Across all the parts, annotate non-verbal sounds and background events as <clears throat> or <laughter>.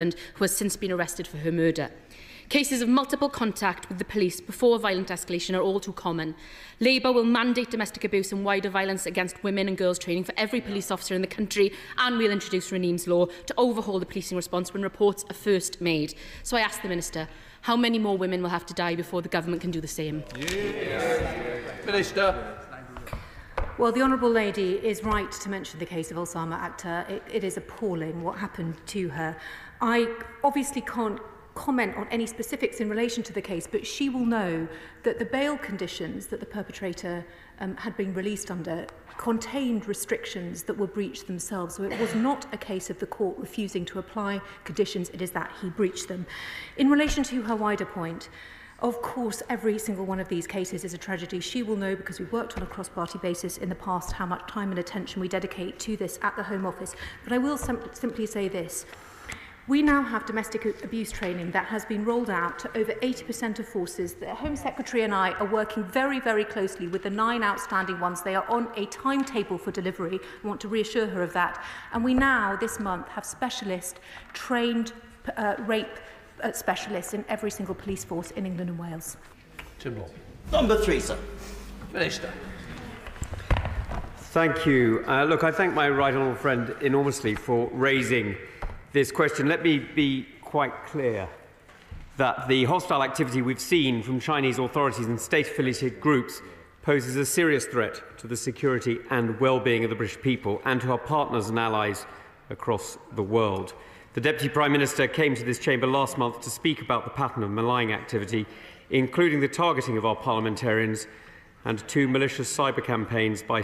who has since been arrested for her murder. Cases of multiple contact with the police before violent escalation are all too common. Labour will mandate domestic abuse and wider violence against women and girls training for every police officer in the country and we'll introduce Raneem's law to overhaul the policing response when reports are first made. So I ask the Minister, how many more women will have to die before the government can do the same? Yes. Minister. Well, the Honourable Lady is right to mention the case of Kulsuma Akter. It, it is appalling what happened to her. I obviously can't comment on any specifics in relation to the case, but she will know that the bail conditions that the perpetrator um, had been released under contained restrictions that were breached themselves. So it was not a case of the court refusing to apply conditions, it is that he breached them. In relation to her wider point, Of course, every single one of these cases is a tragedy. She will know because we've worked on a cross-party basis in the past how much time and attention we dedicate to this at the Home Office. But I will sim simply say this. We now have domestic abuse training that has been rolled out to over 80% of forces. The Home Secretary and I are working very, very closely with the nine outstanding ones. They are on a timetable for delivery. I want to reassure her of that. And we now, this month, have specialist trained uh, rape uh, specialists in every single police force in England and Wales. Tim Law. Number three, sir. Minister. Thank you. Uh, look, I thank my right honourable friend enormously for raising this question. Let me be quite clear that the hostile activity we've seen from Chinese authorities and state-affiliated groups poses a serious threat to the security and well-being of the British people and to our partners and allies across the world. The Deputy Prime Minister came to this chamber last month to speak about the pattern of malign activity, including the targeting of our parliamentarians and two malicious cyber campaigns by,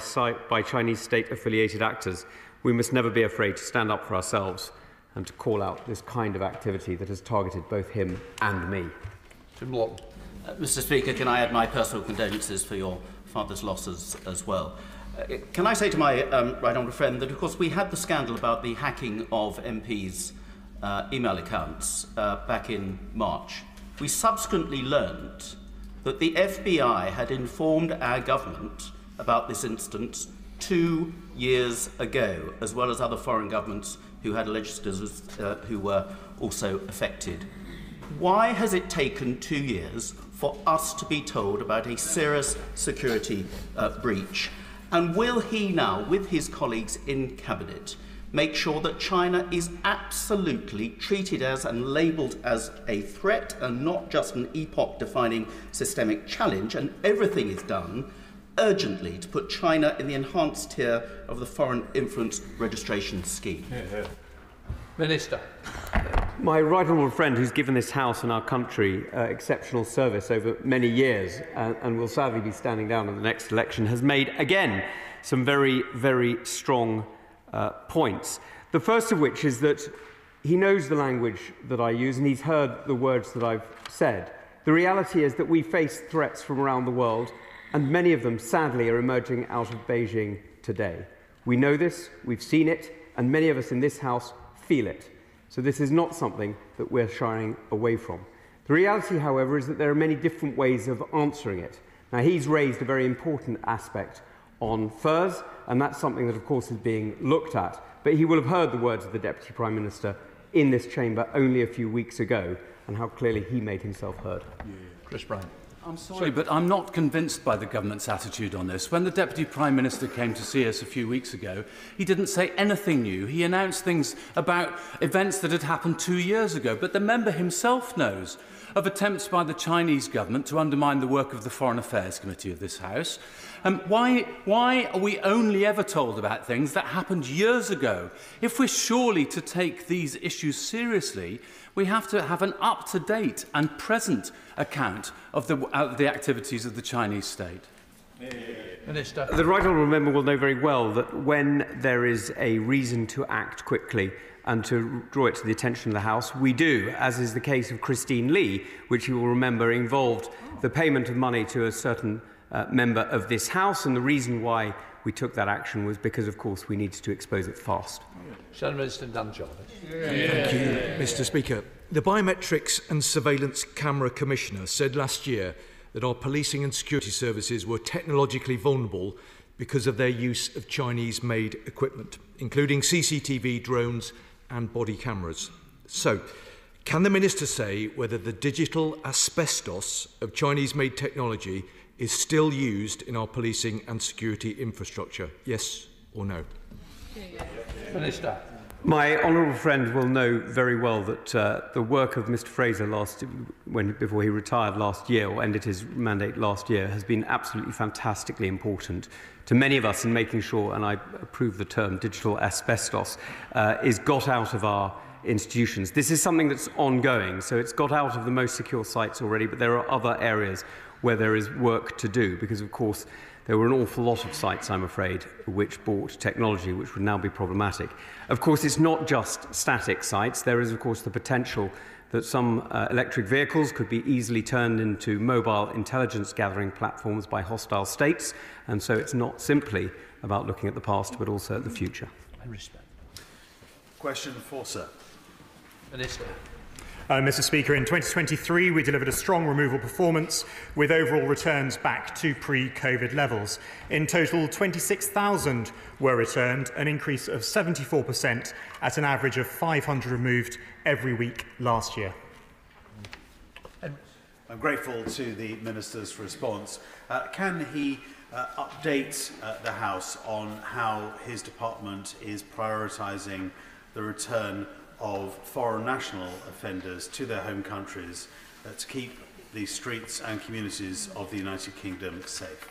by Chinese state-affiliated actors. We must never be afraid to stand up for ourselves and to call out this kind of activity that has targeted both him and me. Tim Loughton. Uh, Mr Speaker, can I add my personal condolences for your father's losses as well? Uh, can I say to my um, right honourable friend that, of course, we had the scandal about the hacking of MPs' uh, email accounts uh, back in March. We subsequently learned that the FBI had informed our government about this incident two years ago, as well as other foreign governments who had legislators uh, who were also affected. Why has it taken two years for us to be told about a serious security uh, breach? And will he now, with his colleagues in Cabinet, make sure that China is absolutely treated as and labelled as a threat and not just an epoch defining systemic challenge, and everything is done urgently to put China in the enhanced tier of the foreign influence registration scheme. Yeah, yeah. Minister. My right honourable friend, who's given this House and our country uh, exceptional service over many years uh, and will sadly be standing down in the next election, has made again some very, very strong uh, points. The first of which is that he knows the language that I use and he's heard the words that I've said. The reality is that we face threats from around the world and many of them, sadly, are emerging out of Beijing today. We know this, we've seen it, and many of us in this House feel it. So this is not something that we're shying away from. The reality, however, is that there are many different ways of answering it. Now, he's raised a very important aspect on FIRS, and that's something that, of course, is being looked at. But he will have heard the words of the Deputy Prime Minister in this chamber only a few weeks ago, and how clearly he made himself heard. Yeah. Chris Bryant. I'm sorry. sorry, but I'm not convinced by the government's attitude on this. When the Deputy Prime Minister came to see us a few weeks ago, he didn't say anything new. He announced things about events that had happened two years ago, but the member himself knows of attempts by the Chinese government to undermine the work of the Foreign Affairs Committee of this House. Um, why, why are we only ever told about things that happened years ago? If we're surely to take these issues seriously, We have to have an up-to-date and present account of the, uh, the activities of the Chinese state. Minister. The right honourable member will know very well that when there is a reason to act quickly and to draw it to the attention of the House, we do, as is the case of Christine Lee, which you will remember involved the payment of money to a certain uh, member of this House, and the reason why we took that action was because, of course, we needed to expose it fast. Senator Minister Dunn Thank you, Mr Speaker. The Biometrics and Surveillance Camera Commissioner said last year that our policing and security services were technologically vulnerable because of their use of Chinese-made equipment, including CCTV, drones and body cameras. So, can the Minister say whether the digital asbestos of Chinese made technology is still used in our policing and security infrastructure? Yes or no? Minister. My honourable friend will know very well that uh, the work of Mr Fraser last, when, before he retired last year or ended his mandate last year has been absolutely fantastically important to many of us in making sure, and I approve the term digital asbestos, uh, is got out of our institutions. This is something that's ongoing, so it's got out of the most secure sites already, but there are other areas where there is work to do, because of course there were an awful lot of sites, I'm afraid, which bought technology, which would now be problematic. Of course, it's not just static sites. There is, of course, the potential that some uh, electric vehicles could be easily turned into mobile intelligence gathering platforms by hostile states. And so it's not simply about looking at the past, but also at the future. I respect. Question for Sir. Minister. Uh, Mr Speaker, in 2023 we delivered a strong removal performance with overall returns back to pre-COVID levels. In total, 26,000 were returned, an increase of 74% at an average of 500 removed every week last year. I'm grateful to the Minister's response. Uh, can he uh, update uh, the House on how his department is prioritising the return of foreign national offenders to their home countries uh, to keep the streets and communities of the United Kingdom safe?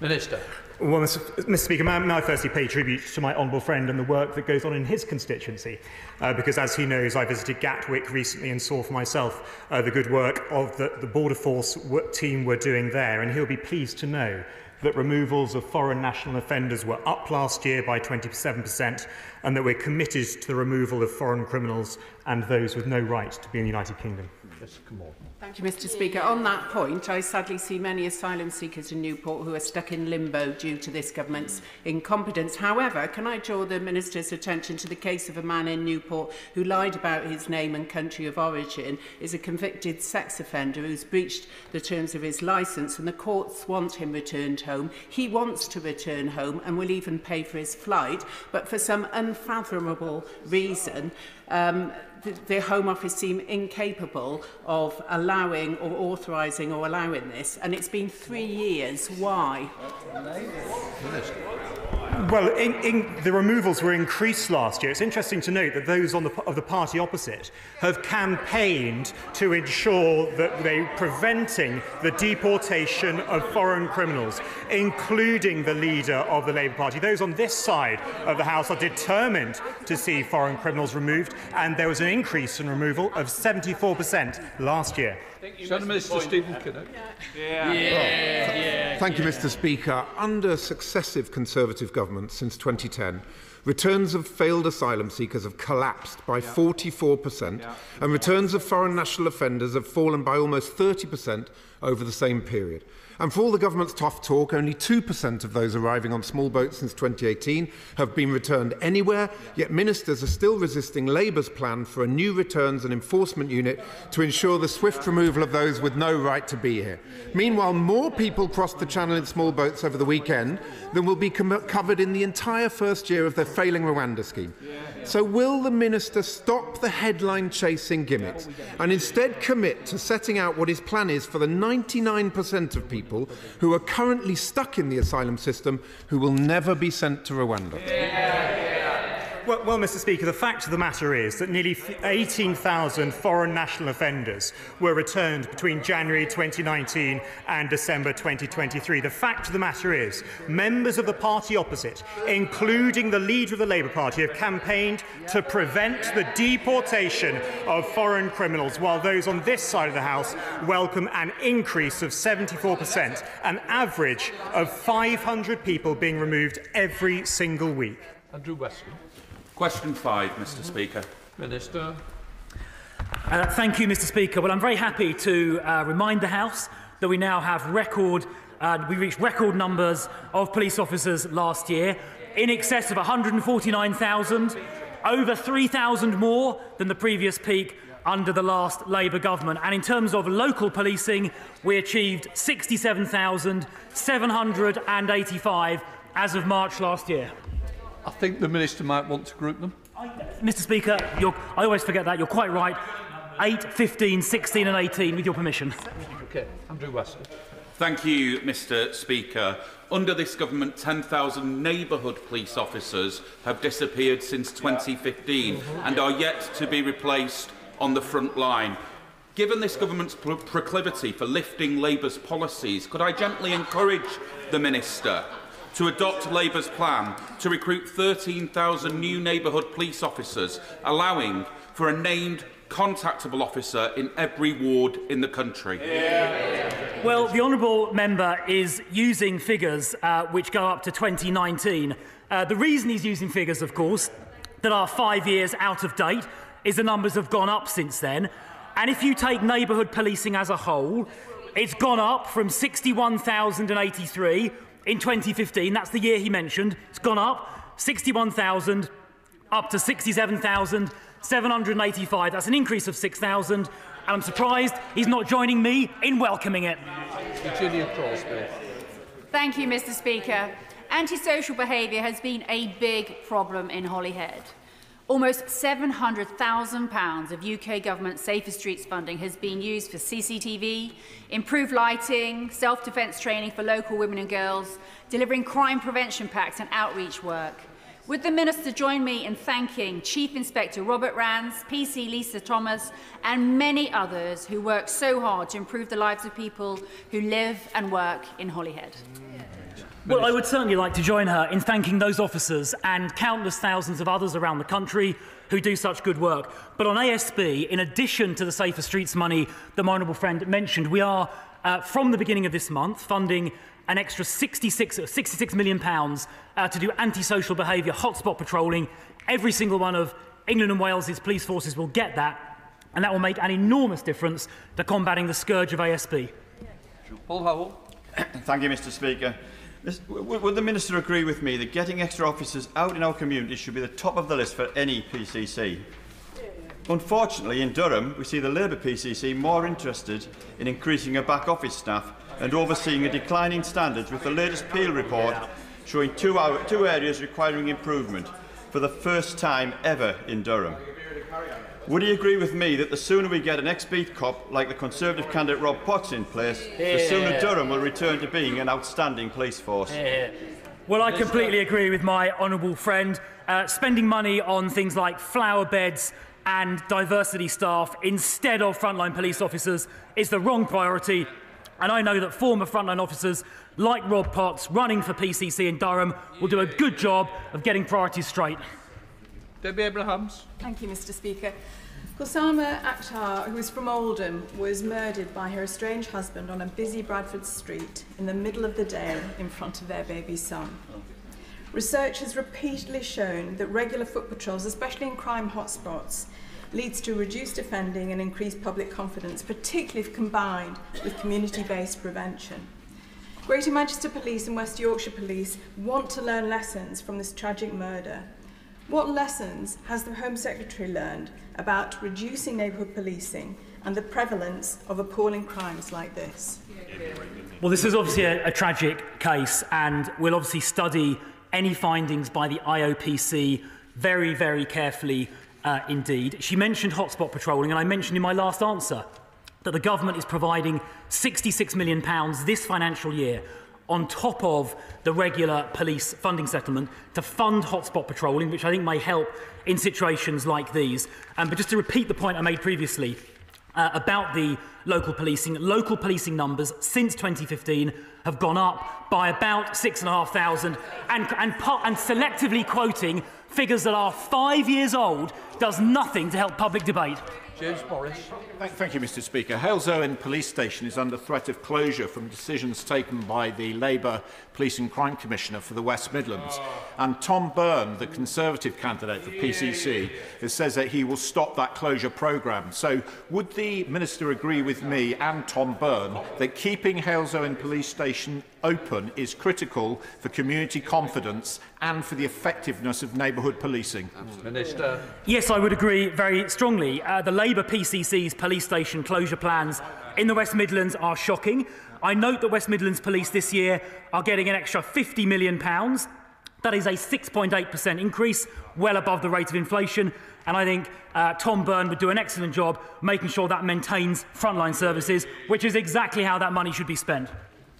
Minister. Well, Mr. Mr. Speaker, may I firstly pay tribute to my honourable friend and the work that goes on in his constituency, uh, because as he knows, I visited Gatwick recently and saw for myself uh, the good work of the, the Border Force team were doing there, and he'll be pleased to know that removals of foreign national offenders were up last year by 27%, and that we're committed to the removal of foreign criminals and those with no right to be in the United Kingdom. Yes, come on. Thank you, Mr Speaker. On that point, I sadly see many asylum seekers in Newport who are stuck in limbo due to this government's incompetence. However, can I draw the Minister's attention to the case of a man in Newport who lied about his name and country of origin, is a convicted sex offender who's breached the terms of his licence and the courts want him returned home. He wants to return home and will even pay for his flight, but for some unfathomable reason, um, the, the Home Office seem incapable of allowing or authorising or allowing this. And it's been three years. Why? Amazing. Well, in, in, the removals were increased last year. It's interesting to note that those on the, of the party opposite have campaigned to ensure that they're preventing the deportation of foreign criminals, including the leader of the Labour Party. Those on this side of the House are determined to see foreign criminals removed, and there was an increase in removal of 74% last year. Shadow Minister Stephen Kinnock. Yeah. Yeah. Yeah. Thank you, Mr Speaker. Under successive Conservative governments since 2010, returns of failed asylum seekers have collapsed by 44%, and returns of foreign national offenders have fallen by almost 30% over the same period. And for all the government's tough talk, only 2% of those arriving on small boats since 2018 have been returned anywhere, yet ministers are still resisting Labour's plan for a new returns and enforcement unit to ensure the swift removal of those with no right to be here. Meanwhile, more people crossed the channel in small boats over the weekend than will be covered in the entire first year of their failing Rwanda scheme. So will the minister stop the headline chasing gimmicks and instead commit to setting out what his plan is for the 99% of people who are currently stuck in the asylum system who will never be sent to Rwanda? Yeah. Well, well, Mr Speaker, the fact of the matter is that nearly 18,000 foreign national offenders were returned between January 2019 and December 2023. The fact of the matter is members of the party opposite, including the leader of the Labour Party, have campaigned to prevent the deportation of foreign criminals, while those on this side of the House welcome an increase of 74%, an average of 500 people being removed every single week. Andrew Western. Question five, Mr Speaker. Minister. Uh, thank you, Mr Speaker. Well, I'm very happy to uh, remind the House that we now have record, uh, we reached record numbers of police officers last year, in excess of 149,000, over 3,000 more than the previous peak under the last Labour government. And in terms of local policing, we achieved 67,785 as of March last year. I think the Minister might want to group them. Mr Speaker, I always forget that. You're quite right. 8, 15, 16 and 18, with your permission. Okay. Andrew West. Thank you, Mr Speaker. Under this government, 10,000 neighbourhood police officers have disappeared since 2015 and are yet to be replaced on the front line. Given this government's proclivity for lifting Labour's policies, could I gently encourage the Minister to adopt Labour's plan to recruit 13,000 new neighbourhood police officers, allowing for a named contactable officer in every ward in the country? Well, the honourable member is using figures uh, which go up to 2019. Uh, the reason he's using figures, of course, that are five years out of date is the numbers have gone up since then. And if you take neighbourhood policing as a whole, it's gone up from 61,083 in 2015. That's the year he mentioned. It's gone up 61,000 up to 67,785. That's an increase of 6,000. And I'm surprised he's not joining me in welcoming it. Virginia Crosbie. Thank you, Mr Speaker. Antisocial behaviour has been a big problem in Holyhead. Almost £700,000 of UK government Safer Streets funding has been used for CCTV, improved lighting, self-defence training for local women and girls, delivering crime prevention packs and outreach work. Would the Minister join me in thanking Chief Inspector Robert Rands, PC Lisa Thomas and many others who work so hard to improve the lives of people who live and work in Holyhead? Well, I would certainly like to join her in thanking those officers and countless thousands of others around the country who do such good work. But on ASB, in addition to the Safer Streets money the my honourable friend mentioned, we are, uh, from the beginning of this month, funding an extra 66, 66 million pounds uh, to do antisocial behaviour hotspot patrolling. Every single one of England and Wales's police forces will get that, and that will make an enormous difference to combating the scourge of ASB. Paul Howell. Thank you, Mr Speaker. Would the Minister agree with me that getting extra officers out in our community should be the top of the list for any PCC? Unfortunately, in Durham, we see the Labour PCC more interested in increasing her back office staff and overseeing a declining in standards with the latest Peel report showing two, hour, two areas requiring improvement for the first time ever in Durham. Would he agree with me that the sooner we get an ex-beat cop like the Conservative candidate Rob Potts in place, the sooner Durham will return to being an outstanding police force? Well, I completely agree with my honourable friend. Uh, spending money on things like flower beds and diversity staff instead of frontline police officers is the wrong priority. And I know that former frontline officers like Rob Potts running for PCC in Durham will do a good job of getting priorities straight. Debbie Abrahams. Thank you, Mr Speaker. Kulsuma Akter, who is from Oldham, was murdered by her estranged husband on a busy Bradford street in the middle of the day in front of their baby son. Research has repeatedly shown that regular foot patrols, especially in crime hotspots, leads to reduced offending and increased public confidence, particularly if combined with community-based prevention. Greater Manchester Police and West Yorkshire Police want to learn lessons from this tragic murder what lessons has the Home Secretary learned about reducing neighbourhood policing and the prevalence of appalling crimes like this? Well, this is obviously a, a tragic case, and we'll obviously study any findings by the IOPC very, very carefully uh, indeed. She mentioned hotspot patrolling, and I mentioned in my last answer that the government is providing £66 million this financial year on top of the regular police funding settlement to fund hotspot patrolling, which I think may help in situations like these. Um, but just to repeat the point I made previously uh, about the local policing, local policing numbers since 2015 have gone up by about 6,500 and, and, and selectively quoting figures that are five years old does nothing to help public debate. James Morris. Thank, thank you, Mr Speaker. Halesowen Police Station is under threat of closure from decisions taken by the Labour Police and Crime Commissioner for the West Midlands. And Tom Byrne, the Conservative candidate for PCC, has says that he will stop that closure programme. So would the Minister agree with me and Tom Byrne that keeping Halesowen Police Station open is critical for community confidence and for the effectiveness of neighbourhood policing? Minister. Yes, I would agree very strongly. Uh, the Labour PCC's police station closure plans in the West Midlands are shocking. I note that West Midlands Police this year are getting an extra £50 million That is a 6.8% increase, well above the rate of inflation. And I think uh, Tom Byrne would do an excellent job making sure that maintains frontline services, which is exactly how that money should be spent.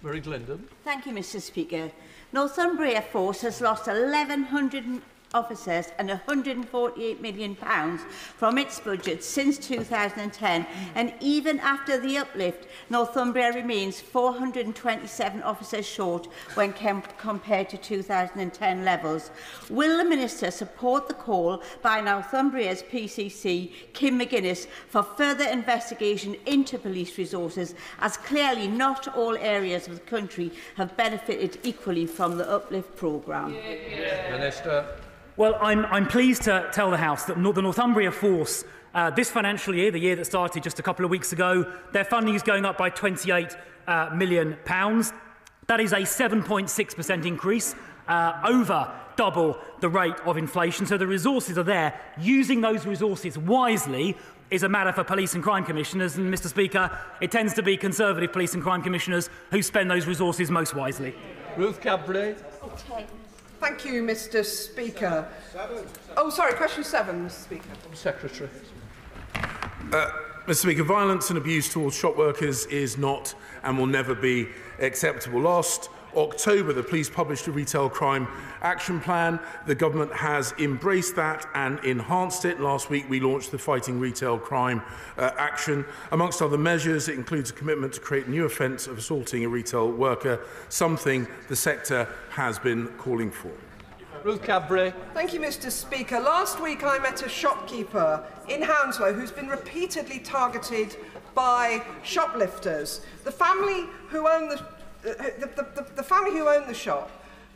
Mary Glindon. Thank you, Mr Speaker. Northumbria Force has lost 1,100 officers and £148 million pounds from its budget since 2010 and even after the uplift Northumbria remains 427 officers short when com compared to 2010 levels. Will the Minister support the call by Northumbria's PCC Kim McGuinness for further investigation into police resources as clearly not all areas of the country have benefited equally from the uplift programme? Yeah, yeah. Minister. Well, I'm, I'm pleased to tell the House that the Northumbria Force uh, this financial year, the year that started just a couple of weeks ago, their funding is going up by 28 uh, million pounds. That is a 7.6% increase, uh, over double the rate of inflation. So the resources are there. Using those resources wisely is a matter for police and crime commissioners. And, Mr Speaker, it tends to be Conservative police and crime commissioners who spend those resources most wisely. Ruth Cadbury. Okay. Thank you, Mr Speaker. Seven. Seven. Oh, sorry, question seven, Mr Speaker. Secretary. Uh, Mr Speaker, violence and abuse towards shop workers is not and will never be acceptable. Last October, the police published a retail crime action plan. The government has embraced that and enhanced it. Last week, we launched the Fighting Retail Crime uh, Action. Amongst other measures, it includes a commitment to create a new offence of assaulting a retail worker, something the sector has been calling for. Ruth Cadbury. Thank you, Mr Speaker. Last week I met a shopkeeper in Hounslow who's been repeatedly targeted by shoplifters. The family who own the the, the, the, the family who own the shop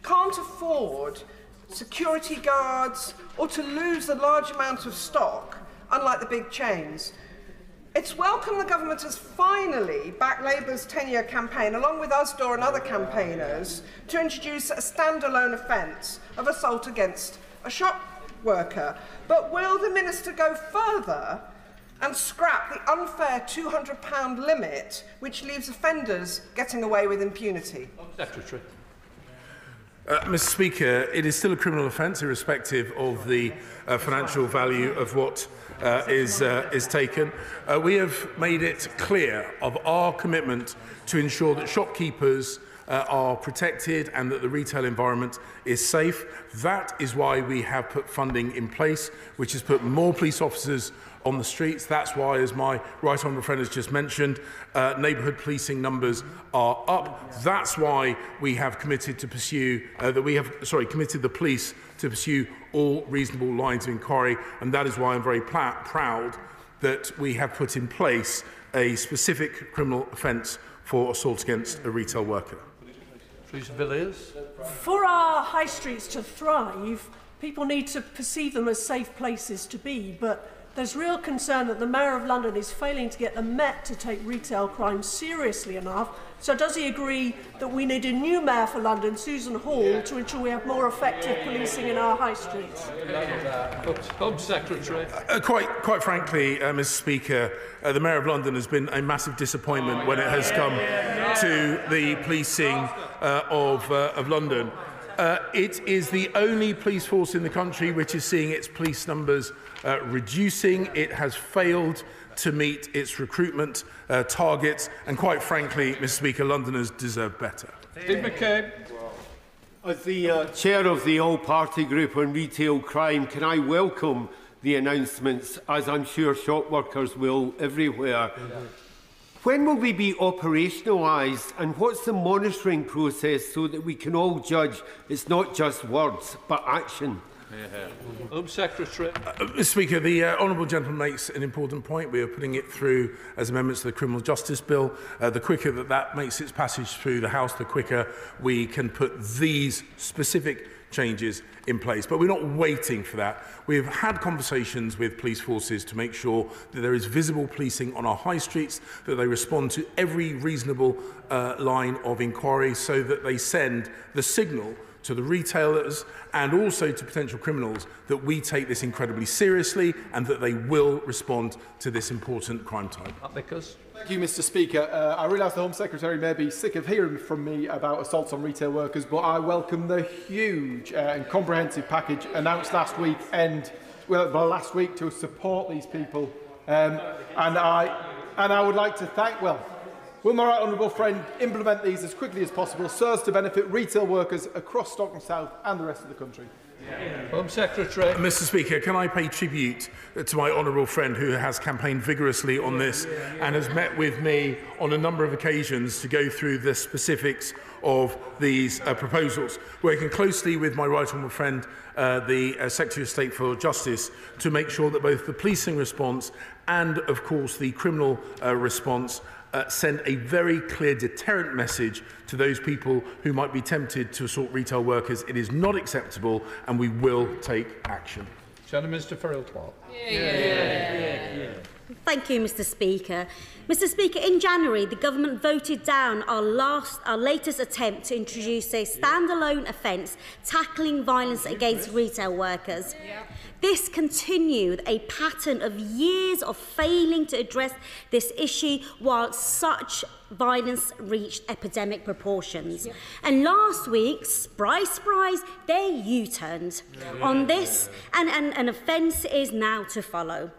can't afford security guards or to lose a large amount of stock, unlike the big chains. It's welcome the government has finally backed Labour's 10-year campaign, along with USDOR and other campaigners, to introduce a standalone offence of assault against a shop worker. But will the minister go further and scrap the unfair £200 limit, which leaves offenders getting away with impunity? Secretary. Uh, Mr Speaker, it is still a criminal offence, irrespective of the uh, financial value of what uh, is, uh, is taken. Uh, we have made it clear of our commitment to ensure that shopkeepers uh, are protected and that the retail environment is safe. That is why we have put funding in place, which has put more police officers on the streets. That's why, as my right honourable friend has just mentioned, uh, neighbourhood policing numbers are up. That's why we have committed to pursue uh, that we have sorry committed the police to pursue all reasonable lines of inquiry, and that is why I'm very proud that we have put in place a specific criminal offence for assault against a retail worker. For our high streets to thrive, people need to perceive them as safe places to be, but there's real concern that the Mayor of London is failing to get the Met to take retail crime seriously enough. So does he agree that we need a new Mayor for London, Susan Hall, to ensure we have more effective policing in our high streets? Home Secretary. Uh, quite, quite frankly, uh, Mr Speaker, uh, the Mayor of London has been a massive disappointment oh, when it has come to the policing uh, of, uh, of London. Uh, it is the only police force in the country which is seeing its police numbers uh, reducing. It has failed to meet its recruitment uh, targets. And quite frankly, Mr Speaker, Londoners deserve better. Steve McCabe. As the uh, chair of the all-party group on retail crime, can I welcome the announcements, as I'm sure shop workers will everywhere, yeah. When will they be operationalised and what's the monitoring process so that we can all judge it's not just words but action? Yeah. Home Secretary. Uh, Mr. Speaker, the uh, honourable gentleman makes an important point. We are putting it through as amendments to the Criminal Justice Bill. Uh, the quicker that that makes its passage through the House, the quicker we can put these specific changes in place. But we're not waiting for that. We've had conversations with police forces to make sure that there is visible policing on our high streets, that they respond to every reasonable uh, line of inquiry so that they send the signal to the retailers and also to potential criminals that we take this incredibly seriously and that they will respond to this important crime type. Because Thank you, Mr Speaker. Uh, I realise the Home Secretary may be sick of hearing from me about assaults on retail workers, but I welcome the huge uh, and comprehensive package announced last week and well, well, last week to support these people. Um, and I and I would like to thank well. Will my right honourable friend implement these as quickly as possible so as to benefit retail workers across Stockton South and the rest of the country? Yeah. Home Secretary. Mr Speaker, can I pay tribute to my honourable friend who has campaigned vigorously on this and has met with me on a number of occasions to go through the specifics of these uh, proposals, working closely with my right honourable friend, uh, the uh, Secretary of State for Justice, to make sure that both the policing response and, of course, the criminal uh, response uh, send a very clear deterrent message to those people who might be tempted to assault retail workers. It is not acceptable and we will take action. Shadow Minister Farrell Clark. Yeah, yeah. yeah, yeah. yeah. Thank you, Mr Speaker. Mr Speaker, in January, the government voted down our, last, our latest attempt to introduce a standalone offence tackling violence against retail workers. This continued a pattern of years of failing to address this issue while such violence reached epidemic proportions. And last week, surprise, surprise, they U-turned on this, and, and an offence is now to follow.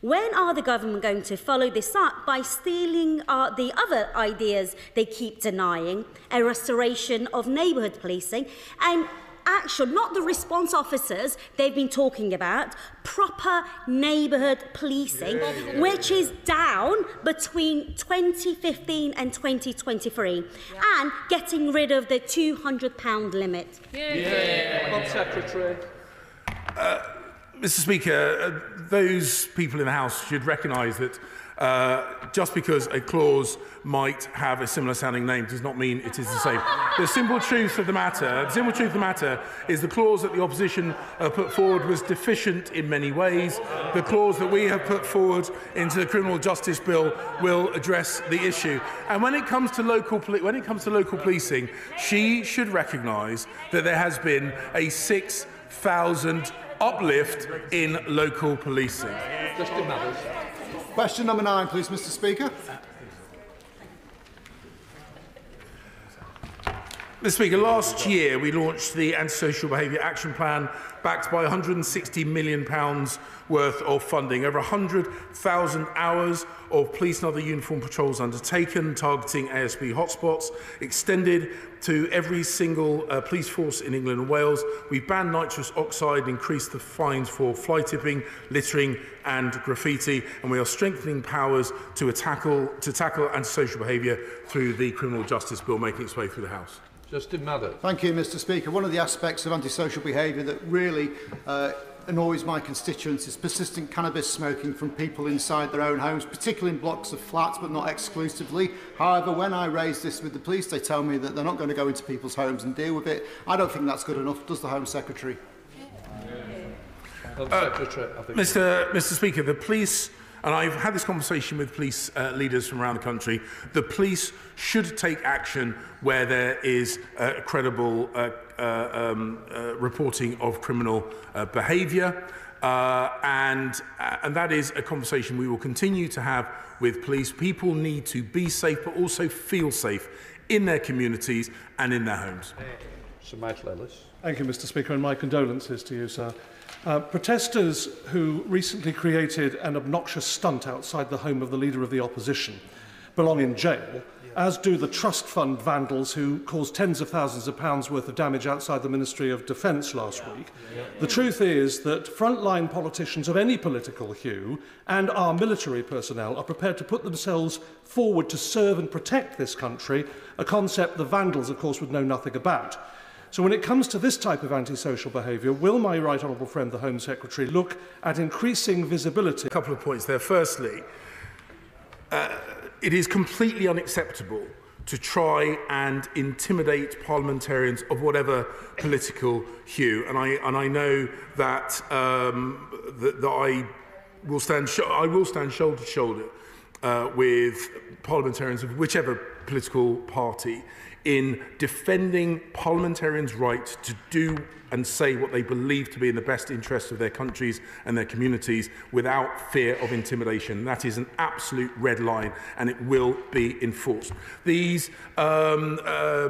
When are the government going to follow this up by stealing uh, the other ideas they keep denying, a restoration of neighbourhood policing, and actual, not the response officers they've been talking about, proper neighbourhood policing, Yeah, yeah. which is down between 2015 and 2023, and getting rid of the £200 limit. Yeah, Home Secretary. Mr Speaker, uh, those people in the House should recognise that uh, just because a clause might have a similar sounding name does not mean it is the same. The simple truth of the matter, the simple truth of the matter is the clause that the opposition uh, put forward was deficient in many ways. The clause that we have put forward into the criminal justice bill will address the issue. And when it comes to local when it comes to local policing, she should recognise that there has been a 6,000 uplift in local policing. Question number nine, please, Mr Speaker. Mr Speaker, last year we launched the Antisocial Behaviour Action Plan backed by £160 million worth of funding. Over 100,000 hours of police and other uniform patrols undertaken, targeting ASB hotspots, extended to every single uh, police force in England and Wales. We banned nitrous oxide, increased the fines for fly tipping, littering and graffiti, and we are strengthening powers to tackle, to tackle antisocial behaviour through the Criminal Justice Bill making its way through the House. Justin Madders. Thank you, Mr Speaker. One of the aspects of antisocial behaviour that really uh, annoys my constituents is persistent cannabis smoking from people inside their own homes, particularly in blocks of flats, but not exclusively. However, when I raise this with the police, they tell me that they're not going to go into people's homes and deal with it. I don't think that's good enough, does the Home Secretary? Home Secretary. I think. Mr. Mr. Speaker, the police, And I've had this conversation with police uh, leaders from around the country. The police should take action where there is uh, credible uh, uh, um, uh, reporting of criminal uh, behaviour. Uh, and, uh, and that is a conversation we will continue to have with police. People need to be safe, but also feel safe in their communities and in their homes. Sir Michael Ellis. Thank you, Mr Speaker, and my condolences to you, sir. Uh, protesters who recently created an obnoxious stunt outside the home of the leader of the opposition belong in jail, as do the trust fund vandals who caused tens of thousands of pounds worth of damage outside the Ministry of Defence last yeah. week. Yeah. The truth is that frontline politicians of any political hue and our military personnel are prepared to put themselves forward to serve and protect this country, a concept the vandals, of course, would know nothing about. So when it comes to this type of antisocial behaviour, will my right honourable friend, the Home Secretary, look at increasing visibility? A couple of points there. Firstly, uh, it is completely unacceptable to try and intimidate parliamentarians of whatever political hue. And I, and I know that, um, that, that I, will stand I will stand shoulder to shoulder uh, with parliamentarians of whichever political party in defending parliamentarians' right to do and say what they believe to be in the best interests of their countries and their communities without fear of intimidation. That is an absolute red line and it will be enforced. These, um, uh,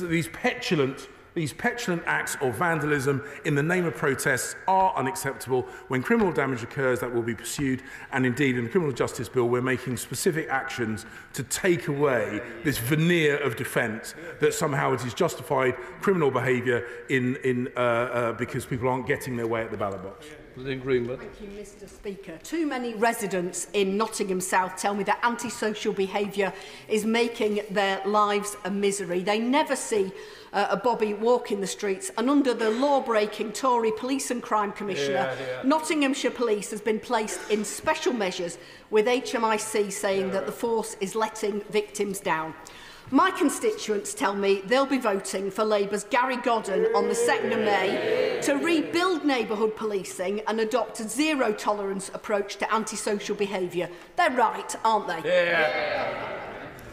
these petulant These petulant acts or vandalism in the name of protests are unacceptable when criminal damage occurs that will be pursued. And indeed, in the Criminal Justice Bill, we're making specific actions to take away this veneer of defence that somehow it is justified criminal behaviour in, in, uh, uh, because people aren't getting their way at the ballot box. Thank you, Mr Speaker. Too many residents in Nottingham South tell me that antisocial behaviour is making their lives a misery. They never see uh, a Bobby walk in the streets. And under the law-breaking Tory Police and Crime Commissioner, yeah, yeah. Nottinghamshire Police has been placed in special measures with HMIC saying yeah. that the force is letting victims down. My constituents tell me they'll be voting for Labour's Gary Godden on the 2nd of May to rebuild neighbourhood policing and adopt a zero tolerance approach to antisocial behaviour. They're right, aren't they? Yeah.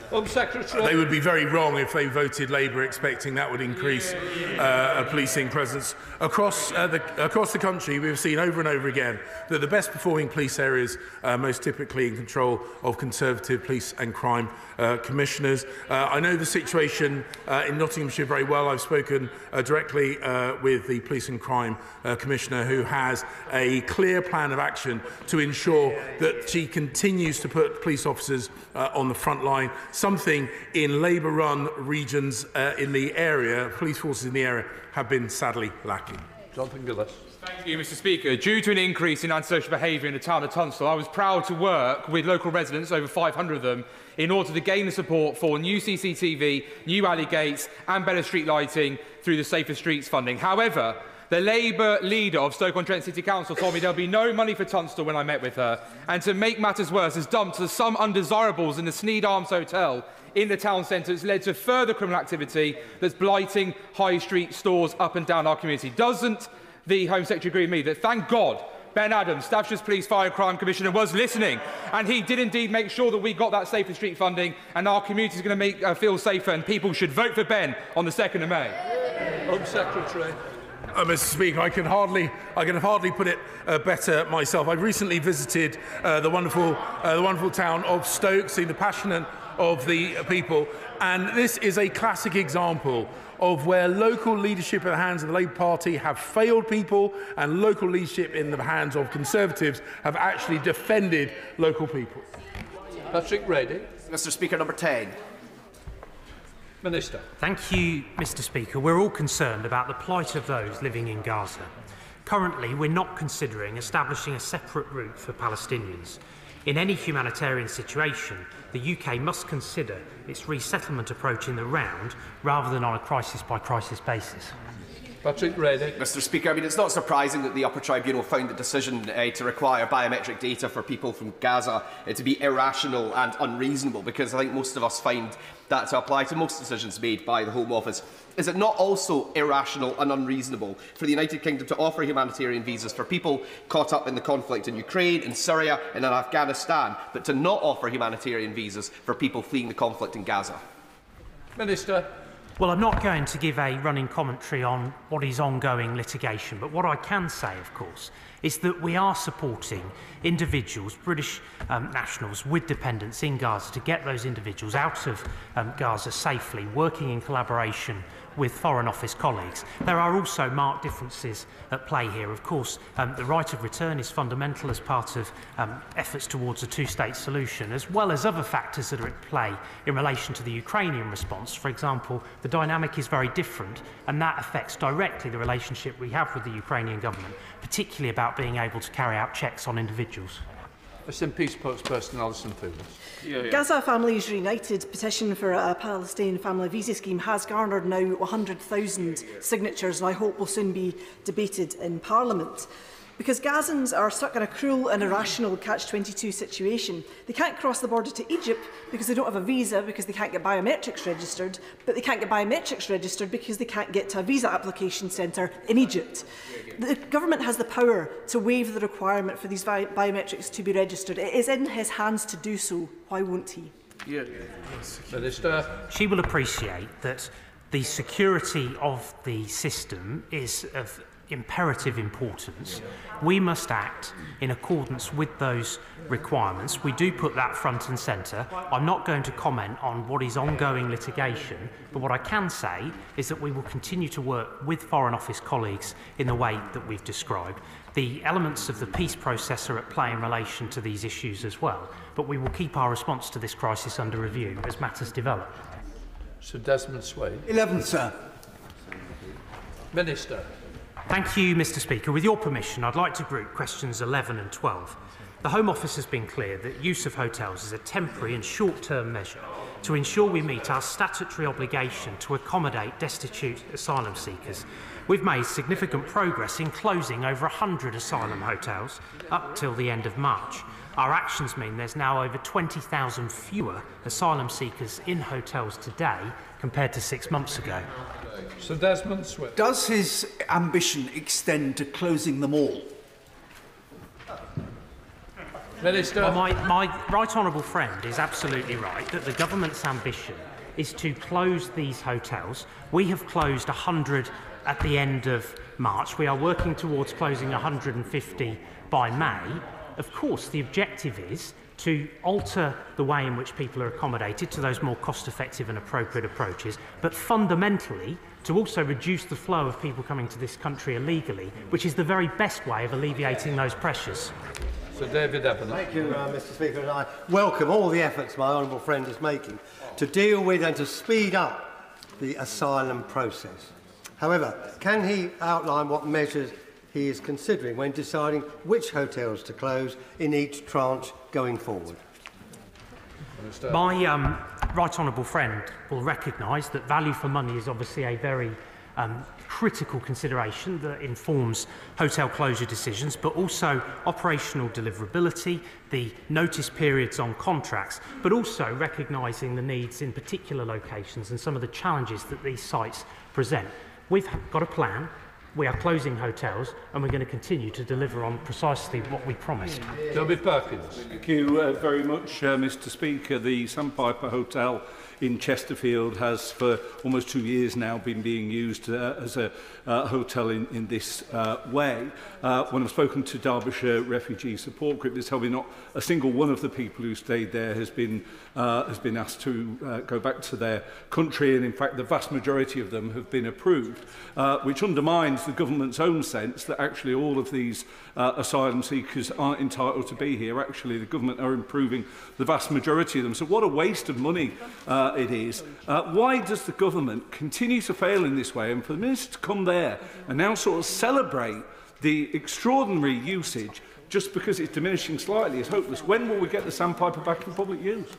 Home Secretary. They would be very wrong if they voted Labour expecting that would increase uh, a policing presence. Across, uh, the, across the country, we've seen over and over again that the best performing police areas are most typically in control of Conservative police and crime uh, commissioners. Uh, I know the situation uh, in Nottinghamshire very well. I've spoken uh, directly uh, with the police and crime uh, commissioner who has a clear plan of action to ensure that she continues to put police officers uh, on the front line, something in Labour-run regions uh, in the area, police forces in the area, have been sadly lacking. Jonathan Gullis. Thank you, Mr Speaker. Due to an increase in antisocial behaviour in the town of Tunstall, I was proud to work with local residents, over 500 of them, in order to gain the support for new CCTV, new alley gates and better street lighting through the Safer Streets funding. However, the Labour leader of Stoke-on-Trent City Council told me there'll be no money for Tunstall when I met with her. And to make matters worse, has dumped some undesirables in the Sneyd Arms Hotel in the town centre It's led to further criminal activity that's blighting high street stores up and down our community. Doesn't the Home Secretary agree with me that, thank God, Ben Adams, Staffshire's Police Fire and Crime Commissioner, was listening, and he did indeed make sure that we got that Safer Street funding, and our community is going to make uh, feel safer, and people should vote for Ben on the 2nd of May. Home Secretary. Uh, Mr. Speaker, I can hardly, I can hardly put it uh, better myself. I recently visited uh, the wonderful, uh, the wonderful town of Stoke, seen the passionate of the people, and this is a classic example of where local leadership in the hands of the Labour Party have failed people, and local leadership in the hands of Conservatives have actually defended local people. Patrick Grady. Mr Speaker, number 10. Minister. Thank you, Mr Speaker. We're all concerned about the plight of those living in Gaza. Currently, we're not considering establishing a separate route for Palestinians. In any humanitarian situation, the UK must consider its resettlement approach in the round rather than on a crisis-by-crisis basis. Patrick Grady. Mr Speaker, I mean, it's not surprising that the Upper Tribunal found the decision uh, to require biometric data for people from Gaza uh, to be irrational and unreasonable, because I think most of us find that to apply to most decisions made by the Home Office. Is it not also irrational and unreasonable for the United Kingdom to offer humanitarian visas for people caught up in the conflict in Ukraine, in Syria and in Afghanistan, but to not offer humanitarian visas for people fleeing the conflict in Gaza? Minister. Well, I'm not going to give a running commentary on what is ongoing litigation, but what I can say, of course, is that we are supporting individuals, British um, nationals with dependents in Gaza, to get those individuals out of um, Gaza safely, working in collaboration with Foreign Office colleagues. There are also marked differences at play here. Of course, um, the right of return is fundamental as part of um, efforts towards a two-state solution, as well as other factors that are at play in relation to the Ukrainian response. For example, the dynamic is very different, and that affects directly the relationship we have with the Ukrainian government, particularly about being able to carry out checks on individuals. A SMP spokesperson Alison Fumas. Yeah, yeah. Gaza Families Reunited petition for a Palestine family visa scheme has garnered now 100,000 signatures and I hope will soon be debated in Parliament. Because Gazans are stuck in a cruel and irrational catch-22 situation. They can't cross the border to Egypt because they don't have a visa, because they can't get biometrics registered, but they can't get biometrics registered because they can't get to a visa application centre in Egypt. The government has the power to waive the requirement for these bi biometrics to be registered. It is in his hands to do so. Why won't he? Yeah. Minister. She will appreciate that the security of the system is of imperative importance. We must act in accordance with those requirements. We do put that front and centre. I'm not going to comment on what is ongoing litigation, but what I can say is that we will continue to work with Foreign Office colleagues in the way that we've described. The elements of the peace process are at play in relation to these issues as well, but we will keep our response to this crisis under review as matters develop. Sir Desmond Swayne. 11, sir. Minister. Thank you, Mr Speaker. With your permission, I'd like to group questions 11 and 12. The Home Office has been clear that use of hotels is a temporary and short-term measure to ensure we meet our statutory obligation to accommodate destitute asylum seekers We've made significant progress in closing over 100 asylum hotels up till the end of March. Our actions mean there's now over 20,000 fewer asylum seekers in hotels today compared to six months ago. Sir Desmond Swayne. Does his ambition extend to closing them all? Minister. Well, my, my right honourable friend is absolutely right that the government's ambition is to close these hotels. We have closed 100 at the end of March. We are working towards closing 150 by May. Of course, the objective is to alter the way in which people are accommodated to those more cost-effective and appropriate approaches, but fundamentally to also reduce the flow of people coming to this country illegally, which is the very best way of alleviating those pressures. Sir David Evans. Thank you, uh, Mr Speaker, and I welcome all the efforts my honourable friend is making to deal with and to speed up the asylum process. However, can he outline what measures he is considering when deciding which hotels to close in each tranche going forward? My um, right honourable friend will recognise that value for money is obviously a very um, critical consideration that informs hotel closure decisions, but also operational deliverability, the notice periods on contracts, but also recognising the needs in particular locations and some of the challenges that these sites present. We've got a plan, we are closing hotels and we're going to continue to deliver on precisely what we promised. Toby Perkins. Thank you uh, very much, uh, Mr Speaker. The Sunpiper Hotel in Chesterfield has for almost two years now been being used uh, as a uh, hotel in, in this uh, way. Uh, when I've spoken to Derbyshire Refugee Support Group, they tell me not a single one of the people who stayed there has been, uh, has been asked to uh, go back to their country, and in fact, the vast majority of them have been approved, uh, which undermines the government's own sense that actually all of these uh, asylum seekers aren't entitled to be here. Actually, the government are improving the vast majority of them. So what a waste of money uh, it is. Uh, why does the government continue to fail in this way? And for the minister to come there there and now sort of celebrate the extraordinary usage just because it's diminishing slightly is hopeless. When will we get the sandpiper back in public use?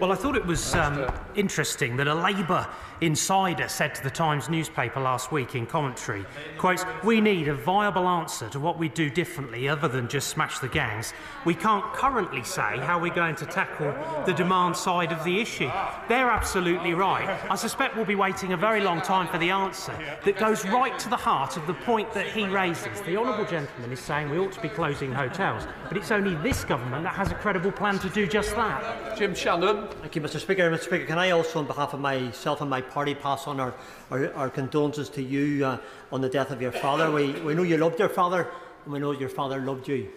Well, I thought it was um, interesting that a Labour insider said to the Times newspaper last week in commentary, quotes, we need a viable answer to what we do differently other than just smash the gangs. We can't currently say how we're going to tackle the demand side of the issue. They're absolutely right. I suspect we'll be waiting a very long time for the answer that goes right to the heart of the point that he raises. The Honourable Gentleman is saying we ought to be closing hotels, but it's only this government that has a credible plan to do just that. Jim Shannon. Thank you, Mr Speaker. Mr Speaker, can I also, on behalf of myself and my party, pass on our, our, our condolences to you uh, on the death of your father. We, we know you loved your father, and we know your father loved you.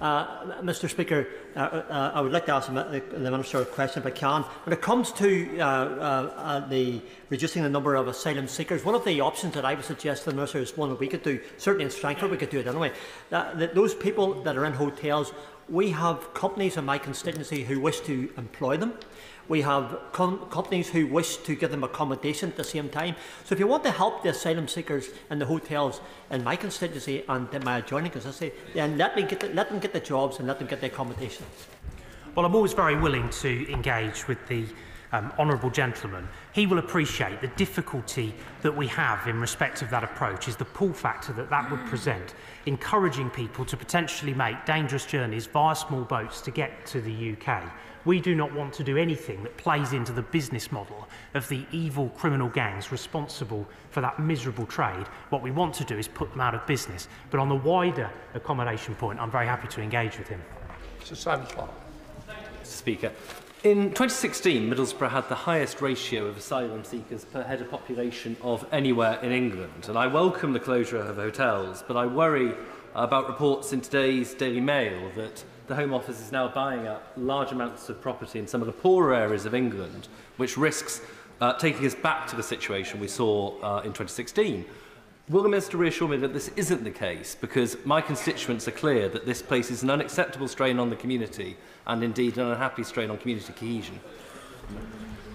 Uh, Mr Speaker, uh, uh, I would like to ask the Minister a question if I can. When it comes to uh, uh, uh, the reducing the number of asylum seekers, one of the options that I would suggest to the Minister is one that we could do, certainly in Strangford we could do it anyway, that, that those people that are in hotels, we have companies in my constituency who wish to employ them. We have com companies who wish to give them accommodation at the same time. So if you want to help the asylum seekers in the hotels in my constituency and in my adjoining constituency, then let, me get the, let them get the jobs and let them get the accommodation. Well, I'm always very willing to engage with the um, honourable gentleman, he will appreciate the difficulty that we have in respect of that approach is the pull factor that that would present encouraging people to potentially make dangerous journeys via small boats to get to the UK. We do not want to do anything that plays into the business model of the evil criminal gangs responsible for that miserable trade. What we want to do is put them out of business. But on the wider accommodation point, I'm very happy to engage with him. Sir Simon Clark. Speaker, In 2016, Middlesbrough had the highest ratio of asylum seekers per head of population of anywhere in England. And I welcome the closure of hotels, but I worry about reports in today's Daily Mail that the Home Office is now buying up large amounts of property in some of the poorer areas of England, which risks uh, taking us back to the situation we saw uh, in 2016. Will the Minister reassure me that this isn't the case? Because my constituents are clear that this places an unacceptable strain on the community and indeed an unhappy strain on community cohesion.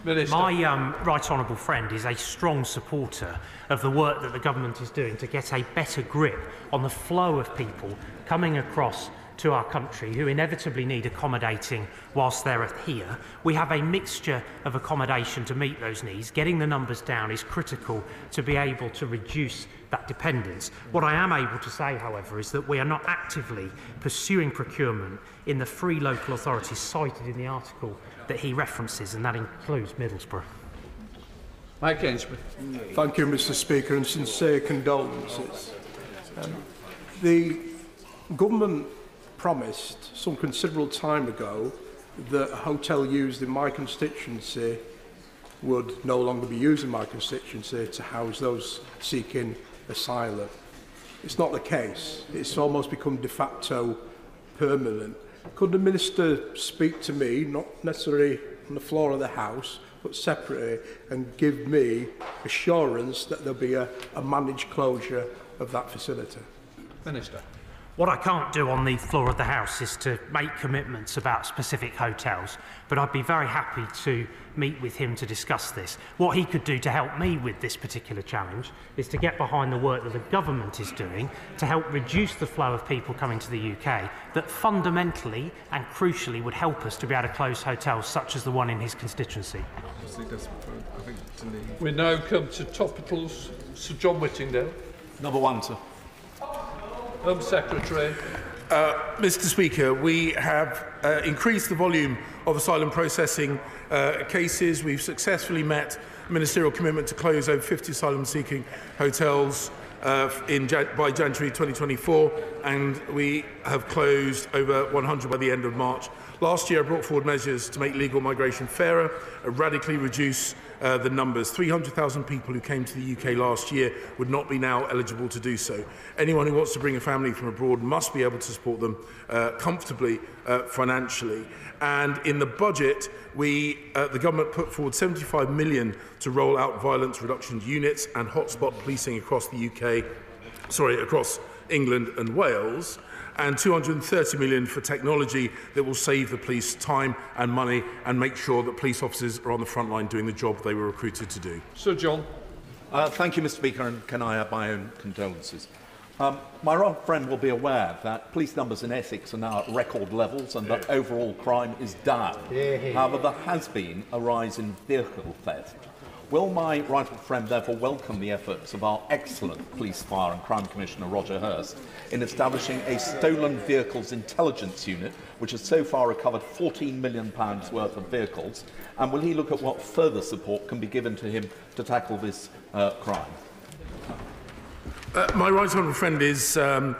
Minister. My um, right honourable friend is a strong supporter of the work that the government is doing to get a better grip on the flow of people coming across to our country who inevitably need accommodating whilst they're here. We have a mixture of accommodation to meet those needs. Getting the numbers down is critical to be able to reduce that dependence. What I am able to say, however, is that we are not actively pursuing procurement in the three local authorities cited in the article that he references, and that includes Middlesbrough. Mike Ainsworth. Thank you, Mr Speaker, and sincere condolences. Um, the government promised some considerable time ago that a hotel used in my constituency would no longer be used in my constituency to house those seeking asylum. It's not the case. It's almost become de facto permanent. Could the Minister speak to me, not necessarily on the floor of the House, but separately, and give me assurance that there'll be a, a managed closure of that facility? Minister. What I can't do on the floor of the House is to make commitments about specific hotels, but I'd be very happy to meet with him to discuss this. What he could do to help me with this particular challenge is to get behind the work that the government is doing to help reduce the flow of people coming to the UK that fundamentally and crucially would help us to be able to close hotels such as the one in his constituency. We now come to topicals. Sir John Whittingdale. Number one, sir. Home Secretary. Uh, Mr Speaker, we have uh, increased the volume of asylum processing uh, cases. We've successfully met ministerial commitment to close over 50 asylum-seeking hotels uh, in by January 2024, and we have closed over 100 by the end of March. Last year, I brought forward measures to make legal migration fairer, radically reduce uh, the numbers. 300,000 people who came to the UK last year would not be now eligible to do so. Anyone who wants to bring a family from abroad must be able to support them uh, comfortably uh, financially. And in the budget, we, uh, the government put forward 75 million to roll out violence reduction units and hotspot policing across the UK, sorry, across England and Wales. And 230 million for technology that will save the police time and money and make sure that police officers are on the front line doing the job they were recruited to do. Sir John. Uh, thank you, Mr Speaker, and can I add my own condolences? Um, my right friend will be aware that police numbers in Essex are now at record levels and that overall crime is down. However, there has been a rise in vehicle theft. Will my right friend therefore welcome the efforts of our excellent Police, Fire and Crime Commissioner Roger Hirst in establishing a stolen vehicles intelligence unit which has so far recovered £14 million worth of vehicles and will he look at what further support can be given to him to tackle this uh, crime? Uh, my right honourable friend is, um,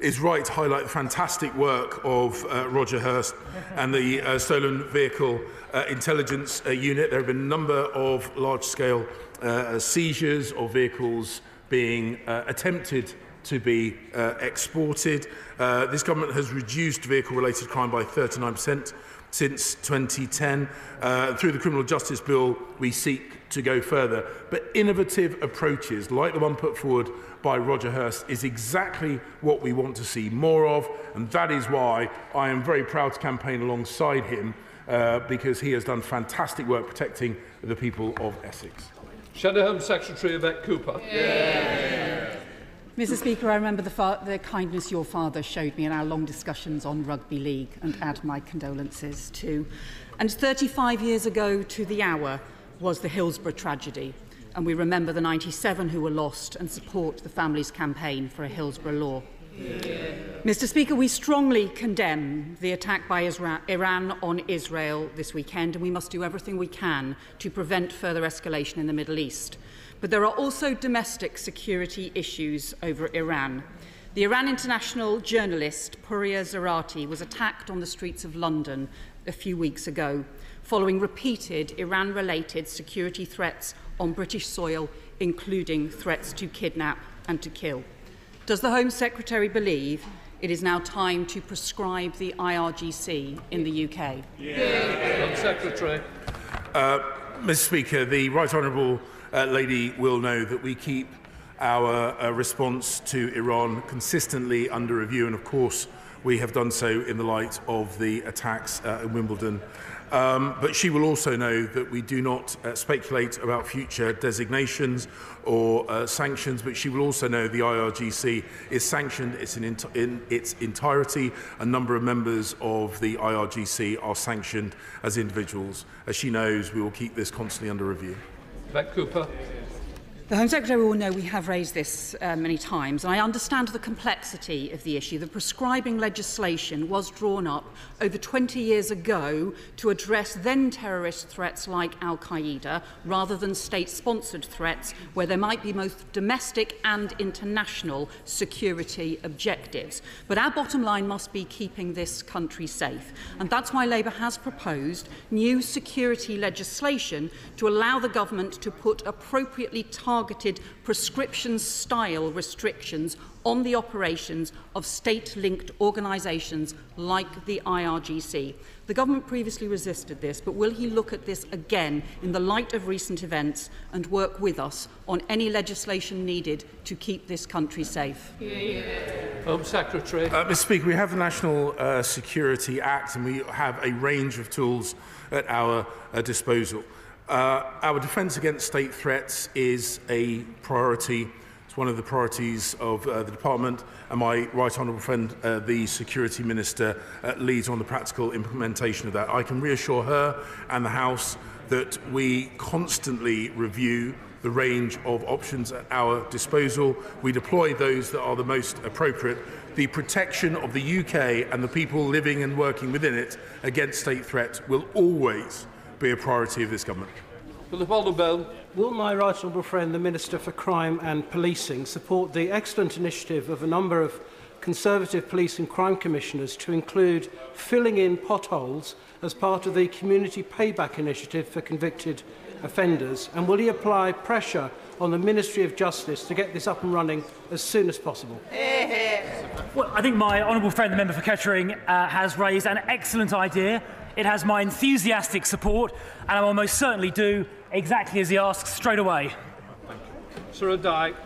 is right to highlight the fantastic work of uh, Roger Hirst and the uh, stolen vehicle uh, intelligence uh, unit. There have been a number of large-scale uh, seizures of vehicles being uh, attempted to be uh, exported. Uh, this government has reduced vehicle-related crime by 39% since 2010. Uh, through the Criminal Justice Bill, we seek to go further. But innovative approaches, like the one put forward by Roger Hirst, is exactly what we want to see more of, and that is why I am very proud to campaign alongside him, uh, because he has done fantastic work protecting the people of Essex. Shadow Home Secretary Yvette Cooper. Yeah. Mr Speaker, I remember the, the kindness your father showed me in our long discussions on rugby league and add my condolences too. And 35 years ago to the hour was the Hillsborough tragedy. And we remember the 97 who were lost and support the family's campaign for a Hillsborough law. Yeah. Mr Speaker, we strongly condemn the attack by Iran on Israel this weekend and we must do everything we can to prevent further escalation in the Middle East. But there are also domestic security issues over Iran. The Iran International journalist Pouria Zeraati was attacked on the streets of London a few weeks ago following repeated Iran-related security threats on British soil, including threats to kidnap and to kill. Does the Home Secretary believe it is now time to prescribe the IRGC in the UK? Yeah. Secretary. Uh, Mr Speaker, the Right Honourable uh, Lady will know that we keep our uh, response to Iran consistently under review, and of course, we have done so in the light of the attacks uh, in Wimbledon. Um, but she will also know that we do not uh, speculate about future designations or uh, sanctions, but she will also know the IRGC is sanctioned it's in, in its entirety. A number of members of the IRGC are sanctioned as individuals. As she knows, we will keep this constantly under review. Yvette Cooper. The Home Secretary will know we have raised this uh, many times, and I understand the complexity of the issue. The prescribing legislation was drawn up over 20 years ago to address then terrorist threats like Al Qaeda rather than state sponsored threats where there might be both domestic and international security objectives. But our bottom line must be keeping this country safe, and that's why Labour has proposed new security legislation to allow the government to put appropriately targeted targeted prescription-style restrictions on the operations of state-linked organisations like the IRGC. The government previously resisted this, but will he look at this again in the light of recent events and work with us on any legislation needed to keep this country safe? Yeah. Home Secretary. Uh, Mr Speaker, we have the National uh, Security Act and we have a range of tools at our uh, disposal. Uh, our defence against state threats is a priority. It's one of the priorities of uh, the department, and my right honourable friend, uh, the security minister, uh, leads on the practical implementation of that. I can reassure her and the House that we constantly review the range of options at our disposal. We deploy those that are the most appropriate. The protection of the UK and the people living and working within it against state threats will always be a priority of this government. Philip Hollobone. Will my right honourable friend, the Minister for Crime and Policing, support the excellent initiative of a number of Conservative police and crime commissioners to include filling in potholes as part of the Community Payback Initiative for convicted offenders? And will he apply pressure on the Ministry of Justice to get this up and running as soon as possible? Well, I think my honourable friend, the member for Kettering, uh, has raised an excellent idea. It has my enthusiastic support, and I will most certainly do exactly as he asks straight away. Sarah Dyke.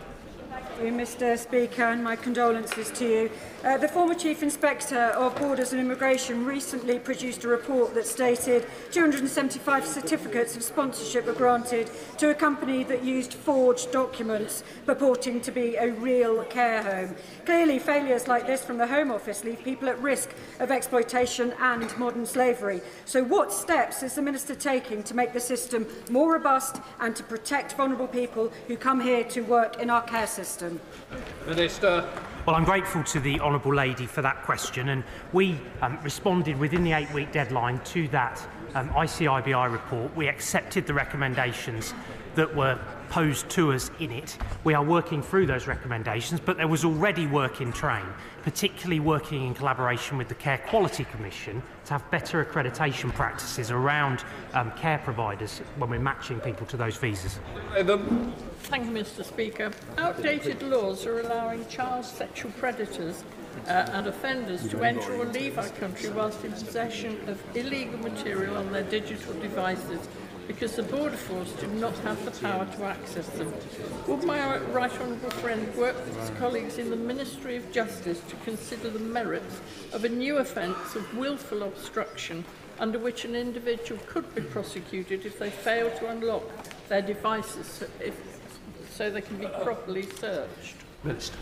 you, Mr Speaker, and my condolences to you. Uh, the former Chief Inspector of Borders and Immigration recently produced a report that stated 275 certificates of sponsorship were granted to a company that used forged documents purporting to be a real care home. Clearly, failures like this from the Home Office leave people at risk of exploitation and modern slavery. So what steps is the Minister taking to make the system more robust and to protect vulnerable people who come here to work in our care system? Minister. Well, I'm grateful to the Honourable Lady for that question, and we um, responded within the eight-week deadline to that um, ICIBI report. We accepted the recommendations that were posed to us in it. We are working through those recommendations, but there was already work in train, particularly working in collaboration with the Care Quality Commission to have better accreditation practices around um, care providers when we're matching people to those visas. Thank you, Mr Speaker. Outdated laws are allowing child sexual predators uh, and offenders to enter or leave our country whilst in possession of illegal material on their digital devices because the border force do not have the power to access them. Would my right honourable friend work with his colleagues in the Ministry of Justice to consider the merits of a new offence of willful obstruction under which an individual could be prosecuted if they fail to unlock their devices so, if, so they can be properly searched? Minister.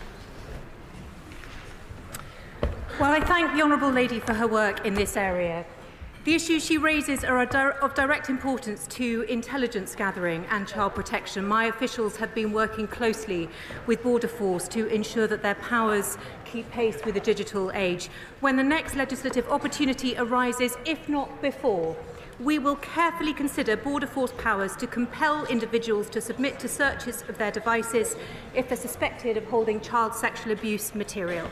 Well, I thank the Honourable Lady for her work in this area. The issues she raises are of direct importance to intelligence gathering and child protection. My officials have been working closely with Border Force to ensure that their powers keep pace with the digital age. When the next legislative opportunity arises, if not before, we will carefully consider Border Force powers to compel individuals to submit to searches of their devices if they're suspected of holding child sexual abuse material.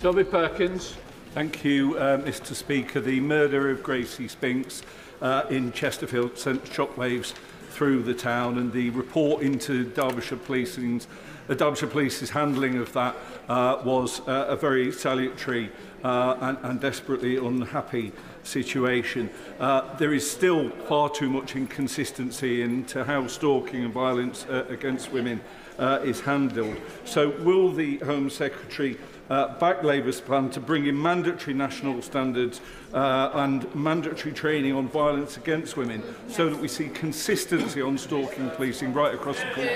Toby Perkins. Thank you, um, uh, Mr Speaker. The murder of Gracie Spinks uh, in Chesterfield sent shockwaves through the town and the report into Derbyshire Policing's the Derbyshire Police's handling of that uh, was uh, a very salutary uh, and, and desperately unhappy situation. Uh, there is still far too much inconsistency into how stalking and violence uh, against women uh, is handled. So will the Home Secretary uh, back Labour's plan to bring in mandatory national standards uh, and mandatory training on violence against women so that we see consistency on stalking policing right across the country?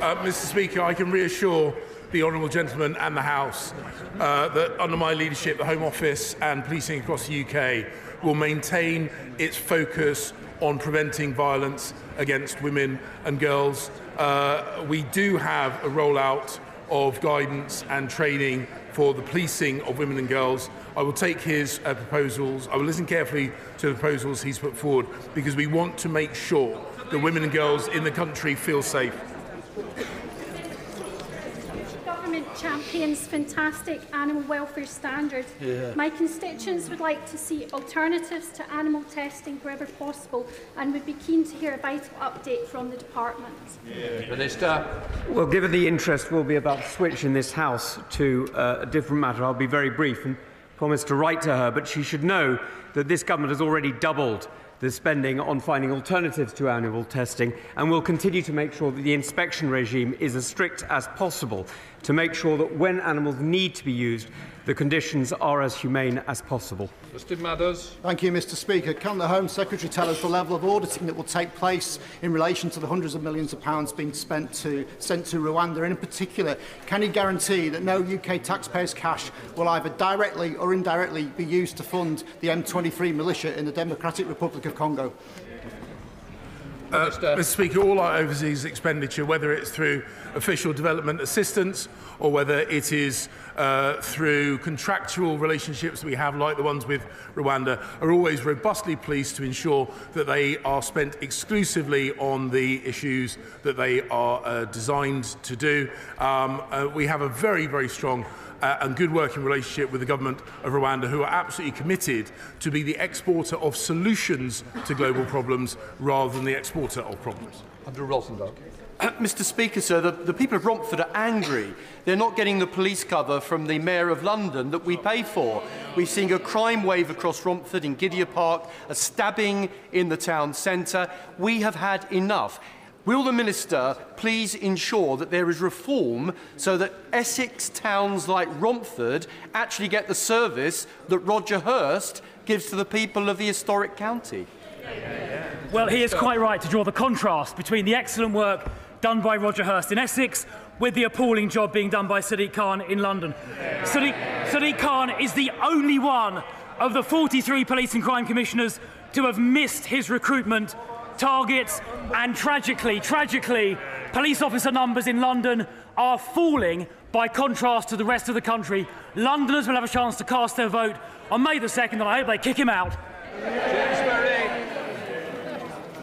Uh, Mr Speaker, I can reassure the honourable gentleman and the House uh, that under my leadership, the Home Office and policing across the UK will maintain its focus on preventing violence against women and girls. Uh, we do have a rollout of guidance and training for the policing of women and girls. I will take his uh, proposals. I will listen carefully to the proposals he's put forward because we want to make sure that women and girls in the country feel safe. government champions fantastic animal welfare standards. Yeah. My constituents would like to see alternatives to animal testing wherever possible and would be keen to hear a vital update from the department. Yeah. Minister. Well, given the interest will be about switch in this House to uh, a different matter, I'll be very brief and promise to write to her, but she should know that this government has already doubled the spending on finding alternatives to animal testing and will continue to make sure that the inspection regime is as strict as possible to make sure that when animals need to be used, the conditions are as humane as possible. Mr Madders. Thank you, Mr Speaker. Can the Home Secretary tell us the level of auditing that will take place in relation to the hundreds of millions of pounds being spent to, sent to Rwanda? And in particular, can he guarantee that no UK taxpayers' cash will either directly or indirectly be used to fund the M23 militia in the Democratic Republic of Congo? Uh, Mr Speaker, all our overseas expenditure, whether it's through official development assistance or whether it is uh, through contractual relationships we have, like the ones with Rwanda, are always robustly policed to ensure that they are spent exclusively on the issues that they are uh, designed to do. Um, uh, we have a very, very strong uh, and good working relationship with the government of Rwanda, who are absolutely committed to be the exporter of solutions to global problems rather than the exporter of problems. Andrew Rosindell. Uh, Mr Speaker, sir, the, the people of Romford are angry. They're not getting the police cover from the Mayor of London that we pay for. We're seeing a crime wave across Romford in Gidea Park, a stabbing in the town centre. We have had enough. Will the Minister please ensure that there is reform so that Essex towns like Romford actually get the service that Roger Hirst gives to the people of the historic county? Well, he is quite right to draw the contrast between the excellent work done by Roger Hirst in Essex with the appalling job being done by Sadiq Khan in London. Sadiq, Sadiq Khan is the only one of the 43 police and crime commissioners to have missed his recruitment targets, and tragically, tragically, police officer numbers in London are falling by contrast to the rest of the country. Londoners will have a chance to cast their vote on May the 2nd, and I hope they kick him out.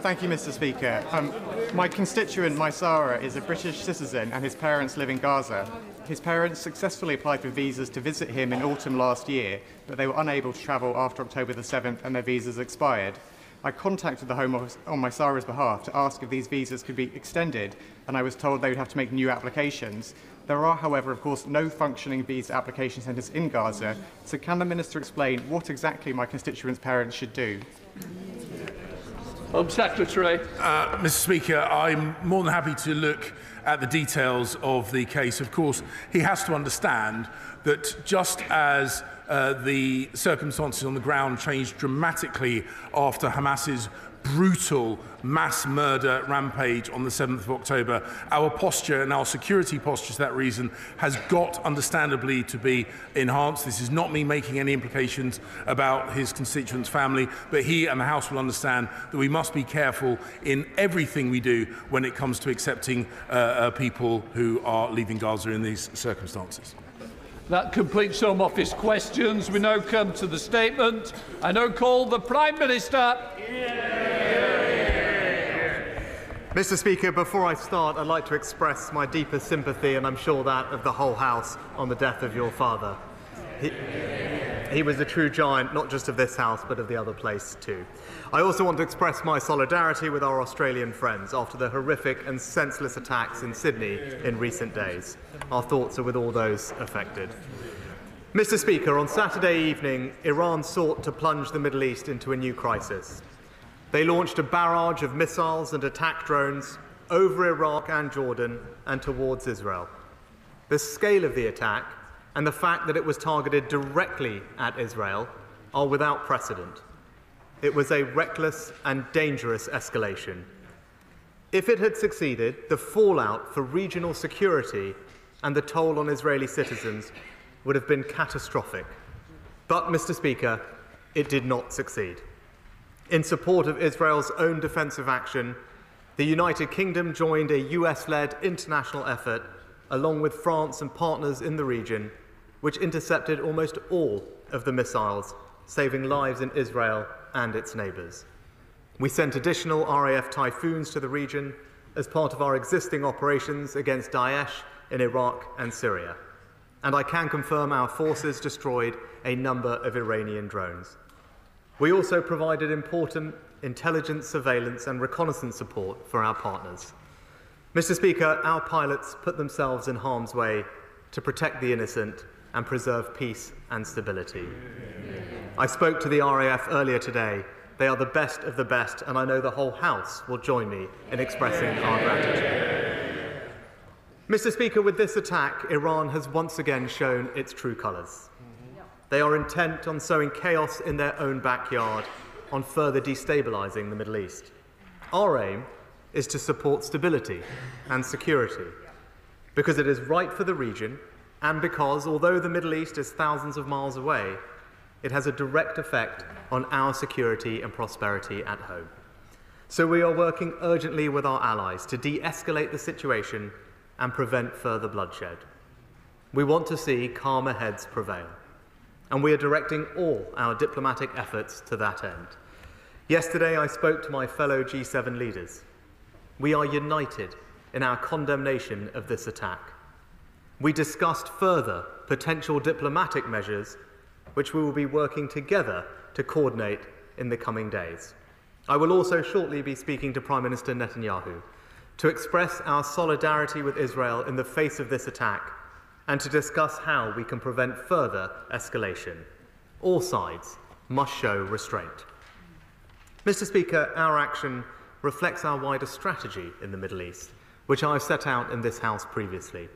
Thank you, Mr. Speaker. Um, my constituent, Maisara, is a British citizen and his parents live in Gaza. His parents successfully applied for visas to visit him in autumn last year, but they were unable to travel after October the 7th and their visas expired. I contacted the Home Office on Maisara's behalf to ask if these visas could be extended, and I was told they would have to make new applications. There are, however, of course, no functioning visa application centres in Gaza, so can the Minister explain what exactly my constituents' parents should do? Home Secretary. Uh, Mr Speaker, I'm more than happy to look at the details of the case. Of course, he has to understand that just as uh, the circumstances on the ground changed dramatically after Hamas's brutal mass murder rampage on the 7th of October. Our posture and our security posture, for that reason, has got understandably to be enhanced. This is not me making any implications about his constituents' family, but he and the House will understand that we must be careful in everything we do when it comes to accepting uh, uh, people who are leaving Gaza in these circumstances. That completes Home Office questions. We now come to the statement. I now call the Prime Minister. Mr Speaker, before I start, I'd like to express my deepest sympathy, and I'm sure that of the whole House, on the death of your father. He, he was a true giant, not just of this House, but of the other place too. I also want to express my solidarity with our Australian friends after the horrific and senseless attacks in Sydney in recent days. Our thoughts are with all those affected. Mr Speaker, on Saturday evening, Iran sought to plunge the Middle East into a new crisis. They launched a barrage of missiles and attack drones over Iraq and Jordan and towards Israel. The scale of the attack and the fact that it was targeted directly at Israel are without precedent. It was a reckless and dangerous escalation. If it had succeeded, the fallout for regional security and the toll on Israeli citizens would have been catastrophic. But, Mr. Speaker, it did not succeed. In support of Israel's own defensive action, the United Kingdom joined a US led international effort, along with France and partners in the region, which intercepted almost all of the missiles, saving lives in Israel and its neighbours. We sent additional RAF Typhoons to the region as part of our existing operations against Daesh in Iraq and Syria. And I can confirm our forces destroyed a number of Iranian drones. We also provided important intelligence, surveillance, and reconnaissance support for our partners. Mr. Speaker, our pilots put themselves in harm's way to protect the innocent and preserve peace and stability. I spoke to the RAF earlier today. They are the best of the best, and I know the whole House will join me in expressing our gratitude. Mr. Speaker, with this attack, Iran has once again shown its true colours. They are intent on sowing chaos in their own backyard, on further destabilising the Middle East. Our aim is to support stability and security because it is right for the region and because, although the Middle East is thousands of miles away, it has a direct effect on our security and prosperity at home. So we are working urgently with our allies to de escalate the situation and prevent further bloodshed. We want to see calmer heads prevail and we are directing all our diplomatic efforts to that end. Yesterday, I spoke to my fellow G7 leaders. We are united in our condemnation of this attack. We discussed further potential diplomatic measures, which we will be working together to coordinate in the coming days. I will also shortly be speaking to Prime Minister Netanyahu to express our solidarity with Israel in the face of this attack and to discuss how we can prevent further escalation. All sides must show restraint. Mr. Speaker, our action reflects our wider strategy in the Middle East, which I have set out in this House previously.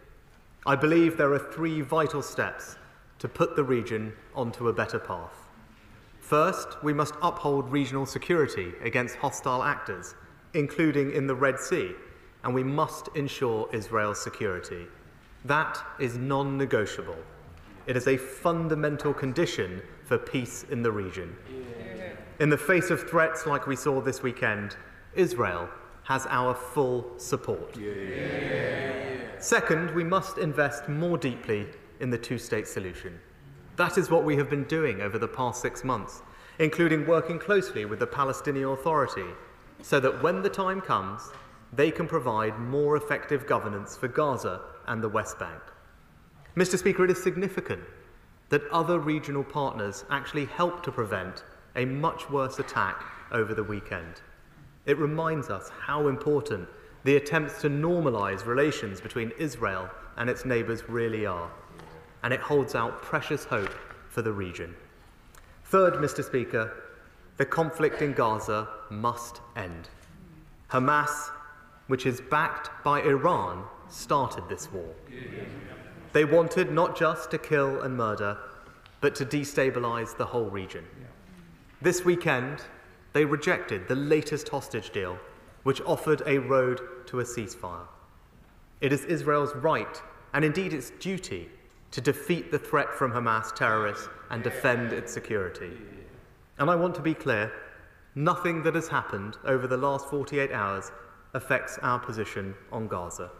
I believe there are three vital steps to put the region onto a better path. First, we must uphold regional security against hostile actors, including in the Red Sea, and we must ensure Israel's security. That is non negotiable. It is a fundamental condition for peace in the region. In the face of threats like we saw this weekend, Israel has our full support. Second, we must invest more deeply in the two state solution. That is what we have been doing over the past six months, including working closely with the Palestinian Authority, so that when the time comes, they can provide more effective governance for Gaza and the West Bank. Mr. Speaker, it is significant that other regional partners actually helped to prevent a much worse attack over the weekend. It reminds us how important the attempts to normalise relations between Israel and its neighbours really are, and it holds out precious hope for the region. Third, Mr. Speaker, the conflict in Gaza must end. Hamas, which is backed by Iran, started this war. They wanted not just to kill and murder, but to destabilize the whole region. This weekend, they rejected the latest hostage deal, which offered a road to a ceasefire. It is Israel's right, and indeed its duty, to defeat the threat from Hamas terrorists and defend its security. And I want to be clear nothing that has happened over the last 48 hours affects our position on Gaza.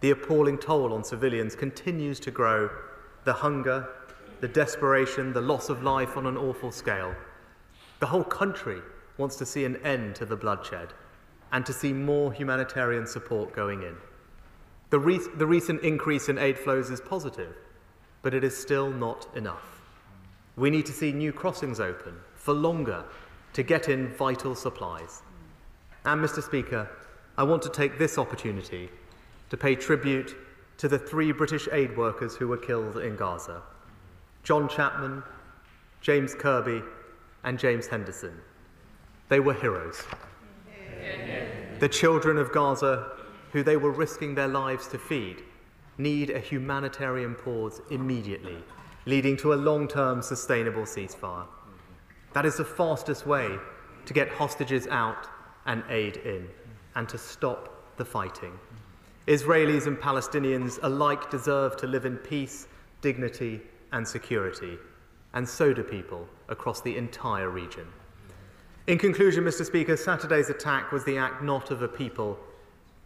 The appalling toll on civilians continues to grow, the hunger, the desperation, the loss of life on an awful scale. The whole country wants to see an end to the bloodshed and to see more humanitarian support going in. The, re- the recent increase in aid flows is positive, but it is still not enough. We need to see new crossings open for longer to get in vital supplies. And, Mr. Speaker, I want to take this opportunity to pay tribute to the three British aid workers who were killed in Gaza John Chapman, James Kirby, and James Henderson. They were heroes. The children of Gaza, who they were risking their lives to feed, need a humanitarian pause immediately, leading to a long term sustainable ceasefire. That is the fastest way to get hostages out and aid in, and to stop the fighting. Israelis and Palestinians alike deserve to live in peace, dignity, and security, and so do people across the entire region. In conclusion, Mr. Speaker, Saturday's attack was the act not of a people,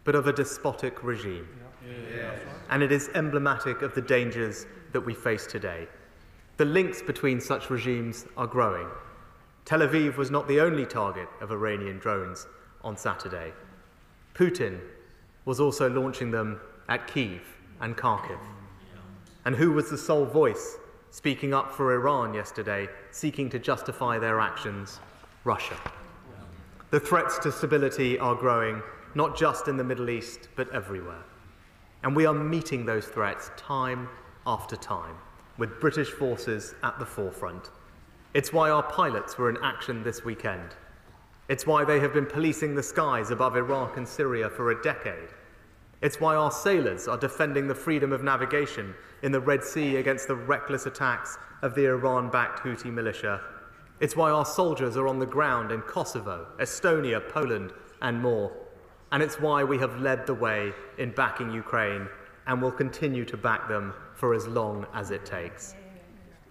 but of a despotic regime. And it is emblematic of the dangers that we face today. The links between such regimes are growing. Tel Aviv was not the only target of Iranian drones on Saturday. Putin was also launching them at Kiev and Kharkiv. And who was the sole voice speaking up for Iran yesterday, seeking to justify their actions? Russia. The threats to stability are growing, not just in the Middle East, but everywhere. And we are meeting those threats time after time, with British forces at the forefront. It's why our pilots were in action this weekend. It's why they have been policing the skies above Iraq and Syria for a decade. It's why our sailors are defending the freedom of navigation in the Red Sea against the reckless attacks of the Iran backed Houthi militia it's why our soldiers are on the ground in Kosovo, Estonia, Poland, and more. And it's why we have led the way in backing Ukraine and will continue to back them for as long as it takes.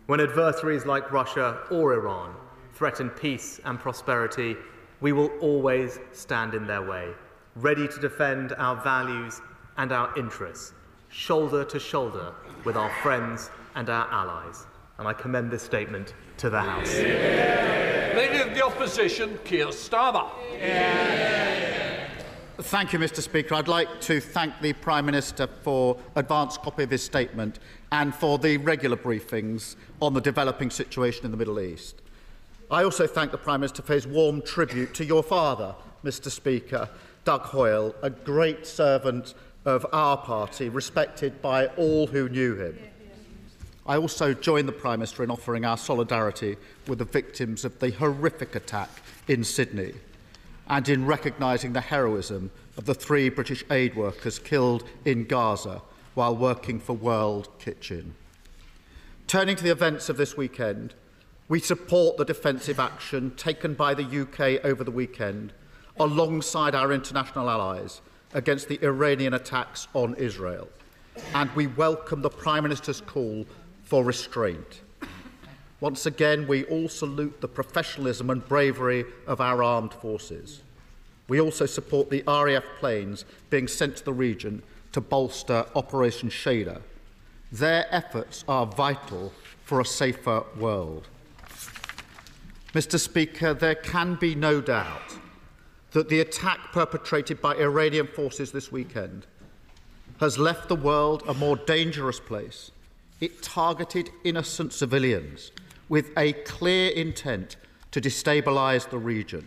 When adversaries like Russia or Iran threaten peace and prosperity, we will always stand in their way, ready to defend our values and our interests, shoulder to shoulder with our friends and our allies. And I commend this statement to the House. Yeah. Leader of the Opposition, Keir Starmer. Yeah. Thank you, Mr Speaker. I'd like to thank the Prime Minister for advance copy of his statement and for the regular briefings on the developing situation in the Middle East. I also thank the Prime Minister for his warm tribute to your father, Mr Speaker, Doug Hoyle, a great servant of our party, respected by all who knew him. I also join the Prime Minister in offering our solidarity with the victims of the horrific attack in Sydney and in recognising the heroism of the three British aid workers killed in Gaza while working for World Kitchen. Turning to the events of this weekend, we support the defensive action taken by the UK over the weekend alongside our international allies against the Iranian attacks on Israel. And we welcome the Prime Minister's call for restraint. Once again, we all salute the professionalism and bravery of our armed forces. We also support the RAF planes being sent to the region to bolster Operation Shader. Their efforts are vital for a safer world. Mr. Speaker, there can be no doubt that the attack perpetrated by Iranian forces this weekend has left the world a more dangerous place it targeted innocent civilians with a clear intent to destabilise the region.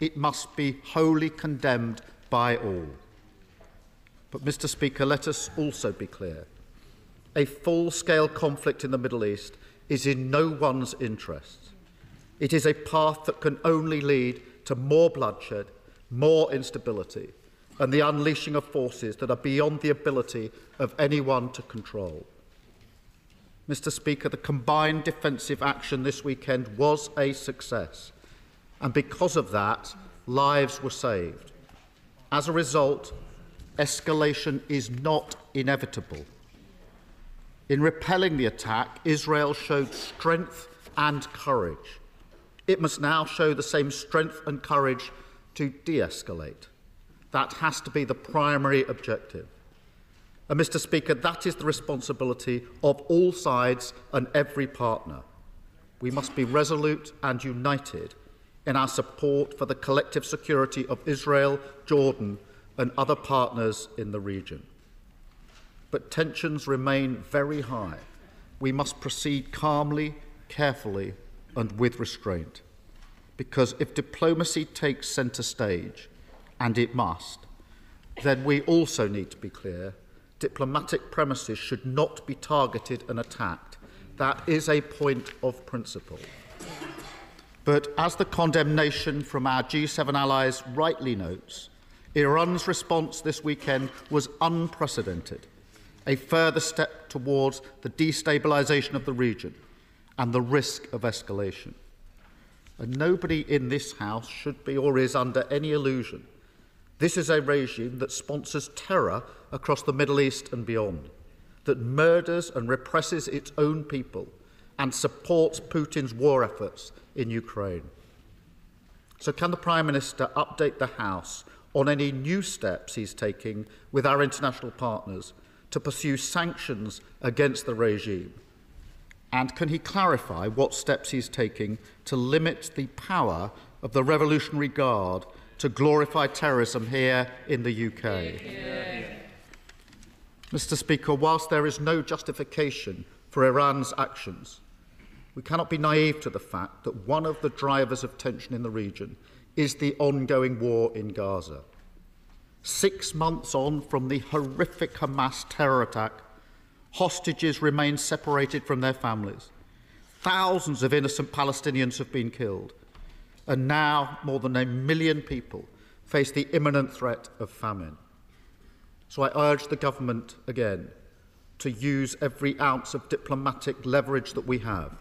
It must be wholly condemned by all. But, Mr. Speaker, let us also be clear. A full scale conflict in the Middle East is in no one's interests. It is a path that can only lead to more bloodshed, more instability, and the unleashing of forces that are beyond the ability of anyone to control. Mr Speaker, the combined defensive action this weekend was a success. And because of that, lives were saved. As a result, escalation is not inevitable. In repelling the attack, Israel showed strength and courage. It must now show the same strength and courage to de escalate. That has to be the primary objective. And, Mr. Speaker, that is the responsibility of all sides and every partner. We must be resolute and united in our support for the collective security of Israel, Jordan, and other partners in the region. But tensions remain very high. We must proceed calmly, carefully, and with restraint. Because if diplomacy takes centre stage, and it must, then we also need to be clear diplomatic premises should not be targeted and attacked. That is a point of principle. But as the condemnation from our G7 allies rightly notes, Iran's response this weekend was unprecedented, a further step towards the destabilisation of the region and the risk of escalation. And nobody in this House should be or is under any illusion. This is a regime that sponsors terror across the Middle East and beyond, that murders and represses its own people and supports Putin's war efforts in Ukraine. So, can the Prime Minister update the House on any new steps he's taking with our international partners to pursue sanctions against the regime? And can he clarify what steps he's taking to limit the power of the Revolutionary Guard to glorify terrorism here in the UK? Mr. Speaker, whilst there is no justification for Iran's actions, we cannot be naive to the fact that one of the drivers of tension in the region is the ongoing war in Gaza. Six months on from the horrific Hamas terror attack, hostages remain separated from their families. Thousands of innocent Palestinians have been killed. And now more than a million people face the imminent threat of famine. So I urge the government again to use every ounce of diplomatic leverage that we have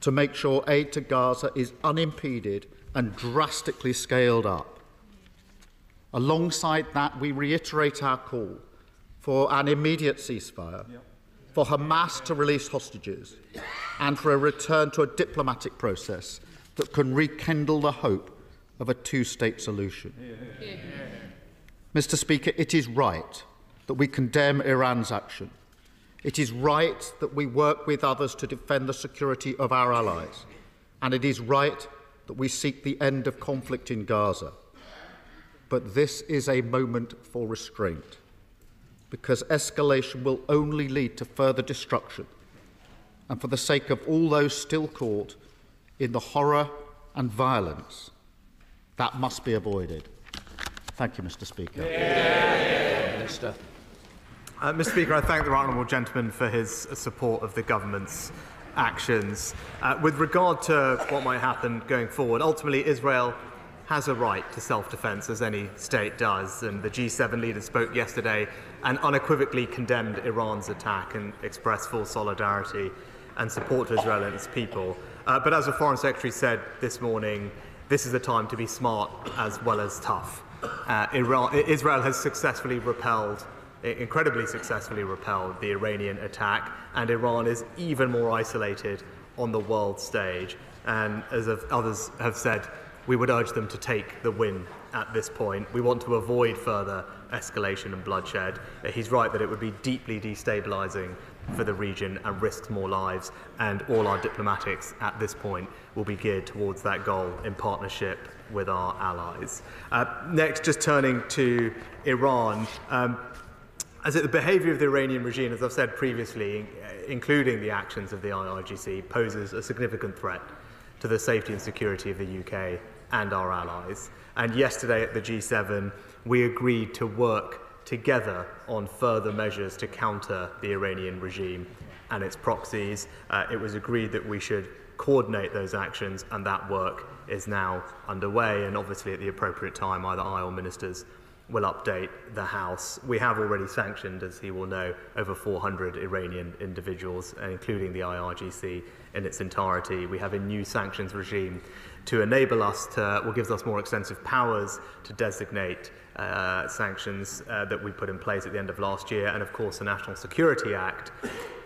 to make sure aid to Gaza is unimpeded and drastically scaled up. Alongside that, we reiterate our call for an immediate ceasefire, for Hamas to release hostages, and for a return to a diplomatic process that can rekindle the hope of a two state solution. Mr. Speaker, it is right that we condemn Iran's action. It is right that we work with others to defend the security of our allies. And it is right that we seek the end of conflict in Gaza. But this is a moment for restraint, because escalation will only lead to further destruction. And for the sake of all those still caught in the horror and violence, that must be avoided. Thank you, Mr. Speaker. Yeah. Minister. Uh, Mr. Speaker, I thank the right honourable gentleman for his support of the government's actions. Uh, with regard to what might happen going forward, ultimately Israel has a right to self-defence, as any state does, and the G7 leaders spoke yesterday and unequivocally condemned Iran's attack and expressed full solidarity and support to Israel and its people. Uh, but as the Foreign Secretary said this morning, this is a time to be smart as well as tough. Uh, Iran, Israel has successfully repelled incredibly successfully repelled the Iranian attack, and Iran is even more isolated on the world stage. And as others have said, we would urge them to take the win at this point. We want to avoid further escalation and bloodshed. He's right that it would be deeply destabilizing for the region and risks more lives, and all our diplomatics at this point will be geared towards that goal in partnership with our allies. Uh, next, just turning to Iran. Um, as it, the behaviour of the Iranian regime, as I've said previously, including the actions of the IRGC, poses a significant threat to the safety and security of the UK and our allies. And yesterday at the G7, we agreed to work together on further measures to counter the Iranian regime and its proxies. Uh, it was agreed that we should coordinate those actions, and that work is now underway. And obviously, at the appropriate time, either I or ministers will update the House. We have already sanctioned, as he will know, over 400 Iranian individuals, including the IRGC in its entirety. We have a new sanctions regime to enable us to, well, gives us more extensive powers to designate uh, sanctions uh, that we put in place at the end of last year. And of course, the National Security Act,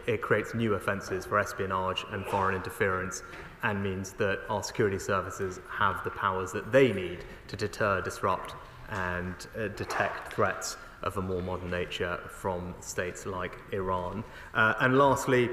it creates new offences for espionage and foreign interference and means that our security services have the powers that they need to deter, disrupt, and uh, detect threats of a more modern nature from states like Iran. Uh, and lastly,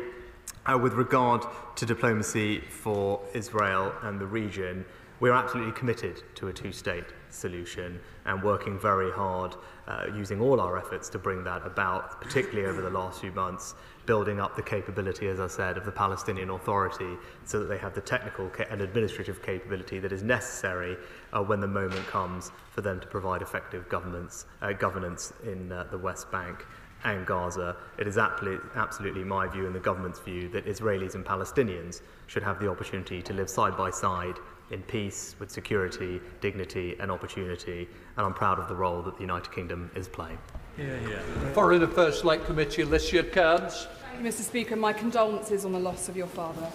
uh, with regard to diplomacy for Israel and the region, we're absolutely committed to a two-state solution and working very hard uh, using all our efforts to bring that about, particularly over the last few months, building up the capability, as I said, of the Palestinian Authority so that they have the technical and administrative capability that is necessary uh, when the moment comes for them to provide effective governments, uh, governance in uh, the West Bank and Gaza. It is absolutely my view and the government's view that Israelis and Palestinians should have the opportunity to live side by side in peace, with security, dignity and opportunity, and I'm proud of the role that the United Kingdom is playing. Yeah, yeah. Foreign Affairs Select Committee, Alicia Cairns. Mr Speaker, my condolences on the loss of your father.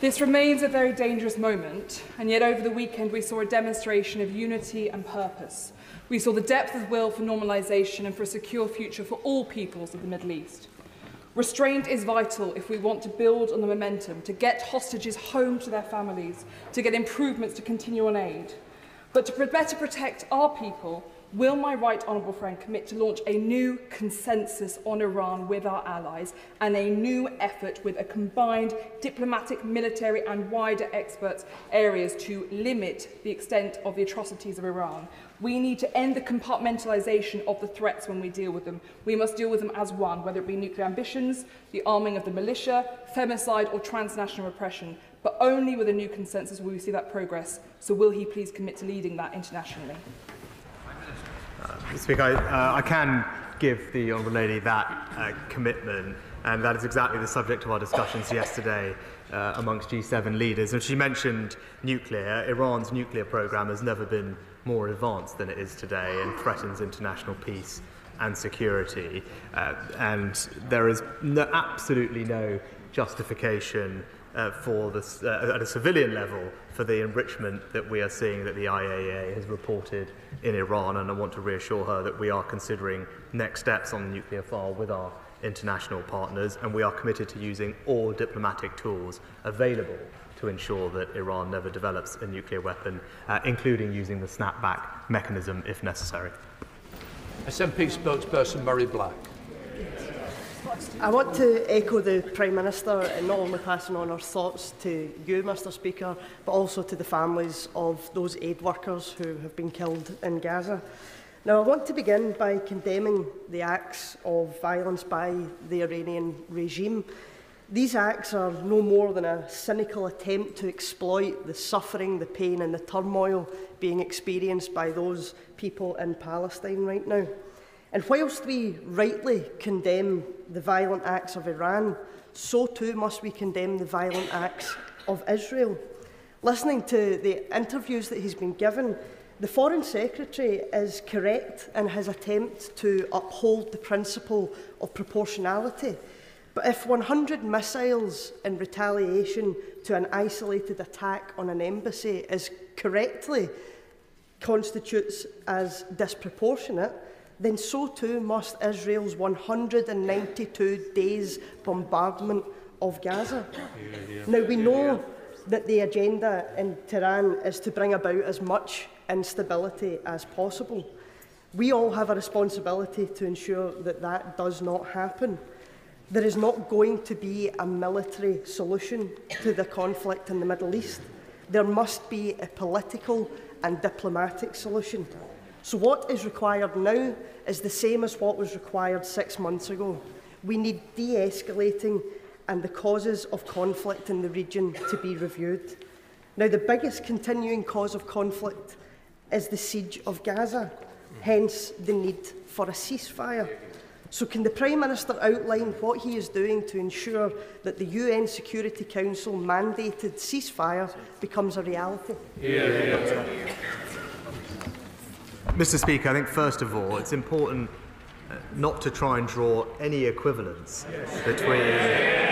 This remains a very dangerous moment, and yet over the weekend we saw a demonstration of unity and purpose. We saw the depth of will for normalisation and for a secure future for all peoples of the Middle East. Restraint is vital if we want to build on the momentum, to get hostages home to their families, to get improvements to continue on aid. But to better protect our people, will my right honourable friend commit to launch a new consensus on Iran with our allies and a new effort with a combined diplomatic, military and wider experts areas to limit the extent of the atrocities of Iran? We need to end the compartmentalisation of the threats when we deal with them. We must deal with them as one, whether it be nuclear ambitions, the arming of the militia, femicide or transnational repression. But only with a new consensus will we see that progress. So will he please commit to leading that internationally? Uh, Speaker, I, uh, I can give the Honourable Lady that uh, commitment, and that is exactly the subject of our discussions yesterday uh, amongst G7 leaders. And she mentioned nuclear. Iran's nuclear program has never been more advanced than it is today and threatens international peace and security. Uh, and there is no, absolutely no justification uh, for this, uh, at a civilian level for the enrichment that we are seeing that the IAEA has reported in Iran. And I want to reassure her that we are considering next steps on the nuclear file with our international partners and we are committed to using all diplomatic tools available to ensure that Iran never develops a nuclear weapon, uh, including using the snapback mechanism if necessary. SNP spokesperson Mhairi Black. I want to echo the Prime Minister and not only passing on our thoughts to you, Mr Speaker, but also to the families of those aid workers who have been killed in Gaza. Now, I want to begin by condemning the acts of violence by the Iranian regime These acts are no more than a cynical attempt to exploit the suffering, the pain, and the turmoil being experienced by those people in Palestine right now. And whilst we rightly condemn the violent acts of Iran, so too must we condemn the violent acts of Israel. Listening to the interviews that he's been given, the Foreign Secretary is correct in his attempt to uphold the principle of proportionality But if 100 missiles in retaliation to an isolated attack on an embassy is correctly constitutes as disproportionate, then so too must Israel's 192 days bombardment of Gaza. Now, we know that the agenda in Tehran is to bring about as much instability as possible. We all have a responsibility to ensure that that does not happen. There is not going to be a military solution to the conflict in the Middle East. There must be a political and diplomatic solution. So what is required now is the same as what was required six months ago. We need de-escalating and the causes of conflict in the region to be reviewed. Now, the biggest continuing cause of conflict is the siege of Gaza, hence the need for a ceasefire. So can the Prime Minister outline what he is doing to ensure that the UN Security Council mandated ceasefire becomes a reality? Yeah, yeah. Mr Speaker, I think first of all it's important uh, not to try and draw any equivalence yes. between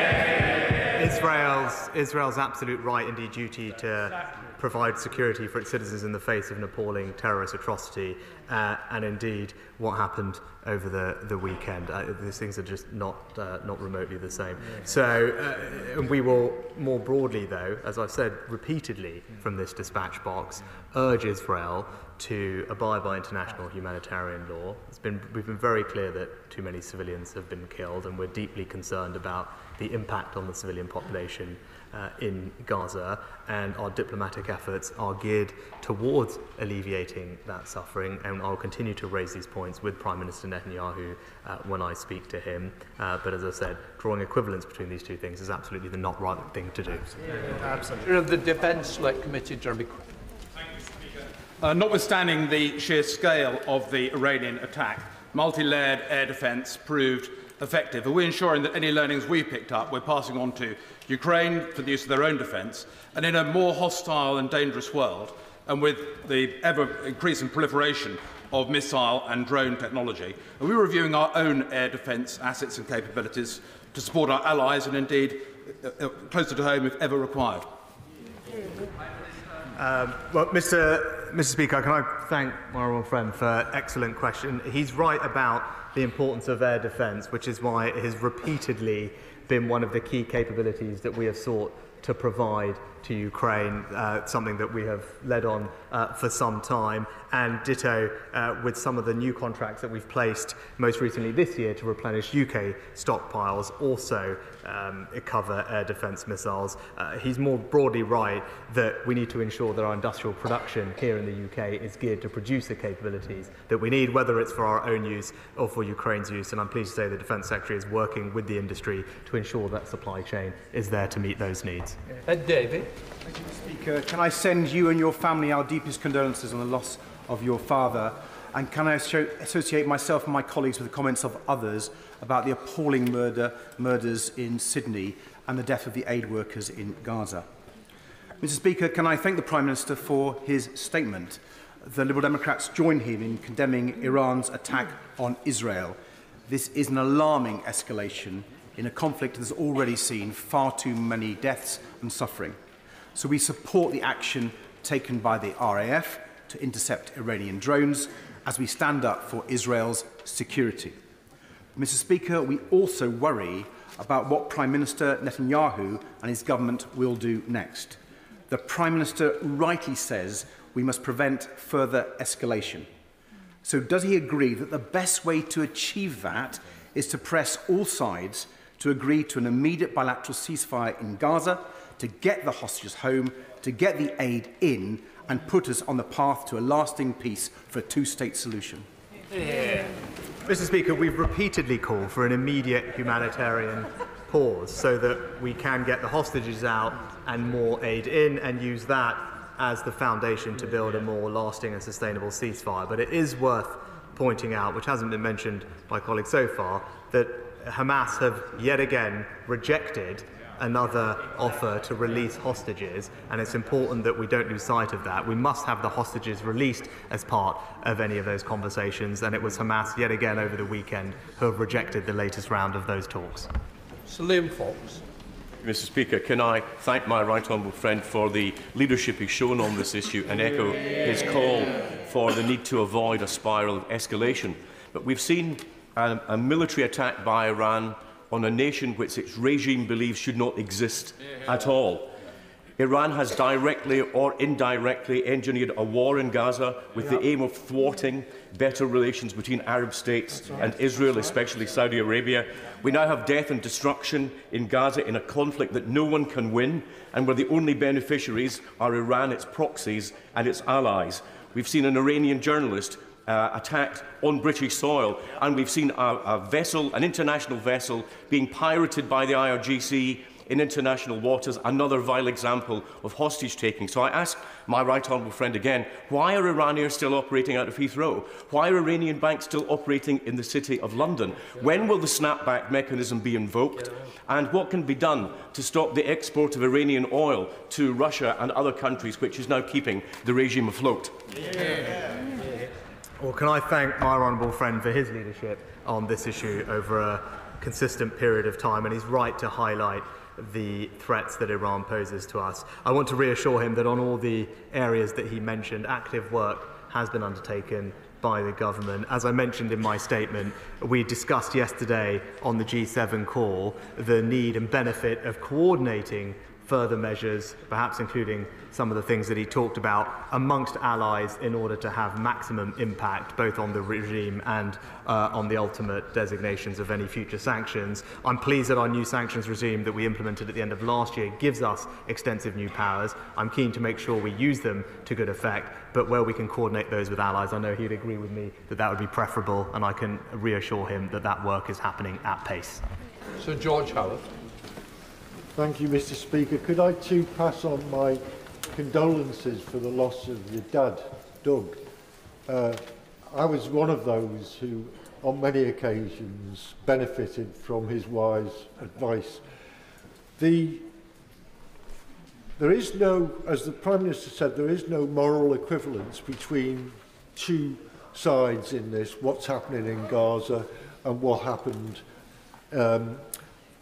Israel's, Israel's absolute right, indeed duty, to provide security for its citizens in the face of an appalling terrorist atrocity, uh, and indeed what happened over the, the weekend. Uh, these things are just not, uh, not remotely the same. So uh, we will more broadly, though, as I've said repeatedly from this dispatch box, urge Israel to abide by international humanitarian law. It's been, we've been very clear that too many civilians have been killed, and we're deeply concerned about the impact on the civilian population uh, in Gaza, and our diplomatic efforts are geared towards alleviating that suffering. And I'll continue to raise these points with Prime Minister Netanyahu uh, when I speak to him. Uh, but as I said, drawing equivalence between these two things is absolutely the not right thing to do. Absolutely. Of the Defence Select Committee, Jeremy. Uh, notwithstanding the sheer scale of the Iranian attack, multi-layered air defence proved effective? Are we ensuring that any learnings we picked up we're passing on to Ukraine for the use of their own defence? And in a more hostile and dangerous world, and with the ever increasing proliferation of missile and drone technology, are we reviewing our own air defence assets and capabilities to support our allies and indeed uh, uh, closer to home if ever required? Um, well, Mr. Mr. Speaker, can I thank my honourable friend for excellent question. He's right about the importance of air defence, which is why it has repeatedly been one of the key capabilities that we have sought to provide to Ukraine, uh, something that we have led on uh, for some time, and ditto uh, with some of the new contracts that we've placed most recently this year to replenish UK stockpiles, also um, cover air defence missiles. Uh, he's more broadly right that we need to ensure that our industrial production here in the UK is geared to produce the capabilities that we need, whether it's for our own use or for Ukraine's use. And I'm pleased to say the Defence Secretary is working with the industry to ensure that supply chain is there to meet those needs. Ed David. Thank you, Speaker. Can I send you and your family our deepest condolences on the loss of your father? And can I associate myself and my colleagues with the comments of others about the appalling murder, murders in Sydney and the death of the aid workers in Gaza? Mr Speaker, can I thank the Prime Minister for his statement? The Liberal Democrats join him in condemning Iran's attack on Israel. This is an alarming escalation in a conflict that has already seen far too many deaths and suffering. So we support the action taken by the RAF to intercept Iranian drones as we stand up for Israel's security. Mr Speaker, we also worry about what Prime Minister Netanyahu and his government will do next. The Prime Minister rightly says we must prevent further escalation. So does he agree that the best way to achieve that is to press all sides to agree to an immediate bilateral ceasefire in Gaza, to get the hostages home, to get the aid in, and put us on the path to a lasting peace for a two-state solution? Yeah. Mr Speaker, we've repeatedly called for an immediate humanitarian pause so that we can get the hostages out and more aid in and use that as the foundation to build a more lasting and sustainable ceasefire. But it is worth pointing out, which hasn't been mentioned by colleagues so far, that Hamas have yet again rejected another offer to release hostages, and it's important that we don't lose sight of that. We must have the hostages released as part of any of those conversations, and it was Hamas yet again over the weekend who have rejected the latest round of those talks. Liam Fox. Mr Speaker, can I thank my right honourable friend for the leadership he's shown on this issue and echo his call for the need to avoid a spiral of escalation. But we've seen a, a military attack by Iran on a nation which its regime believes should not exist at all. Iran has directly or indirectly engineered a war in Gaza with the aim of thwarting better relations between Arab states and Israel, especially Saudi Arabia. We now have death and destruction in Gaza in a conflict that no one can win and where the only beneficiaries are Iran, its proxies and its allies. We've seen an Iranian journalist uh, attacked on British soil. And we've seen a, a vessel, an international vessel, being pirated by the IRGC in international waters, another vile example of hostage taking. So I ask my right honourable friend again, why are Iranians still operating out of Heathrow? Why are Iranian banks still operating in the city of London? When will the snapback mechanism be invoked? And what can be done to stop the export of Iranian oil to Russia and other countries, which is now keeping the regime afloat? Yeah. Well, can I thank my honourable friend for his leadership on this issue over a consistent period of time, and he's right to highlight the threats that Iran poses to us. I want to reassure him that on all the areas that he mentioned, active work has been undertaken by the government. As I mentioned in my statement, we discussed yesterday on the G7 call the need and benefit of coordinating further measures, perhaps including some of the things that he talked about amongst allies in order to have maximum impact both on the regime and uh, on the ultimate designations of any future sanctions. I'm pleased that our new sanctions regime that we implemented at the end of last year gives us extensive new powers. I'm keen to make sure we use them to good effect, but where we can coordinate those with allies, I know he'd agree with me that that would be preferable, and I can reassure him that that work is happening at pace. Sir George Howarth. Thank you, Mr Speaker. Could I too pass on my condolences for the loss of your dad, Doug? Uh, I was one of those who, on many occasions, benefited from his wise advice. The, there is no, as the Prime Minister said, there is no moral equivalence between two sides in this, what's happening in Gaza and what happened um,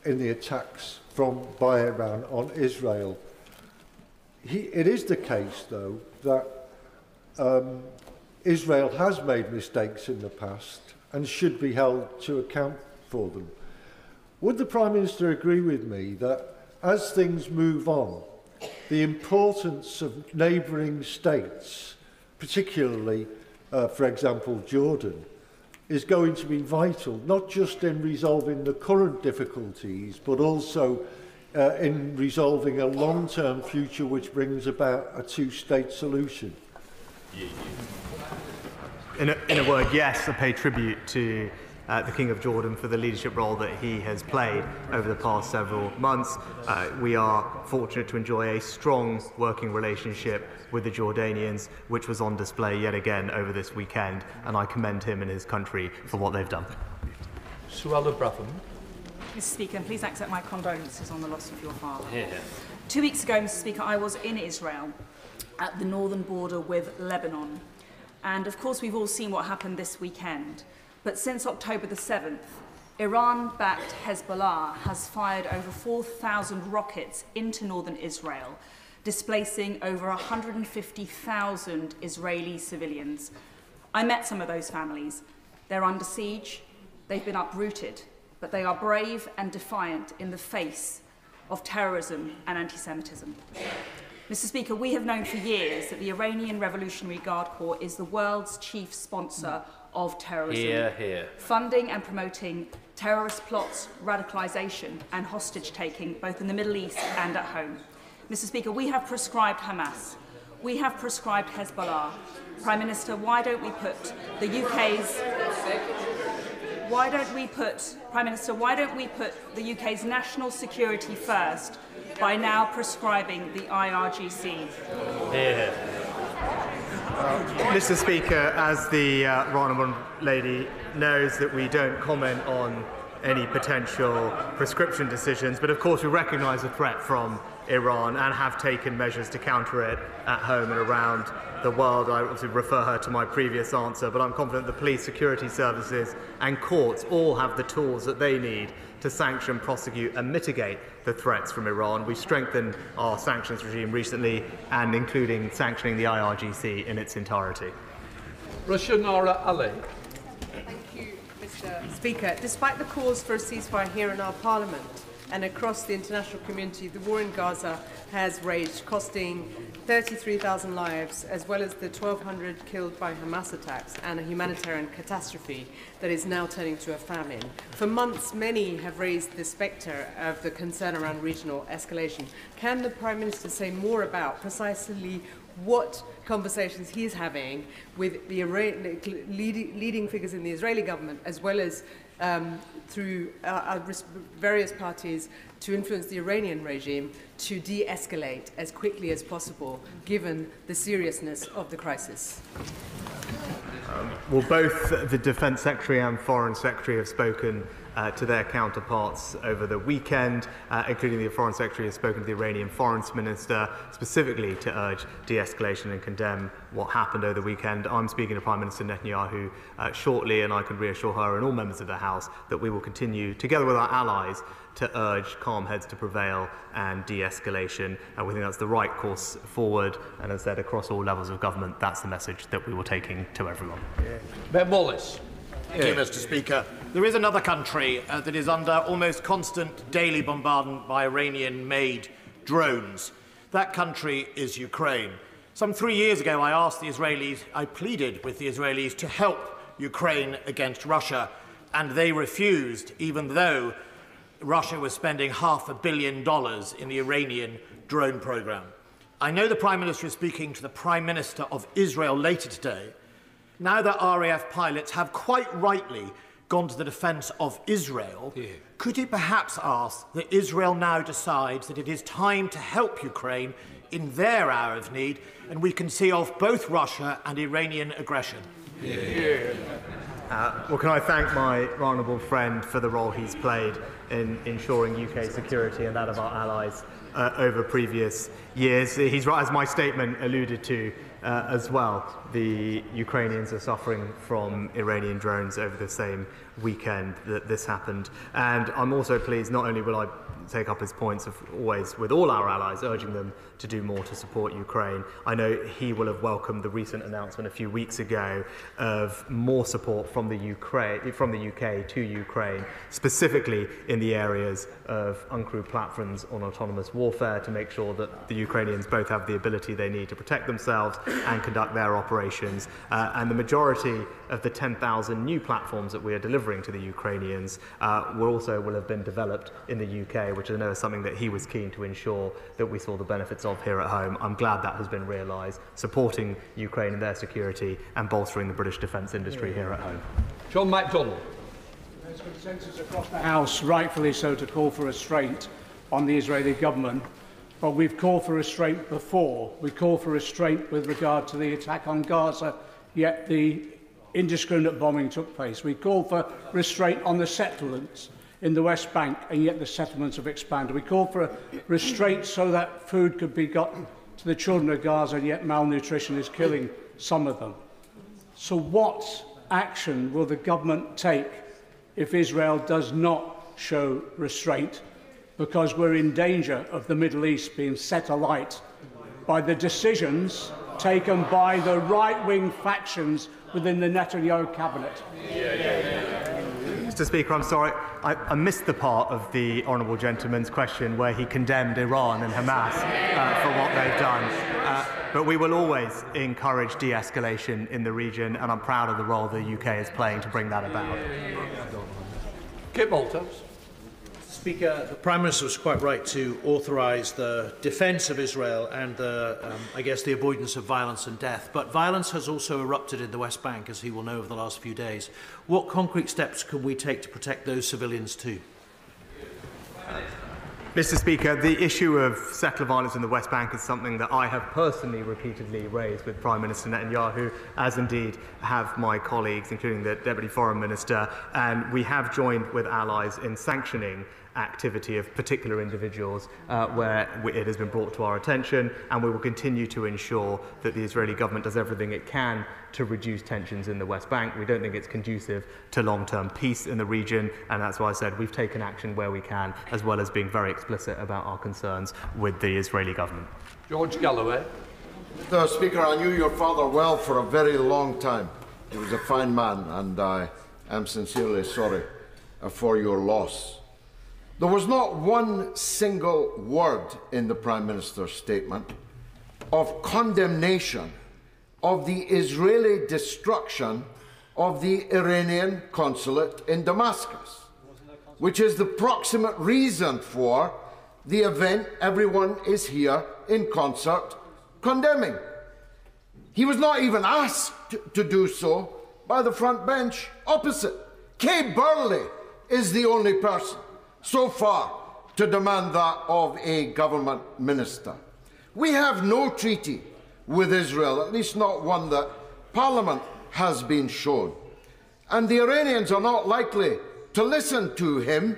in the attacks from by Iran on Israel. he, it is the case, though, that um, Israel has made mistakes in the past and should be held to account for them. Would the Prime Minister agree with me that as things move on, the importance of neighbouring states, particularly, uh, for example, Jordan, is going to be vital, not just in resolving the current difficulties, but also uh, in resolving a long-term future which brings about a two-state solution? In a, in a word, yes, I pay tribute to uh, the King of Jordan for the leadership role that he has played over the past several months. Uh, we are fortunate to enjoy a strong working relationship with the Jordanians, which was on display yet again over this weekend, and I commend him and his country for what they've done. Suella Braverman. Mr Speaker, please accept my condolences on the loss of your father. Here. Two weeks ago, Mr Speaker, I was in Israel at the northern border with Lebanon. And of course, we've all seen what happened this weekend. But since October the 7th, Iran-backed Hezbollah has fired over 4,000 rockets into northern Israel, displacing over 150,000 Israeli civilians. I met some of those families. They're under siege, they've been uprooted, but they are brave and defiant in the face of terrorism and anti-Semitism. Mr Speaker, we have known for years that the Iranian Revolutionary Guard Corps is the world's chief sponsor of terrorism. Here, here. Funding and promoting terrorist plots, radicalisation and hostage-taking, both in the Middle East and at home. Mr Speaker, we have prescribed Hamas. We have prescribed Hezbollah. Prime Minister, why don't we put the UK's... Why don't we put, Prime Minister, why don't we put the UK's national security first by now prescribing the IRGC? Here. Mr. Speaker, as the uh, Honourable Lady knows that we don't comment on any potential prescription decisions, but of course we recognise the threat from Iran and have taken measures to counter it at home and around the world. I obviously refer her to my previous answer, but I'm confident the police, security services and courts all have the tools that they need to sanction, prosecute and mitigate the threats from Iran. We strengthened our sanctions regime recently and including sanctioning the IRGC in its entirety. Rushanara Ali. Thank you, Mr Speaker. Despite the calls for a ceasefire here in our Parliament and across the international community, the war in Gaza has raged, costing 33,000 lives, as well as the 1,200 killed by Hamas attacks and a humanitarian catastrophe that is now turning to a famine. For months, many have raised the spectre of the concern around regional escalation. Can the Prime Minister say more about precisely what conversations he's having with the leading, figures in the Israeli government, as well as um, through uh, uh various parties to influence the Iranian regime to de escalate as quickly as possible, given the seriousness of the crisis? Um, well, both the Defence Secretary and Foreign Secretary have spoken uh, to their counterparts over the weekend, uh, including the Foreign Secretary has spoken to the Iranian Foreign Minister specifically to urge de-escalation and condemn what happened over the weekend. I'm speaking to Prime Minister Netanyahu uh, shortly, and I can reassure her and all members of the House that we will continue, together with our allies, to urge calm heads to prevail and de-escalation. And we think that's the right course forward. And as I said, across all levels of government, that's the message that we were taking to everyone. Ben Wallace. Thank you, Mr. Speaker. There is another country uh, that is under almost constant daily bombardment by Iranian made drones. That country is Ukraine. Some three years ago, I asked the Israelis, I pleaded with the Israelis to help Ukraine against Russia, and they refused, even though Russia was spending half a billion dollars in the Iranian drone program. I know the Prime Minister is speaking to the Prime Minister of Israel later today. Now that RAF pilots have quite rightly gone to the defence of Israel, yeah. could he perhaps ask that Israel now decides that it is time to help Ukraine in their hour of need and we can see off both Russia and Iranian aggression? Yeah. Uh, well, can I thank my honourable friend for the role he's played in ensuring UK security and that of our allies uh, over previous years. He's right, as my statement alluded to uh, as well. The Ukrainians are suffering from Iranian drones over the same weekend that this happened. And I'm also pleased, not only will I take up his points of always with all our allies, urging them to do more to support Ukraine. I know he will have welcomed the recent announcement a few weeks ago of more support from the Ukraine, from the UK to Ukraine, specifically in the areas of uncrewed platforms on autonomous warfare to make sure that the Ukrainians both have the ability they need to protect themselves and conduct their operations. Uh, and the majority of the 10,000 new platforms that we are delivering to the Ukrainians uh, will also will have been developed in the UK, which I know is something that he was keen to ensure that we saw the benefits of here at home. I'm glad that has been realised, supporting Ukraine in their security and bolstering the British defence industry here at home. John McDonnell. There's consensus across the House, rightfully so, to call for restraint on the Israeli government. But we've called for restraint before. We called for restraint with regard to the attack on Gaza, yet the indiscriminate bombing took place. We called for restraint on the settlements in the West Bank, and yet the settlements have expanded. We called for a restraint so that food could be got to the children of Gaza, and yet malnutrition is killing some of them. So what action will the government take if Israel does not show restraint? Because we're in danger of the Middle East being set alight by the decisions taken by the right-wing factions within the Netanyahu cabinet. Mr Speaker, I'm sorry, I, I, missed the part of the honourable gentleman's question where he condemned Iran and Hamas uh, for what they've done. Uh, but we will always encourage de-escalation in the region, and I'm proud of the role the UK is playing to bring that about. Kit Malthouse. Speaker, the Prime Minister was quite right to authorise the defence of Israel and the, um, I guess, the avoidance of violence and death. But violence has also erupted in the West Bank, as he will know over the last few days. What concrete steps can we take to protect those civilians too? Mr. Speaker, the issue of settler violence in the West Bank is something that I have personally repeatedly raised with Prime Minister Netanyahu, as indeed have my colleagues, including the Deputy Foreign Minister, and we have joined with allies in sanctioning activity of particular individuals uh, where it has been brought to our attention, and we will continue to ensure that the Israeli government does everything it can to reduce tensions in the West Bank. We don't think it's conducive to long-term peace in the region, and that's why I said we've taken action where we can, as well as being very explicit about our concerns with the Israeli government. George Galloway. Mr. Speaker, I knew your father well for a very long time. He was a fine man, and I am sincerely sorry for your loss. There was not one single word in the Prime Minister's statement of condemnation of the Israeli destruction of the Iranian consulate in Damascus, which is the proximate reason for the event everyone is here in concert condemning. He was not even asked to do so by the front bench opposite. Kay Burley is the only person so far to demand that of a government minister. We have no treaty with Israel, at least not one that Parliament has been shown. And the Iranians are not likely to listen to him.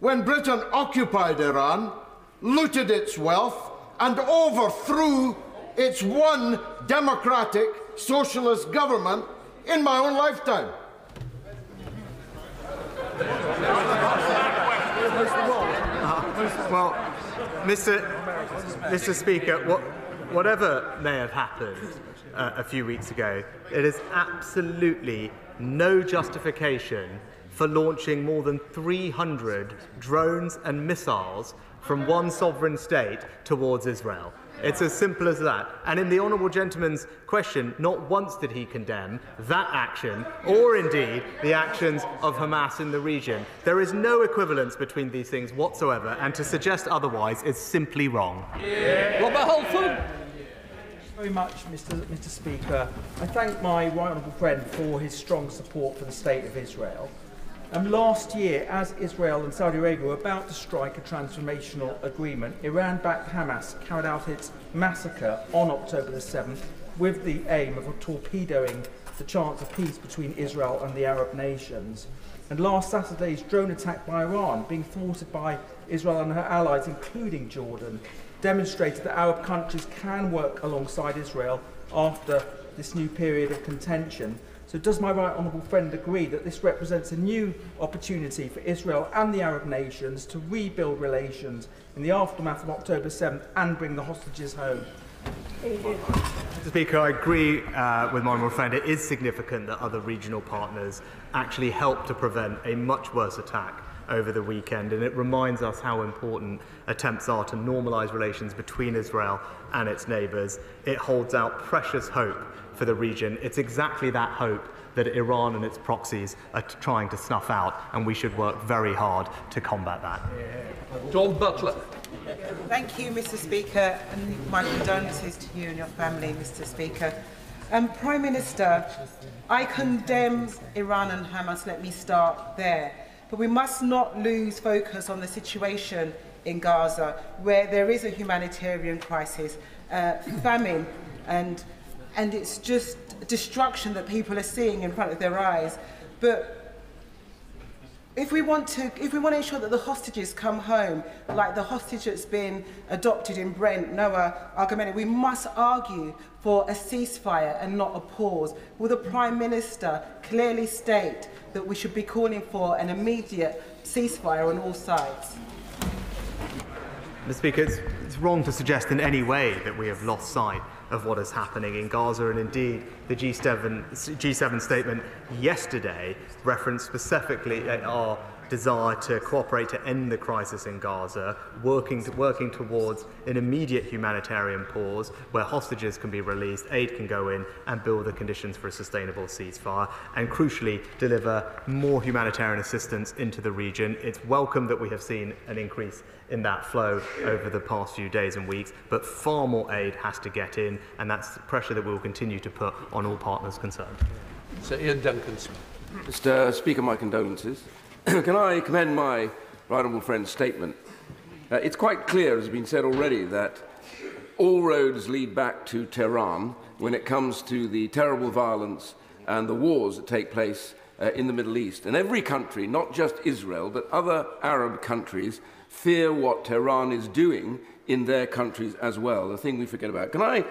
When Britain occupied Iran, looted its wealth, and overthrew its one democratic socialist government in my own lifetime. Well, Mr. Mr. Speaker, what, whatever may have happened uh, a few weeks ago, it is absolutely no justification for launching more than 300 drones and missiles from one sovereign state towards Israel. It's as simple as that. And in the Honourable Gentleman's question, not once did he condemn that action, or indeed the actions of Hamas in the region. There is no equivalence between these things whatsoever, and to suggest otherwise is simply wrong. Robert Halfon. very much, Mr. Mr. Speaker. I thank my right honourable friend for his strong support for the state of Israel. Um, last year, as Israel and Saudi Arabia were about to strike a transformational agreement, Iran-backed Hamas carried out its massacre on October the 7th with the aim of torpedoing the chance of peace between Israel and the Arab nations. And last Saturday's drone attack by Iran, being thwarted by Israel and her allies, including Jordan, demonstrated that Arab countries can work alongside Israel after this new period of contention so does my right honourable friend agree that this represents a new opportunity for Israel and the Arab nations to rebuild relations in the aftermath of October 7th and bring the hostages home? Mr. Speaker, I agree uh, with my honourable friend. It is significant that other regional partners actually helped to prevent a much worse attack over the weekend, and it reminds us how important attempts are to normalise relations between Israel and its neighbours. It holds out precious hope for the region. It's exactly that hope that Iran and its proxies are trying to snuff out, and we should work very hard to combat that. Dawn Butler. Thank you, Mr. Speaker, and my condolences to you and your family, Mr. Speaker. Um, Prime Minister, I condemn Iran and Hamas. Let me start there. But we must not lose focus on the situation in Gaza, where there is a humanitarian crisis, uh, famine, and and it's just destruction that people are seeing in front of their eyes. But if we want to if we want to ensure that the hostages come home like the hostage that's been adopted in Brent Noa Argamani we must argue for a ceasefire and not a pause will the prime minister clearly state that we should be calling for an immediate ceasefire on all sides Mr Speaker it's, it's wrong to suggest in any way that we have lost sight of what is happening in Gaza. And indeed, the G7, G7 statement yesterday referenced specifically our desire to cooperate to end the crisis in Gaza, working, to, working towards an immediate humanitarian pause where hostages can be released, aid can go in, and build the conditions for a sustainable ceasefire, and crucially, deliver more humanitarian assistance into the region. It's welcome that we have seen an increase in that flow over the past few days and weeks, but far more aid has to get in, and that's the pressure that we will continue to put on all partners concerned. Sir Iain Duncan. Mr. Speaker, my condolences. <clears throat> Can I commend my right honourable friend's statement? Uh, it's quite clear, as has been said already, that all roads lead back to Tehran when it comes to the terrible violence and the wars that take place uh, in the Middle East. And every country, not just Israel, but other Arab countries, fear what Tehran is doing in their countries as well, the thing we forget about. Can I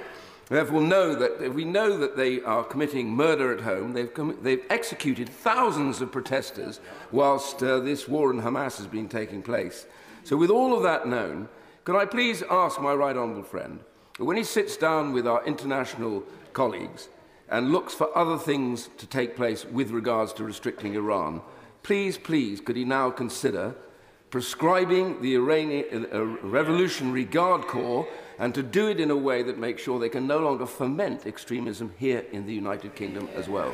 therefore know that if we know that they are committing murder at home, they've, they've executed thousands of protesters whilst uh, this war in Hamas has been taking place. So with all of that known, can I please ask my right honourable friend, when he sits down with our international colleagues and looks for other things to take place with regards to restricting Iran, please, please, could he now consider prescribing the Iranian uh, Revolutionary Guard Corps and to do it in a way that makes sure they can no longer foment extremism here in the United Kingdom as well.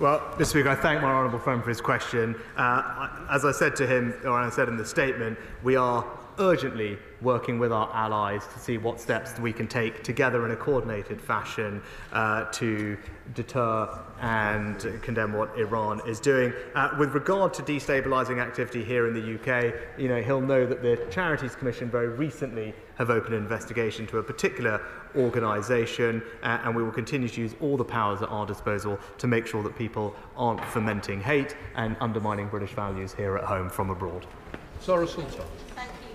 Well, Mr. Speaker, I thank my honourable friend for his question. Uh, as I said to him, or I said in the statement, we are urgently working with our allies to see what steps we can take together in a coordinated fashion uh, to deter and condemn what Iran is doing. Uh, with regard to destabilising activity here in the UK, you know, he'll know that the Charities Commission very recently have opened an investigation to a particular organisation, uh, and we will continue to use all the powers at our disposal to make sure that people aren't fomenting hate and undermining British values here at home from abroad. Zarah Sultana.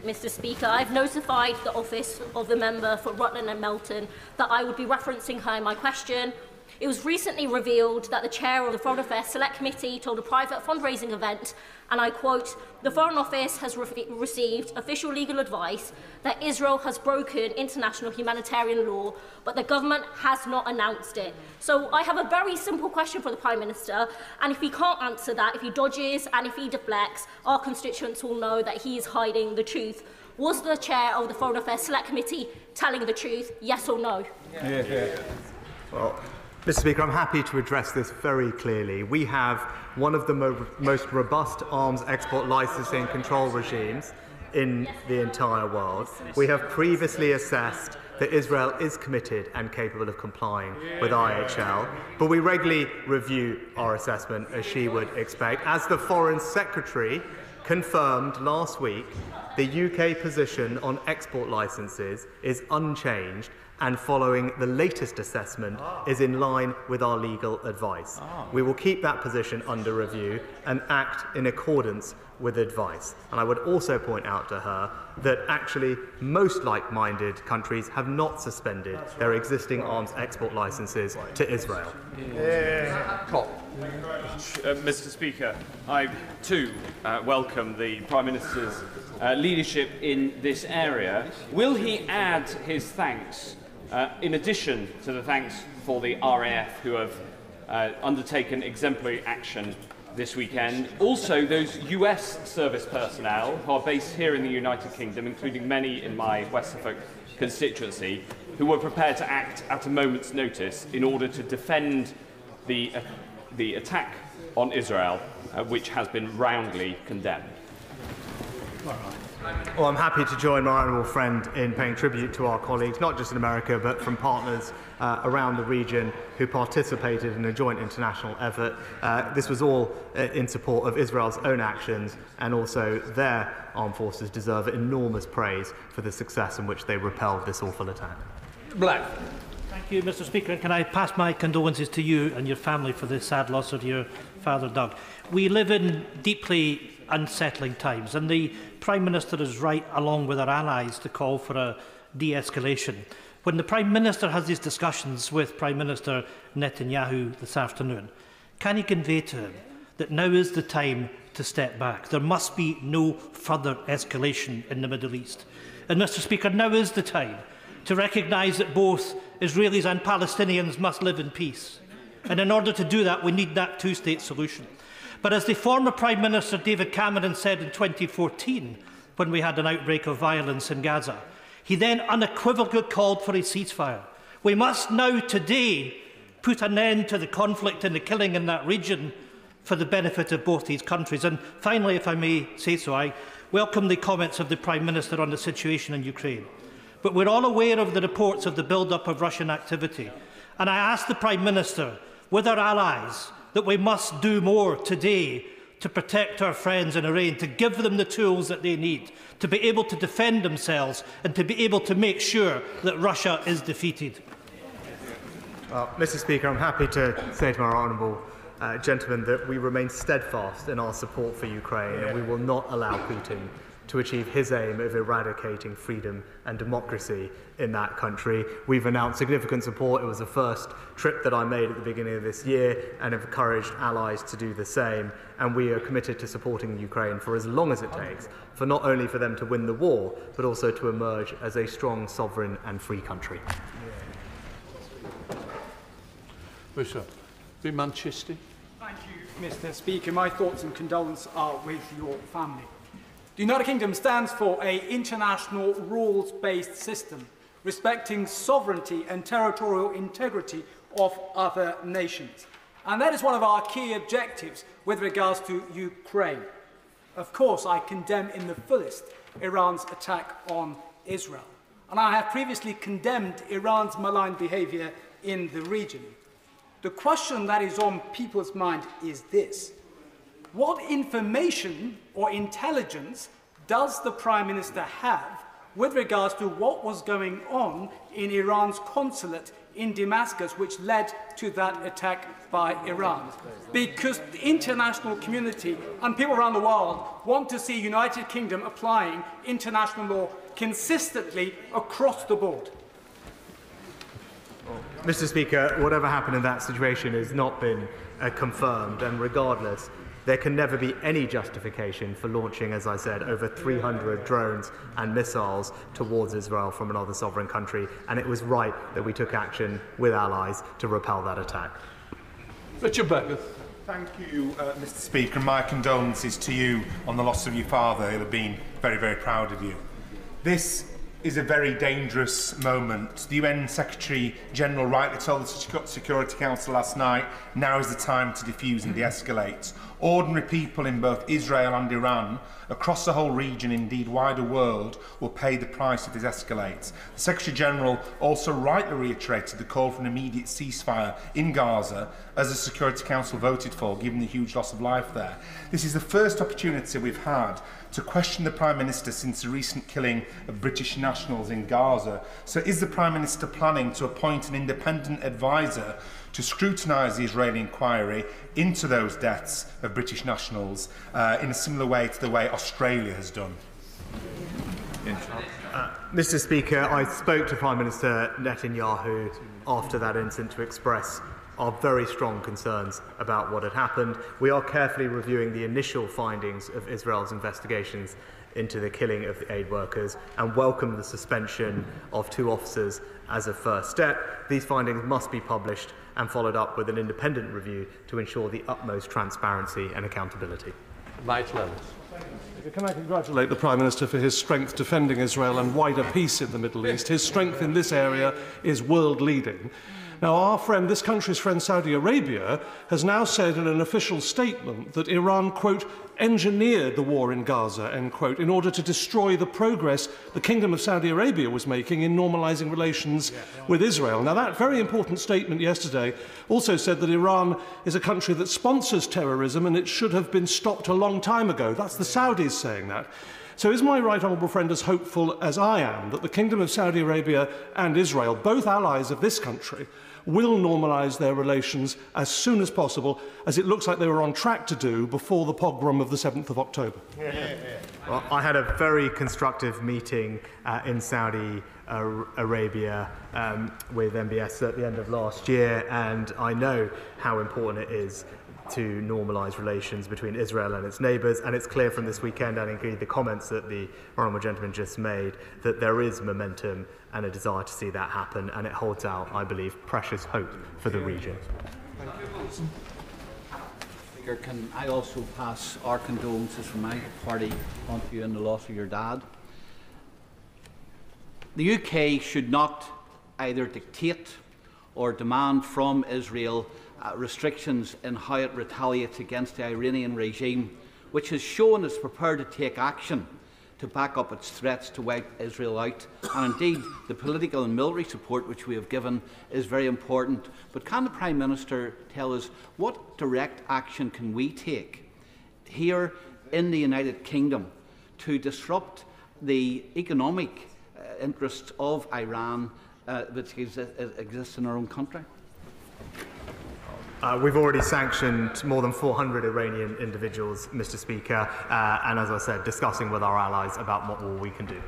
Mr Speaker. I've notified the office of the member for Rutland and Melton that I would be referencing her in my question. It was recently revealed that the chair of the Foreign Affairs Select Committee told a private fundraising event and I quote, the Foreign Office has re received official legal advice that Israel has broken international humanitarian law, but the government has not announced it. So I have a very simple question for the Prime Minister, and if he can't answer that, if he dodges and if he deflects, our constituents will know that he is hiding the truth. Was the chair of the Foreign Affairs Select Committee telling the truth, yes or no? Yeah, yeah. Well, Mr. Speaker, I'm happy to address this very clearly. We have one of the mo most robust arms export licensing control regimes in the entire world. We have previously assessed that Israel is committed and capable of complying with IHL, but we regularly review our assessment as she would expect. As the Foreign Secretary confirmed last week, the UK position on export licences is unchanged and following the latest assessment ah. is in line with our legal advice. Ah. We will keep that position under review and act in accordance with advice. And I would also point out to her that actually most like-minded countries have not suspended right. their existing arms export licenses right. to Israel. Yeah. Uh, Mr Speaker, I too uh, welcome the Prime Minister's uh, leadership in this area. Will he add his thanks, uh, in addition to the thanks for the RAF who have uh, undertaken exemplary action this weekend, also those US service personnel who are based here in the United Kingdom, including many in my West Suffolk constituency, who were prepared to act at a moment's notice in order to defend the, uh, the attack on Israel, uh, which has been roundly condemned. Well, I'm happy to join my honourable friend in paying tribute to our colleagues, not just in America, but from partners uh, around the region who participated in a joint international effort. Uh, this was all uh, in support of Israel's own actions, and also their armed forces deserve enormous praise for the success in which they repelled this awful attack. Black. Thank you, Mr. Speaker. And can I pass my condolences to you and your family for the sad loss of your father, Doug? We live in deeply unsettling times, and the Prime Minister is right, along with her allies, to call for a de-escalation. When the Prime Minister has these discussions with Prime Minister Netanyahu this afternoon, can he convey to him that now is the time to step back? There must be no further escalation in the Middle East. And, Mr Speaker, now is the time to recognise that both Israelis and Palestinians must live in peace. And in order to do that, we need that two-state solution. But as the former Prime Minister David Cameron said in 2014, when we had an outbreak of violence in Gaza, he then unequivocally called for a ceasefire. We must now, today, put an end to the conflict and the killing in that region for the benefit of both these countries. And finally, if I may say so, I welcome the comments of the Prime Minister on the situation in Ukraine. But we're all aware of the reports of the build-up of Russian activity. And I ask the Prime Minister, with our allies, that we must do more today to protect our friends in Iran, to give them the tools that they need, to be able to defend themselves and to be able to make sure that Russia is defeated. Well, Mr Speaker, I'm happy to say to my honourable uh, gentleman that we remain steadfast in our support for Ukraine yeah. and we will not allow Putin to achieve his aim of eradicating freedom and democracy in that country. We've announced significant support. It was the first trip that I made at the beginning of this year and have encouraged allies to do the same. And we are committed to supporting Ukraine for as long as it takes, for not only for them to win the war, but also to emerge as a strong, sovereign and free country. Bishop, be Manchester. Thank you, Mr Speaker. My thoughts and condolences are with your family. The United Kingdom stands for an international rules-based system, respecting sovereignty and territorial integrity of other nations. And that is one of our key objectives with regards to Ukraine. Of course, I condemn in the fullest Iran's attack on Israel. And I have previously condemned Iran's malign behavior in the region. The question that is on people's mind is this. What information or intelligence does the Prime Minister have with regards to what was going on in Iran's consulate in Damascus, which led to that attack by Iran. Because the international community and people around the world want to see United Kingdom applying international law consistently across the board. Mr. Speaker, whatever happened in that situation has not been uh, confirmed, and regardless, there can never be any justification for launching, as I said, over 300 drones and missiles towards Israel from another sovereign country, and it was right that we took action with allies to repel that attack. Richard Beckett. Thank you, uh, Mr. Speaker, and my condolences to you on the loss of your father. He'll have been very, very proud of you. This is a very dangerous moment. The UN Secretary General rightly told the Security Council last night now is the time to defuse and de escalate. Ordinary people in both Israel and Iran, across the whole region, indeed wider world, will pay the price if this escalates. The Secretary General also rightly reiterated the call for an immediate ceasefire in Gaza, as the Security Council voted for, given the huge loss of life there. This is the first opportunity we've had to question the Prime Minister since the recent killing of British nationals in Gaza. So is the Prime Minister planning to appoint an independent advisor to scrutinise the Israeli inquiry into those deaths of British nationals uh, in a similar way to the way Australia has done? Uh, Mr. Speaker, I spoke to Prime Minister Netanyahu after that incident to express our very strong concerns about what had happened. We are carefully reviewing the initial findings of Israel's investigations into the killing of the aid workers and welcome the suspension of two officers as a first step. These findings must be published and followed up with an independent review to ensure the utmost transparency and accountability. Mike Levis. Can I congratulate the Prime Minister for his strength defending Israel and wider peace in the Middle East? His strength in this area is world leading. Now, our friend, this country's friend Saudi Arabia, has now said in an official statement that Iran, quote, engineered the war in Gaza, end quote, in order to destroy the progress the Kingdom of Saudi Arabia was making in normalizing relations with Israel. Now, that very important statement yesterday also said that Iran is a country that sponsors terrorism and it should have been stopped a long time ago. That's the Saudis saying that. So is my right honourable friend as hopeful as I am that the Kingdom of Saudi Arabia and Israel, both allies of this country, will normalise their relations as soon as possible, as it looks like they were on track to do before the pogrom of the 7th of October. Well, I had a very constructive meeting uh, in Saudi Arabia um, with MBS at the end of last year, and I know how important it is to normalise relations between Israel and its neighbours. And it's clear from this weekend, and indeed the comments that the honourable gentleman just made, that there is momentum and a desire to see that happen. And it holds out, I believe, precious hope for the region. Speaker, can I also pass our condolences from my party onto you in the loss of your dad? The UK should not either dictate or demand from Israel uh, restrictions in how it retaliates against the Iranian regime, which has shown it's prepared to take action to back up its threats to wipe Israel out. And indeed, the political and military support which we have given is very important. But can the Prime Minister tell us what direct action can we take here in the United Kingdom to disrupt the economic uh, interests of Iran uh, which exists in our own country? Uh, we've already sanctioned more than 400 Iranian individuals, Mr. Speaker, uh, and as I said, discussing with our allies about what more we can do.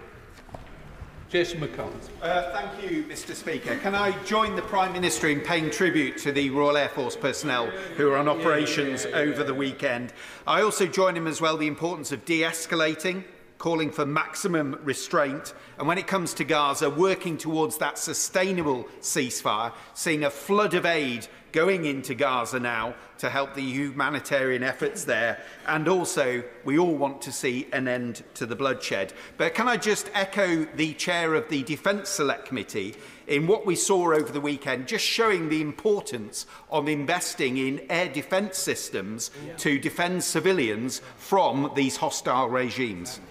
Jason McConnell. Uh, thank you, Mr. Speaker. Can I join the Prime Minister in paying tribute to the Royal Air Force personnel who are on operations over the weekend? I also join him as well the importance of de escalating calling for maximum restraint, and when it comes to Gaza, working towards that sustainable ceasefire, seeing a flood of aid going into Gaza now to help the humanitarian efforts there. And also, we all want to see an end to the bloodshed. But can I just echo the chair of the Defence Select Committee in what we saw over the weekend, just showing the importance of investing in air defence systems yeah. to defend civilians from these hostile regimes?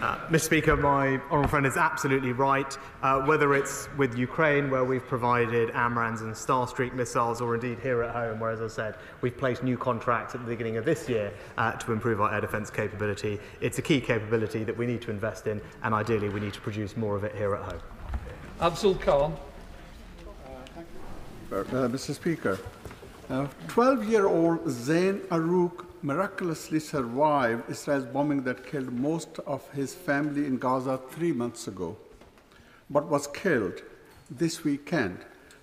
Uh, Mr. Speaker, my honourable friend is absolutely right. Uh, whether it's with Ukraine, where we've provided AMRAAMs and Star Starstreak missiles, or indeed here at home, where, as I said, we've placed new contracts at the beginning of this year uh, to improve our air defence capability. It's a key capability that we need to invest in, and ideally, we need to produce more of it here at home. Afzal Khan. Uh, Mr. Speaker, 12-year-old Zain Arouk miraculously survived Israel's bombing that killed most of his family in Gaza three months ago, but was killed this weekend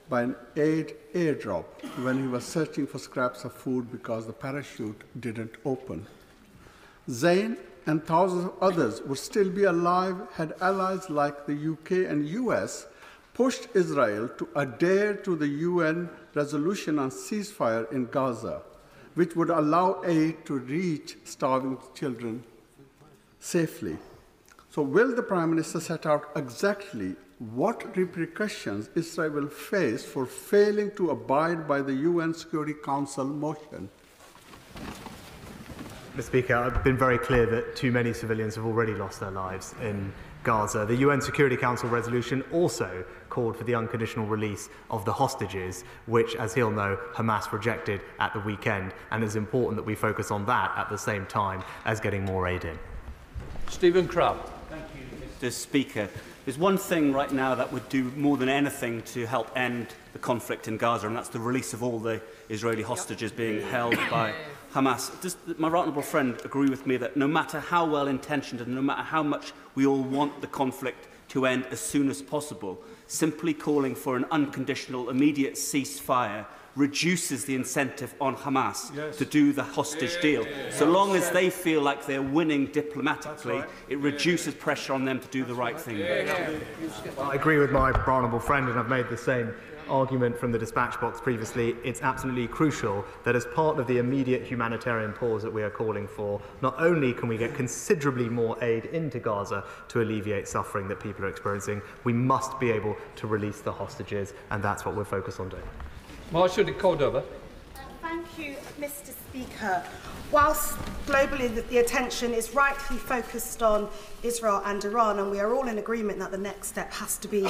by an aid airdrop when he was searching for scraps of food because the parachute didn't open. Zain and thousands of others would still be alive had allies like the UK and US pushed Israel to adhere to the UN resolution on ceasefire in Gaza, which would allow aid to reach starving children safely. So, will the Prime Minister set out exactly what repercussions Israel will face for failing to abide by the UN Security Council motion? Mr. Speaker, I've been very clear that too many civilians have already lost their lives in Gaza. The UN Security Council resolution also called for the unconditional release of the hostages, which, as he'll know, Hamas rejected at the weekend. And it's important that we focus on that at the same time as getting more aid in. Stephen Crabb. Thank you, Mr. Speaker. There's one thing right now that would do more than anything to help end the conflict in Gaza, and that's the release of all the Israeli hostages being held by Hamas. Does my right honourable friend agree with me that no matter how well intentioned and no matter how much we all want the conflict to end as soon as possible, simply calling for an unconditional immediate ceasefire reduces the incentive on Hamas yes. to do the hostage yeah, deal. Yeah, yeah, so long as they feel like they're winning diplomatically, right. it reduces pressure on them to do the right thing. I agree with my honourable friend, and I've made the same argument from the dispatch box previously, it's absolutely crucial that as part of the immediate humanitarian pause that we are calling for, not only can we get considerably more aid into Gaza to alleviate suffering that people are experiencing, we must be able to release the hostages, and that's what we're focused on doing. Marsha de Cordova. Uh, um, thank you, Mr. Speaker. Whilst globally the, the, attention is rightly focused on Israel and Iran, and we are all in agreement that the next step has to be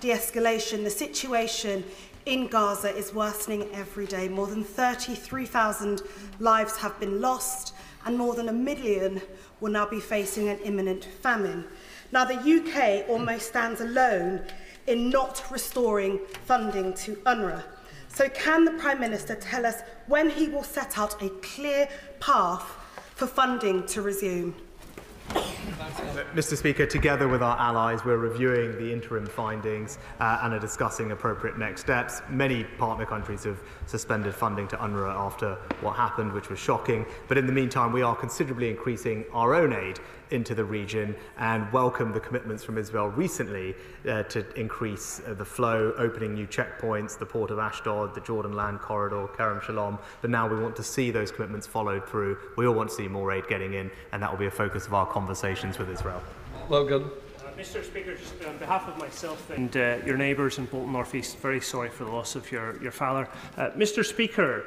de escalation, the situation in Gaza is worsening every day. More than 33,000 lives have been lost, and more than a million will now be facing an imminent famine. Now, the UK almost stands alone in not restoring funding to UNRWA. So, can the Prime Minister tell us when he will set out a clear path for funding to resume? Mr. Speaker, together with our allies, we're reviewing the interim findings uh, and are discussing appropriate next steps. Many partner countries have suspended funding to UNRWA after what happened, which was shocking. But in the meantime, we are considerably increasing our own aid into the region and welcome the commitments from Israel recently uh, to increase uh, the flow, opening new checkpoints, the port of Ashdod, the Jordan land corridor, Kerem Shalom. But now we want to see those commitments followed through. We all want to see more aid getting in, and that will be a focus of our conversations with Israel. Logan. Uh, Mr. Speaker, just on behalf of myself and uh, your neighbours in Bolton North East, very sorry for the loss of your, your father. Uh, Mr. Speaker,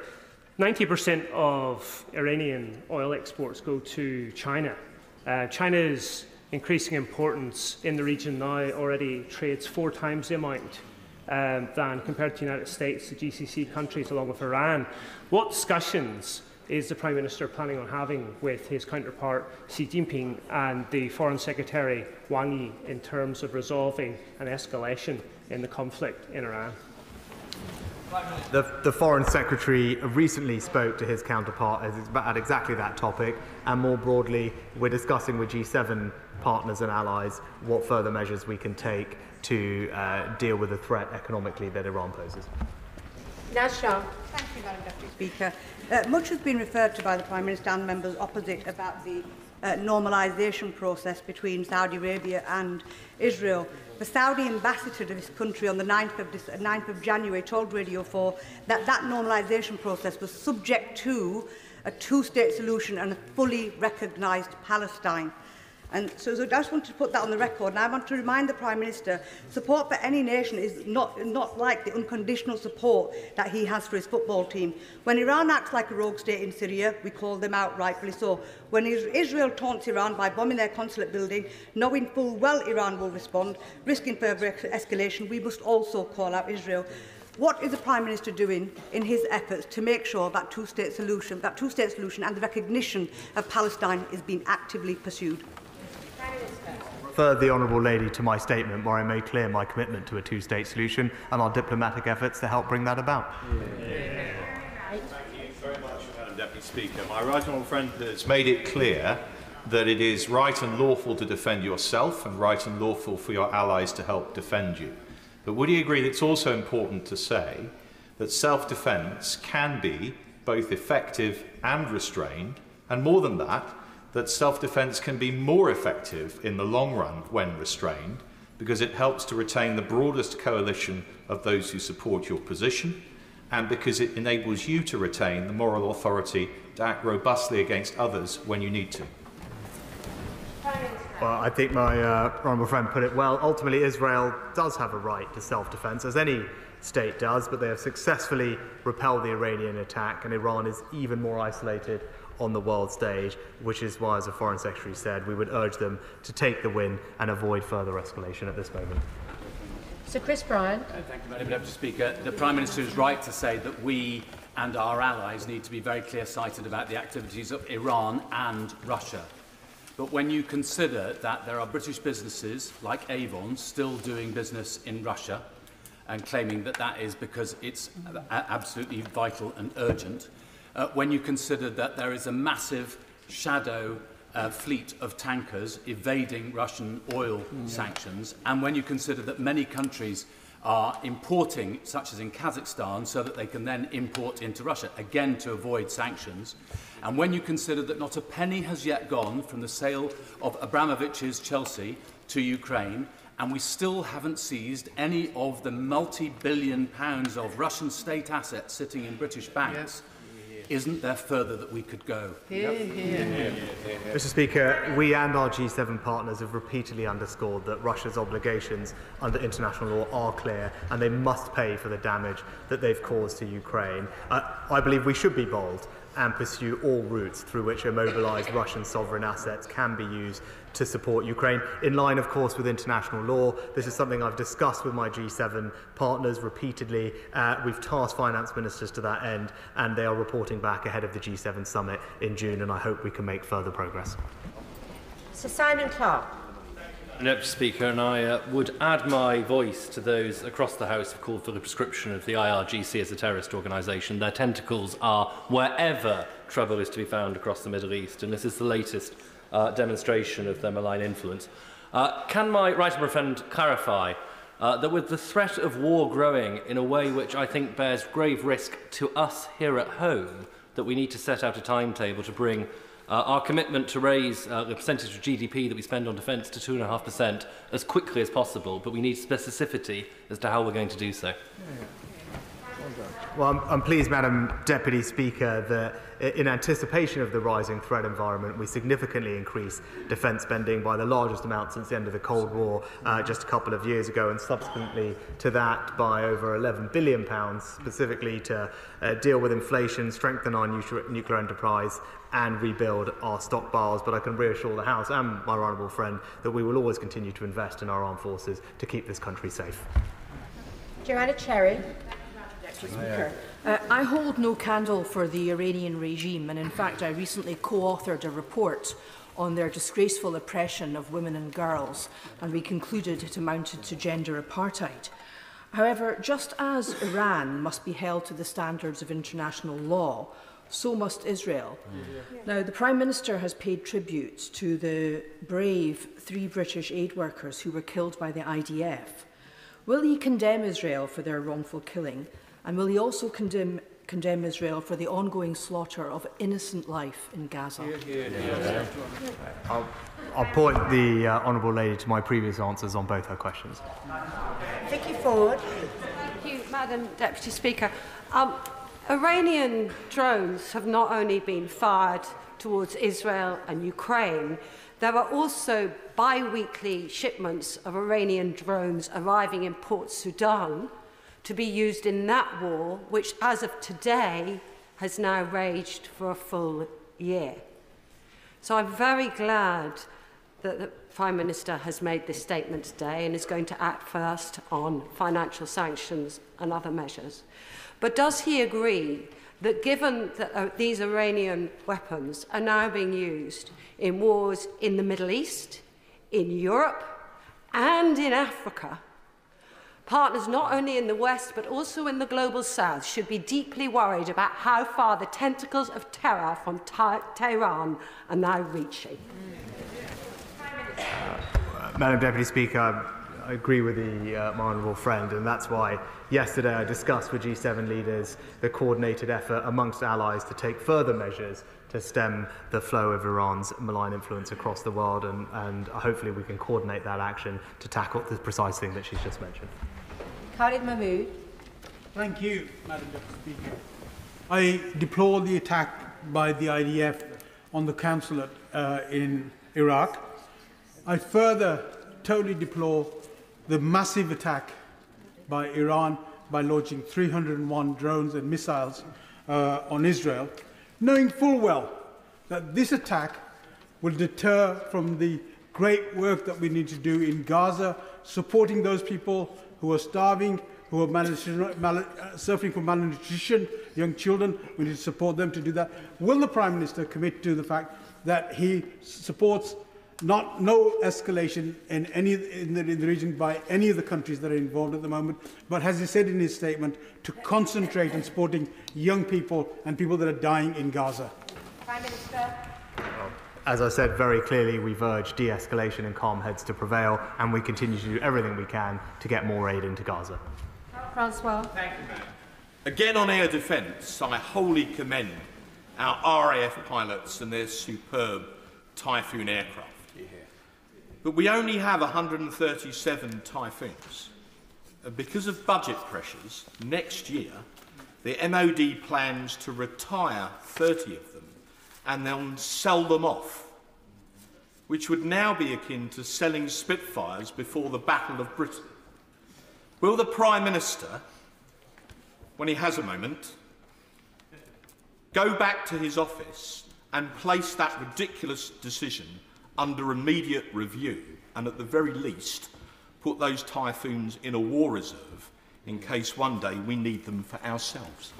90% of Iranian oil exports go to China. Uh, China's increasing importance in the region now already trades four times the amount um, than compared to the United States, the GCC countries, along with Iran. What discussions is the Prime Minister planning on having with his counterpart Xi Jinping and the Foreign Secretary Wang Yi in terms of resolving an escalation in the conflict in Iran? The, the Foreign Secretary recently spoke to his counterpart at exactly that topic, and more broadly, we're discussing with G7 partners and allies what further measures we can take to uh, deal with the threat economically that Iran poses. Nasha. Thank you, Madam Deputy Speaker. Uh, much has been referred to by the Prime Minister and members opposite about the uh, normalisation process between Saudi Arabia and Israel the Saudi ambassador to this country on the 9th of, 9th of January told Radio 4 that that normalisation process was subject to a two-state solution and a fully recognised Palestine. And so, so I just want to put that on the record. And I want to remind the Prime Minister, support for any nation is not, not like the unconditional support that he has for his football team. When Iran acts like a rogue state in Syria, we call them out, rightfully so. When Israel taunts Iran by bombing their consulate building, knowing full well Iran will respond, risking further escalation, we must also call out Israel. What is the Prime Minister doing in his efforts to make sure that two-state solution, that two-state solution and the recognition of Palestine is being actively pursued? Refer the Honourable Lady to my statement where I made clear my commitment to a two state solution and our diplomatic efforts to help bring that about. Thank you very much, Madam Deputy Speaker. My right honourable friend has made it clear that it is right and lawful to defend yourself and right and lawful for your allies to help defend you. But would he agree that it's also important to say that self defence can be both effective and restrained, and more than that, that self defence can be more effective in the long run when restrained because it helps to retain the broadest coalition of those who support your position and because it enables you to retain the moral authority to act robustly against others when you need to. Well, I think my uh, honourable friend put it well. Ultimately, Israel does have a right to self defence, as any state does, but they have successfully repelled the Iranian attack, and Iran is even more isolated on the world stage, which is why, as the Foreign Secretary said, we would urge them to take the win and avoid further escalation at this moment. Sir Chris Bryant. Uh, thank you, Madam Deputy Speaker. The Prime Minister is right to say that we and our allies need to be very clear-sighted about the activities of Iran and Russia. But when you consider that there are British businesses like Avon still doing business in Russia and claiming that that is because it's absolutely vital and urgent, uh, when you consider that there is a massive shadow uh, fleet of tankers evading Russian oil mm. sanctions, and when you consider that many countries are importing, such as in Kazakhstan, so that they can then import into Russia, again to avoid sanctions. And when you consider that not a penny has yet gone from the sale of Abramovich's Chelsea to Ukraine, and we still haven't seized any of the multi-billion pounds of Russian state assets sitting in British banks, yes isn't there further that we could go? Here, yep. here. Mr Speaker, we and our G7 partners have repeatedly underscored that Russia's obligations under international law are clear and they must pay for the damage that they've caused to Ukraine. Uh, I believe we should be bold and pursue all routes through which immobilized Russian sovereign assets can be used to support Ukraine, in line, of course, with international law. This is something I've discussed with my G7 partners repeatedly. Uh, we've tasked finance ministers to that end, and they are reporting back ahead of the G7 summit in June, and I hope we can make further progress. Sir Simon Clark. Deputy Speaker, and I uh, would add my voice to those across the House who have called for the prescription of the IRGC as a terrorist organisation. Their tentacles are wherever trouble is to be found across the Middle East, and this is the latest uh, demonstration of their malign influence. Uh, can my right honourable friend clarify uh, that with the threat of war growing in a way which I think bears grave risk to us here at home, that we need to set out a timetable to bring Uh, our commitment to raise uh, the percentage of GDP that we spend on defence to 2.5% as quickly as possible, but we need specificity as to how we're going to do so. Well, I'm, I'm pleased, Madam Deputy Speaker, that in anticipation of the rising threat environment, we significantly increased defence spending by the largest amount since the end of the Cold War uh, just a couple of years ago, and subsequently to that by over 11 billion pounds, specifically to uh, deal with inflation, strengthen our nuclear enterprise, and rebuild our stockpiles. But I can reassure the House and my honourable friend that we will always continue to invest in our armed forces to keep this country safe. Joanna Cherry. Speaker. Uh, I hold no candle for the Iranian regime, and in fact, I recently co authored a report on their disgraceful oppression of women and girls, and we concluded it amounted to gender apartheid. However, just as Iran must be held to the standards of international law, so must Israel. Mm. Now, the Prime Minister has paid tribute to the brave three British aid workers who were killed by the IDF. Will he condemn Israel for their wrongful killing And will he also condemn, condemn Israel for the ongoing slaughter of innocent life in Gaza? I'll, I'll point the uh, Honourable Lady to my previous answers on both her questions. Vicky Ford. Thank you, Madam Deputy Speaker. Um, Iranian drones have not only been fired towards Israel and Ukraine, there are also bi-weekly shipments of Iranian drones arriving in Port Sudan to be used in that war, which as of today has now raged for a full year. So I'm very glad that the Prime Minister has made this statement today and is going to act first on financial sanctions and other measures. But does he agree that given that uh, these Iranian weapons are now being used in wars in the Middle East, in Europe, and in Africa, Partners not only in the West but also in the global South should be deeply worried about how far the tentacles of terror from Tehran are now reaching. Uh, Madam Deputy Speaker, I agree with the uh, honourable friend, and that's why yesterday I discussed with G7 leaders the coordinated effort amongst allies to take further measures to stem the flow of Iran's malign influence across the world, and, and hopefully we can coordinate that action to tackle the precise thing that she's just mentioned. Khalid Mahmood. Thank you, Madam Deputy Speaker. I deplore the attack by the IDF on the consulate uh, in Iraq. I further totally deplore the massive attack by Iran by launching 301 drones and missiles uh, on Israel, knowing full well that this attack will deter from the great work that we need to do in Gaza, supporting those people who are starving, who are uh, suffering from malnutrition, young children. We need to support them to do that. Will the Prime Minister commit to the fact that he supports not no escalation in any in the, in the region by any of the countries that are involved at the moment, but as he said in his statement, to concentrate on supporting young people and people that are dying in Gaza. Prime Minister. As I said very clearly, we've urged de-escalation and calm heads to prevail, and we continue to do everything we can to get more aid into Gaza. Francois. Thank you, Madam. Again on air defence, I wholly commend our RAF pilots and their superb Typhoon aircraft. But we only have 137 Typhoons. And because of budget pressures, next year the MOD plans to retire 30 of them and then sell them off, which would now be akin to selling Spitfires before the Battle of Britain. Will the Prime Minister, when he has a moment, go back to his office and place that ridiculous decision under immediate review and at the very least put those typhoons in a war reserve in case one day we need them for ourselves.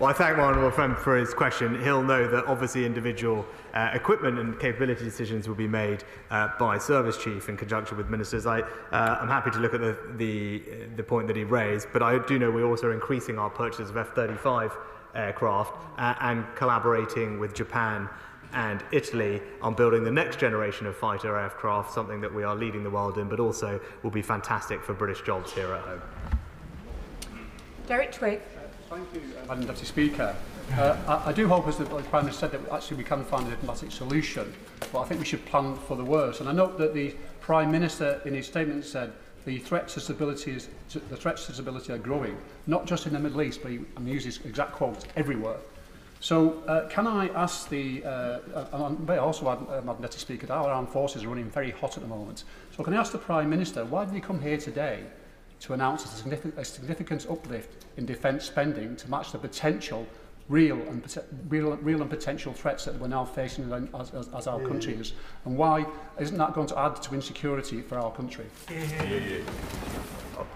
Well, I thank my honourable friend for his question. He'll know that obviously individual uh, equipment and capability decisions will be made uh, by service chief in conjunction with ministers. I, uh, I'm happy to look at the, the, the point that he raised, but I do know we're also increasing our purchase of F-35 aircraft uh, and collaborating with Japan and Italy on building the next generation of fighter aircraft, something that we are leading the world in, but also will be fantastic for British jobs here at home. Derek Twigg. Thank you, uh, Madam Deputy Speaker. Uh, I, I do hope, as the Prime Minister said, that actually we can find a diplomatic solution, but I think we should plan for the worst. And I note that the Prime Minister, in his statement, said the threats to stability, is, the threats to stability are growing, not just in the Middle East, but he, I'm using his exact quotes everywhere. So uh, can I ask the, uh, uh and I also add, uh, Madam Deputy Speaker, that our armed forces are running very hot at the moment. So can I ask the Prime Minister, why did he come here today to announce a significant, a significant uplift in defence spending to match the potential real and, real, real and potential threats that we're now facing as, as, as our yeah, country is? And why isn't that going to add to insecurity for our country? Yeah, yeah.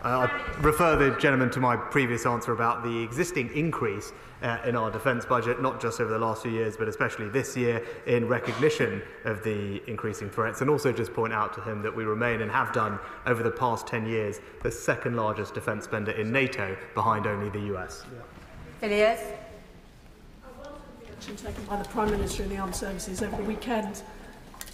I'll refer the gentleman to my previous answer about the existing increase uh, in our defence budget, not just over the last few years, but especially this year, in recognition of the increasing threats, and also just point out to him that we remain and have done over the past 10 years the second largest defence spender in NATO, behind only the US. Yeah. Taken by the Prime Minister and the Armed Services over the weekend.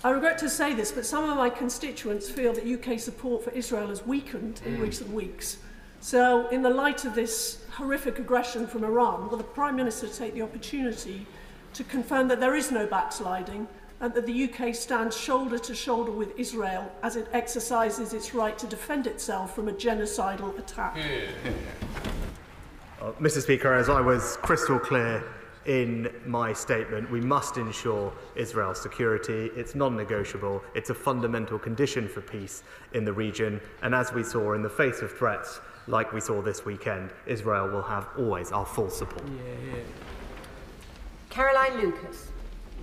I regret to say this, but some of my constituents feel that UK support for Israel has weakened in recent weeks. So, in the light of this horrific aggression from Iran, will the Prime Minister take the opportunity to confirm that there is no backsliding and that the UK stands shoulder to shoulder with Israel as it exercises its right to defend itself from a genocidal attack? Yeah. Uh, Mr. Speaker, as I was crystal clear in my statement, we must ensure Israel's security. It's non negotiable, it's a fundamental condition for peace in the region. And as we saw in the face of threats like we saw this weekend, Israel will have always our full support. Yeah, yeah. Caroline Lucas.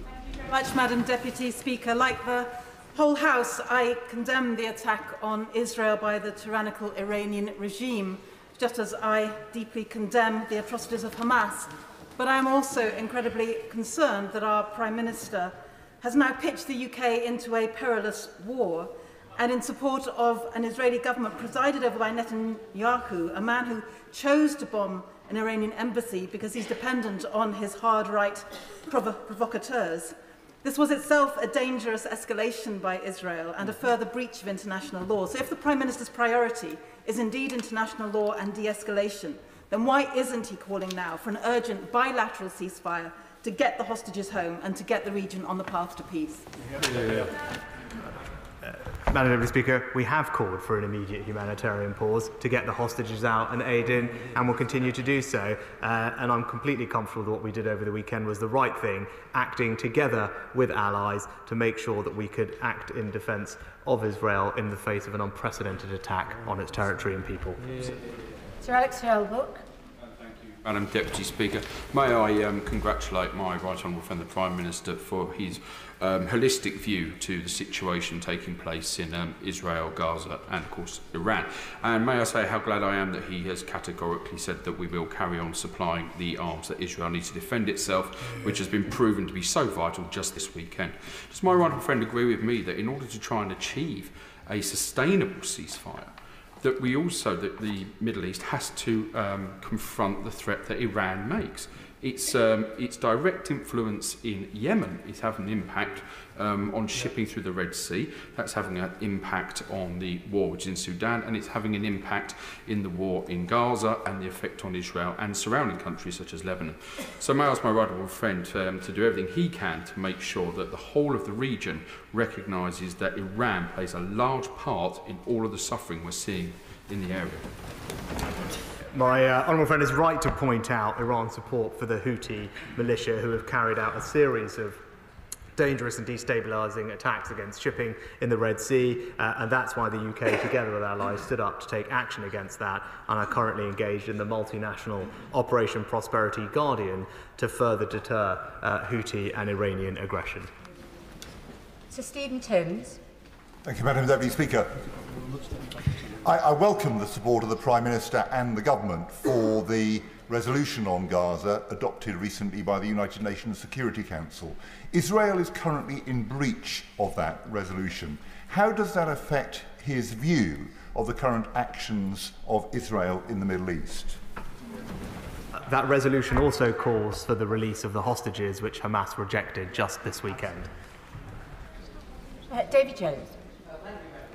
Thank you very much, Madam Deputy Speaker. Like the whole House, I condemn the attack on Israel by the tyrannical Iranian regime, just as I deeply condemn the atrocities of Hamas. but I am also incredibly concerned that our Prime Minister has now pitched the UK into a perilous war and in support of an Israeli government presided over by Netanyahu, a man who chose to bomb an Iranian embassy because he's dependent on his hard right provo provocateurs. This was itself a dangerous escalation by Israel and a further breach of international law. So if the Prime Minister's priority is indeed international law and de-escalation, then why isn't he calling now for an urgent bilateral ceasefire to get the hostages home and to get the region on the path to peace? Uh, Madam Deputy Speaker, we have called for an immediate humanitarian pause to get the hostages out and aid in, and we will continue to do so. Uh, and I'm completely comfortable that what we did over the weekend was the right thing, acting together with allies to make sure that we could act in defence of Israel in the face of an unprecedented attack on its territory and people. Sir Alec Shelbrooke. Madam Deputy Speaker, may I um, congratulate my right honourable friend the Prime Minister for his um, holistic view to the situation taking place in um, Israel, Gaza and of course Iran. And may I say how glad I am that he has categorically said that we will carry on supplying the arms that Israel needs to defend itself, which has been proven to be so vital just this weekend. Does my right honourable friend agree with me that in order to try and achieve a sustainable ceasefire, that we also, that the Middle East has to um, confront the threat that Iran makes. Its, um, its direct influence in Yemen is having an impact um, on shipping through the Red Sea. That's having an impact on the war which is in Sudan, and it's having an impact in the war in Gaza and the effect on Israel and surrounding countries such as Lebanon. So I ask my right friend um, to do everything he can to make sure that the whole of the region recognises that Iran plays a large part in all of the suffering we're seeing in the area. My uh, honourable friend is right to point out Iran's support for the Houthi militia who have carried out a series of dangerous and destabilising attacks against shipping in the Red Sea, uh, and that's why the UK, together with allies, stood up to take action against that and are currently engaged in the multinational Operation Prosperity Guardian to further deter uh, Houthi and Iranian aggression. Sir Stephen Timms. Thank you, Madam Deputy Speaker. I, I welcome the support of the Prime Minister and the Government for the resolution on Gaza adopted recently by the United Nations Security Council. Israel is currently in breach of that resolution. How does that affect his view of the current actions of Israel in the Middle East? That resolution also calls for the release of the hostages, which Hamas rejected just this weekend. Uh, David Jones.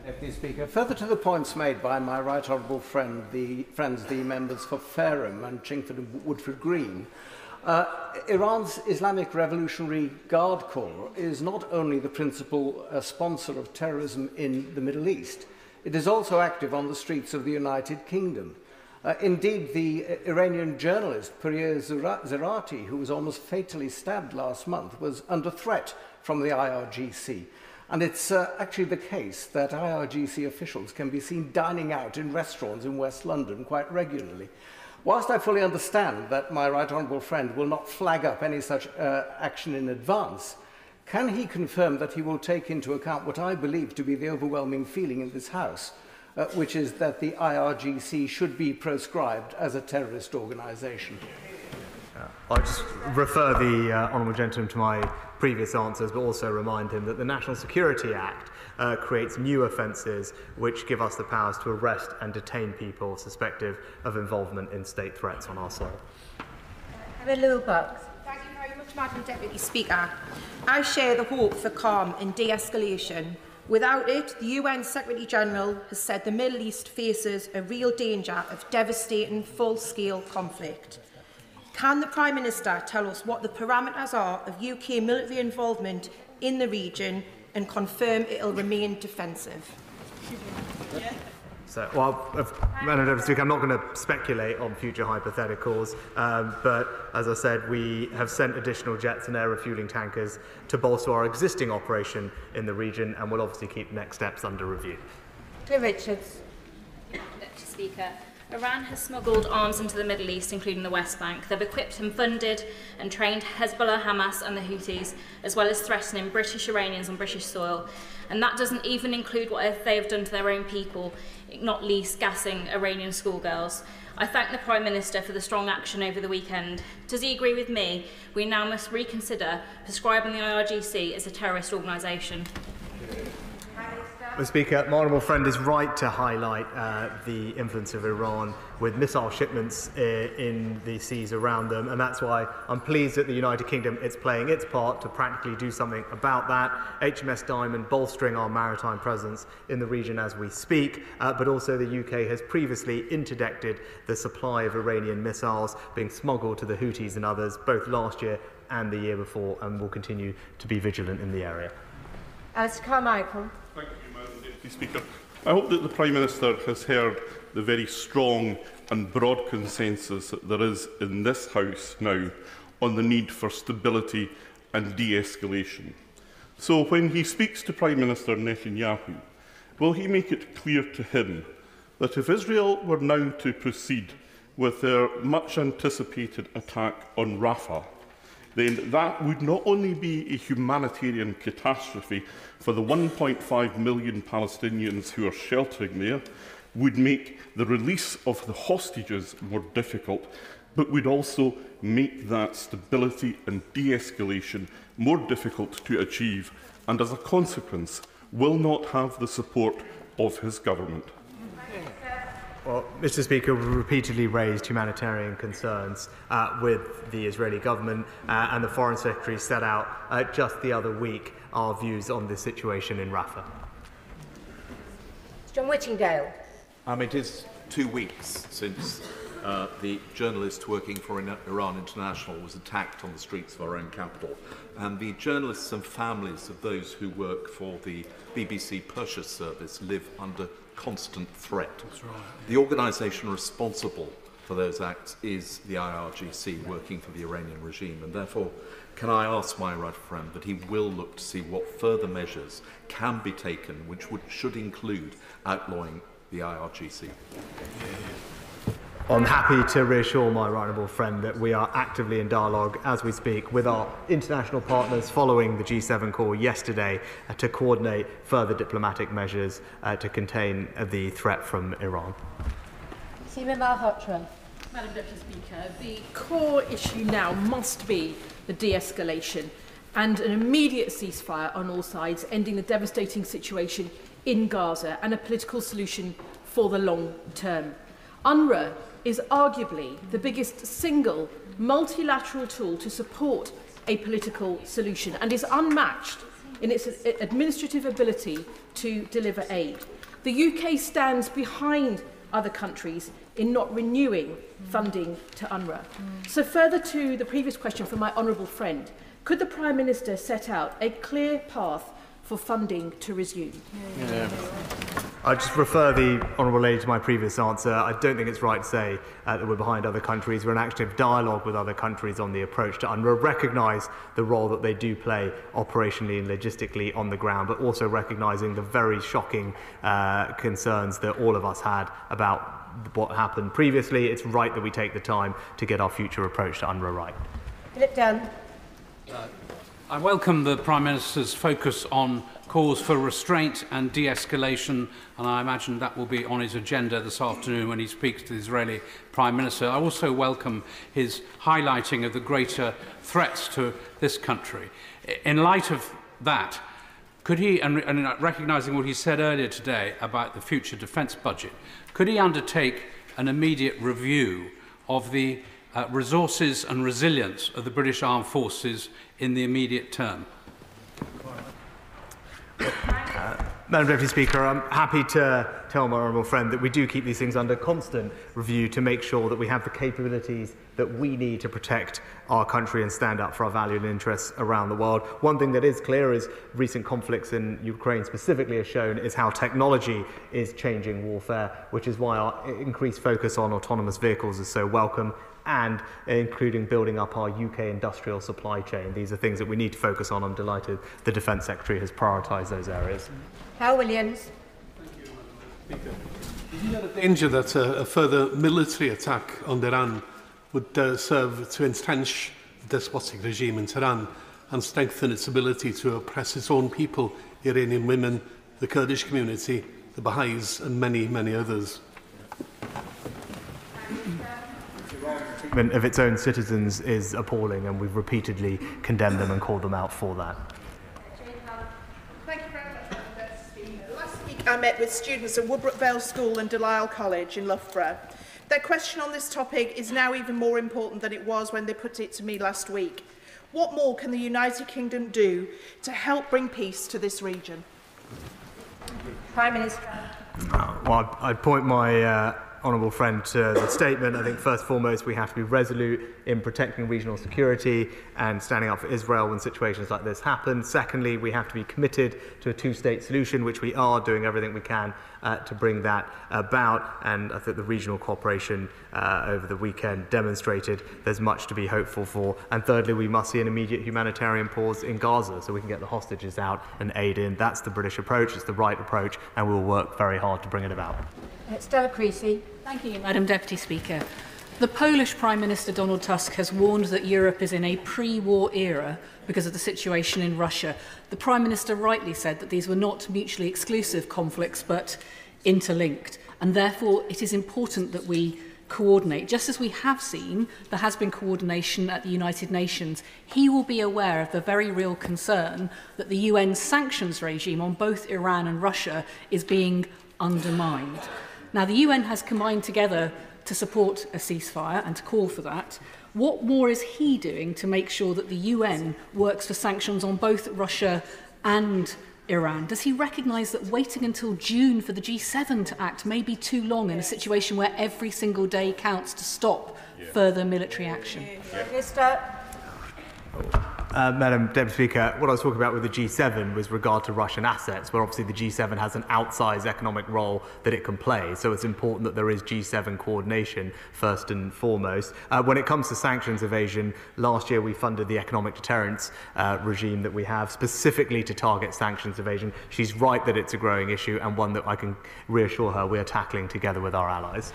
Deputy Speaker, further to the points made by my right honourable friend, the friends, the members for Fareham and Chingford and Woodford Green, Uh, Iran's Islamic Revolutionary Guard Corps is not only the principal uh, sponsor of terrorism in the Middle East, it is also active on the streets of the United Kingdom. Uh, indeed, the uh, Iranian journalist Piria Zerati, who was almost fatally stabbed last month, was under threat from the IRGC. And it's uh, actually the case that IRGC officials can be seen dining out in restaurants in West London quite regularly. Whilst I fully understand that my right honourable friend will not flag up any such uh, action in advance, can he confirm that he will take into account what I believe to be the overwhelming feeling in this House, uh, which is that the IRGC should be proscribed as a terrorist organisation? I'll just refer the uh, Honourable Gentleman to my previous answers, but also remind him that the National Security Act uh, creates new offences which give us the powers to arrest and detain people suspected of involvement in state threats on our soil. Hello, Bucks. Thank you very much, Madam Deputy Speaker. I share the hope for calm and de-escalation. Without it, the UN Secretary-General has said the Middle East faces a real danger of devastating full-scale conflict. Can the Prime Minister tell us what the parameters are of UK military involvement in the region and confirm it will remain defensive? So, well, Madam Deputy Speaker, I'm not going to speculate on future hypotheticals, um, but as I said, we have sent additional jets and air refueling tankers to bolster our existing operation in the region, and we'll obviously keep next steps under review. Claire Richards. Deputy Speaker, Iran has smuggled arms into the Middle East, including the West Bank. They've equipped and funded and trained Hezbollah, Hamas, and the Houthis, as well as threatening British Iranians on British soil. And that doesn't even include what they have done to their own people, not least gassing Iranian schoolgirls. I thank the Prime Minister for the strong action over the weekend. Does he agree with me? We now must reconsider prescribing the IRGC as a terrorist organisation. Mr. Speaker, my honourable friend is right to highlight uh, the influence of Iran with missile shipments uh, in the seas around them, and that's why I'm pleased that the United Kingdom is playing its part to practically do something about that. HMS Diamond bolstering our maritime presence in the region as we speak, uh, but also the UK has previously interdicted the supply of Iranian missiles being smuggled to the Houthis and others, both last year and the year before, and will continue to be vigilant in the area. Alistair Carmichael. Thank you, Madam Deputy Speaker. I hope that the Prime Minister has heard the very strong and broad consensus that there is in this House now on the need for stability and de-escalation. So when he speaks to Prime Minister Netanyahu, will he make it clear to him that if Israel were now to proceed with their much anticipated attack on Rafah, then that would not only be a humanitarian catastrophe for the 1.5 million Palestinians who are sheltering there, would make the release of the hostages more difficult, but would also make that stability and de-escalation more difficult to achieve, and as a consequence, will not have the support of his government. Well, Mr. Speaker, we've repeatedly raised humanitarian concerns uh, with the Israeli government, uh, and the Foreign Secretary set out uh, just the other week our views on the situation in Rafah. John Whittingdale. Um, it is two weeks since uh, the journalist working for Iran International was attacked on the streets of our own capital. And the journalists and families of those who work for the BBC Persia service live under constant threat. Right. The organisation responsible for those acts is the IRGC working for the Iranian regime, and therefore can I ask my right friend that he will look to see what further measures can be taken which would, should include outlawing the IRGC? Yeah. I'm happy to reassure my honourable friend that we are actively in dialogue as we speak with our international partners following the G7 call yesterday uh, to coordinate further diplomatic measures uh, to contain uh, the threat from Iran. Seema Malhotra. Madam Deputy Speaker, the core issue now must be the de-escalation and an immediate ceasefire on all sides, ending the devastating situation in Gaza and a political solution for the long term. UNRWA is arguably the biggest single multilateral tool to support a political solution and is unmatched in its administrative ability to deliver aid. The UK stands behind other countries in not renewing funding to UNRWA. So further to the previous question from my honourable friend, could the Prime Minister set out a clear path for funding to resume. Yeah. I just refer the Honourable Lady to my previous answer. I don't think it's right to say uh, that we're behind other countries. We're in active dialogue with other countries on the approach to UNRWA, recognise the role that they do play operationally and logistically on the ground, but also recognising the very shocking uh, concerns that all of us had about what happened previously. It's right that we take the time to get our future approach to UNRWA right. Philip Dunne. Uh, I welcome the Prime Minister's focus on calls for restraint and de-escalation, and I imagine that will be on his agenda this afternoon when he speaks to the Israeli Prime Minister. I also welcome his highlighting of the greater threats to this country. In light of that, could he, and, and recognising what he said earlier today about the future defence budget, could he undertake an immediate review of the uh, resources and resilience of the British Armed Forces in the immediate term? Uh, Madam Deputy Speaker, I'm happy to tell my honourable friend that we do keep these things under constant review to make sure that we have the capabilities that we need to protect our country and stand up for our value and interests around the world. One thing that is clear is recent conflicts in Ukraine specifically has shown is how technology is changing warfare, which is why our increased focus on autonomous vehicles is so welcome and including building up our UK industrial supply chain. These are things that we need to focus on. I'm delighted the Defence Secretary has prioritised those areas. Hywel Williams. Thank Isn't there a danger that a, a further military attack on Iran would uh, serve to entrench the despotic regime in Tehran and strengthen its ability to oppress its own people, Iranian women, the Kurdish community, the Baha'is and many, many others? treatment of its own citizens is appalling, and we've repeatedly condemned them and called them out for that. I met with students at Woodbrook Vale School and Delisle College in Loughborough. Their question on this topic is now even more important than it was when they put it to me last week. What more can the United Kingdom do to help bring peace to this region? Prime Minister. Uh, well, I'd point my uh, honourable friend to the statement. I think first and foremost we have to be resolute in protecting regional security and standing up for Israel when situations like this happen. Secondly, we have to be committed to a two-state solution, which we are doing everything we can uh, to bring that about. And I think the regional cooperation uh, over the weekend demonstrated there's much to be hopeful for. And thirdly, we must see an immediate humanitarian pause in Gaza so we can get the hostages out and aid in. That's the British approach, it's the right approach, and we'll work very hard to bring it about. Uh, Stella Creasy. Thank you, Madam Deputy Speaker. The Polish Prime Minister Donald Tusk has warned that Europe is in a pre war era because of the situation in Russia. The Prime Minister rightly said that these were not mutually exclusive conflicts, but interlinked. And therefore, it is important that we coordinate. Just as we have seen, there has been coordination at the United Nations. He will be aware of the very real concern that the UN sanctions regime on both Iran and Russia is being undermined. Now, the UN has combined together to support a ceasefire and to call for that, What more is he doing to make sure that the UN works for sanctions on both Russia and Iran? Does he recognise that waiting until June for the G7 to act may be too long in a situation where every single day counts to stop yeah. further military action? Yeah. Minister. Uh, Madam Deputy Speaker, what I was talking about with the G7 was regard to Russian assets, where obviously the G7 has an outsized economic role that it can play. So it's important that there is G7 coordination first and foremost. Uh, when it comes to sanctions evasion, last year we funded the economic deterrence uh, regime that we have specifically to target sanctions evasion. She's right that it's a growing issue and one that I can reassure her we are tackling together with our allies.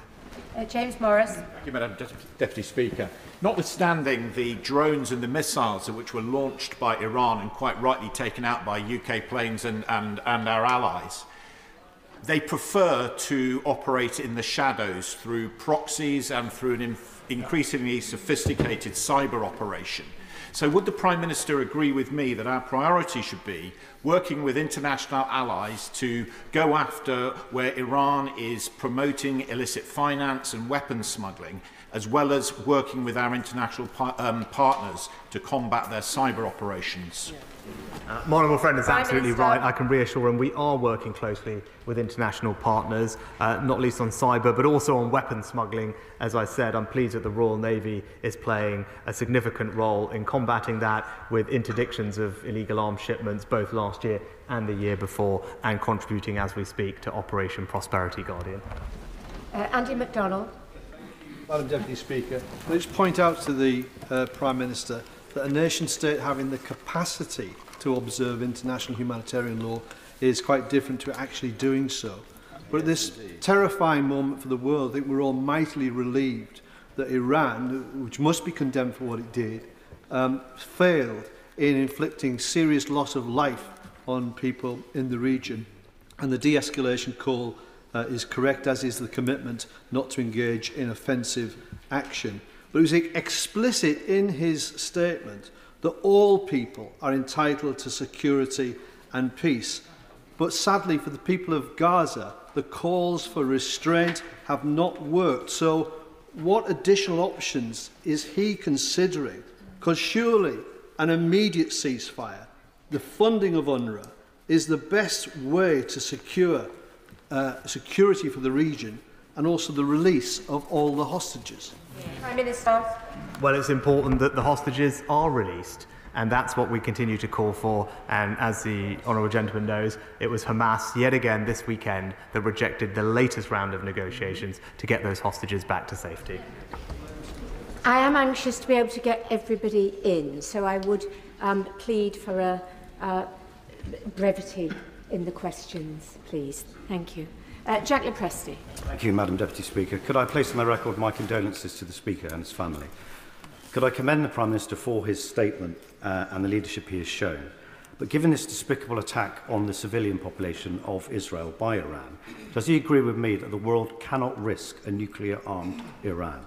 Uh, James Morris. Thank you, Madam De Deputy Speaker. Notwithstanding the drones and the missiles which were launched by Iran and quite rightly taken out by UK planes and, and, and our allies, they prefer to operate in the shadows through proxies and through an increasingly sophisticated cyber operation. So would the Prime Minister agree with me that our priority should be working with international allies to go after where Iran is promoting illicit finance and weapons smuggling, as well as working with our international par um, partners to combat their cyber operations? Yeah. Uh, my honourable friend is absolutely right. I can reassure him we are working closely with international partners, uh, not least on cyber, but also on weapons smuggling. As I said, I'm pleased that the Royal Navy is playing a significant role in combating that with interdictions of illegal arms shipments both last year and the year before, and contributing as we speak to Operation Prosperity Guardian. Uh, Andy McDonald. Madam Deputy Speaker, I just point out to the uh, Prime Minister that a nation state having the capacity to observe international humanitarian law is quite different to actually doing so. But at this terrifying moment for the world, I think we're all mightily relieved that Iran, which must be condemned for what it did, um, failed in inflicting serious loss of life on people in the region. And the de-escalation call uh, is correct, as is the commitment not to engage in offensive action. But it was explicit in his statement that all people are entitled to security and peace. But sadly for the people of Gaza, the calls for restraint have not worked. So what additional options is he considering? Because surely an immediate ceasefire, the funding of UNRWA, is the best way to secure uh, security for the region and also the release of all the hostages. Prime Minister. Well, it's important that the hostages are released. And that's what we continue to call for. And as the Honourable Gentleman knows, it was Hamas yet again this weekend that rejected the latest round of negotiations to get those hostages back to safety. I am anxious to be able to get everybody in, so I would um, plead for a, a brevity in the questions, please. Thank you. Uh, Jack Lepresti. Thank you, Madam Deputy Speaker. Could I place on the record my condolences to the Speaker and his family? Could I commend the Prime Minister for his statement uh, and the leadership he has shown? But given this despicable attack on the civilian population of Israel by Iran, does he agree with me that the world cannot risk a nuclear-armed Iran?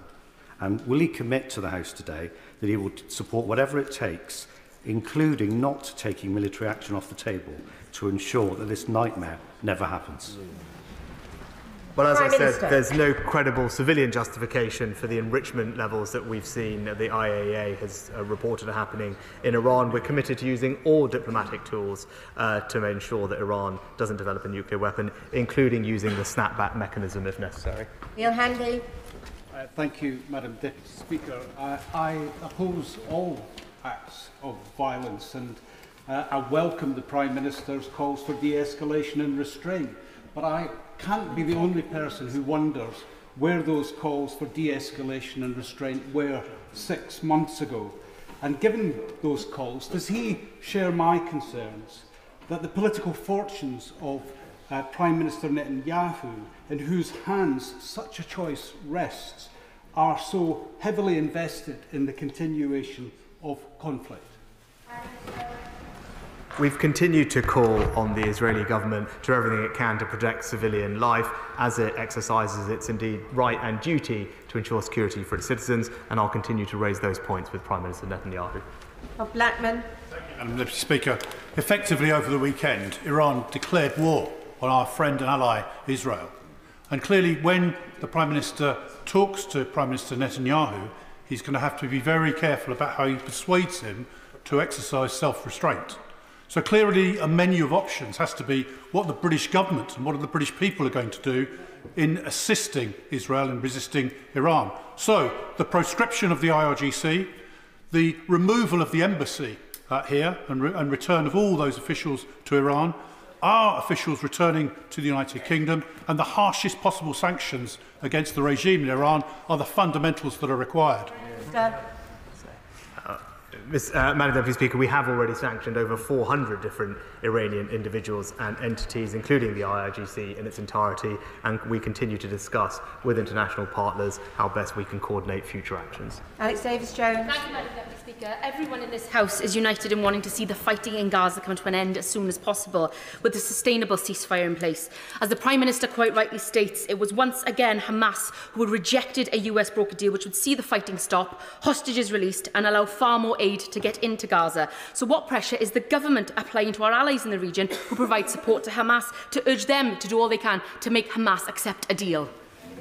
And will he commit to the House today that he will support whatever it takes, including not taking military action off the table, to ensure that this nightmare never happens? Well, as Prime I said, Minister. there's no credible civilian justification for the enrichment levels that we've seen that the IAEA has uh, reported are happening in Iran. We're committed to using all diplomatic tools uh, to ensure that Iran doesn't develop a nuclear weapon, including using the snapback mechanism if necessary. Neale Hanvey. Uh, thank you, Madam Deputy Speaker. Uh, I oppose all acts of violence and uh, I welcome the Prime Minister's calls for de-escalation and restraint, but I can't be the only person who wonders where those calls for de-escalation and restraint were six months ago. And given those calls, does he share my concerns that the political fortunes of uh, Prime Minister Netanyahu, in whose hands such a choice rests, are so heavily invested in the continuation of conflict? We've continued to call on the Israeli government to do everything it can to protect civilian life as it exercises its indeed right and duty to ensure security for its citizens, and I'll continue to raise those points with Prime Minister Netanyahu. Bob Blackman. Madam Deputy Speaker, effectively over the weekend, Iran declared war on our friend and ally Israel. And clearly, when the Prime Minister talks to Prime Minister Netanyahu, he's going to have to be very careful about how he persuades him to exercise self-restraint. So clearly a menu of options has to be what the British government and what the British people are going to do in assisting Israel in resisting Iran. So the proscription of the IRGC, the removal of the embassy uh, here and, re and return of all those officials to Iran, our officials returning to the United Kingdom and the harshest possible sanctions against the regime in Iran are the fundamentals that are required. Uh, Ms, uh, Madam Deputy Speaker, we have already sanctioned over 400 different Iranian individuals and entities, including the IRGC in its entirety, and we continue to discuss with international partners how best we can coordinate future actions. Alex Davis-Jones. Thank you, Madam Deputy Speaker. Everyone in this House is united in wanting to see the fighting in Gaza come to an end as soon as possible, with a sustainable ceasefire in place. As the Prime Minister quite rightly states, it was once again Hamas who had rejected a US broker deal which would see the fighting stop, hostages released and allow far more aid to get into Gaza. So what pressure is the government applying to our allies in the region who provide support to Hamas to urge them to do all they can to make Hamas accept a deal?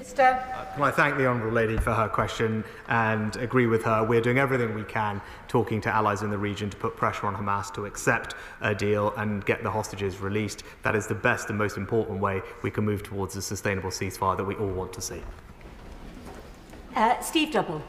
Minister. Can I thank the Honourable Lady for her question and agree with her? We're doing everything we can, talking to allies in the region to put pressure on Hamas to accept a deal and get the hostages released. That is the best and most important way we can move towards a sustainable ceasefire that we all want to see. Uh, Steve Double.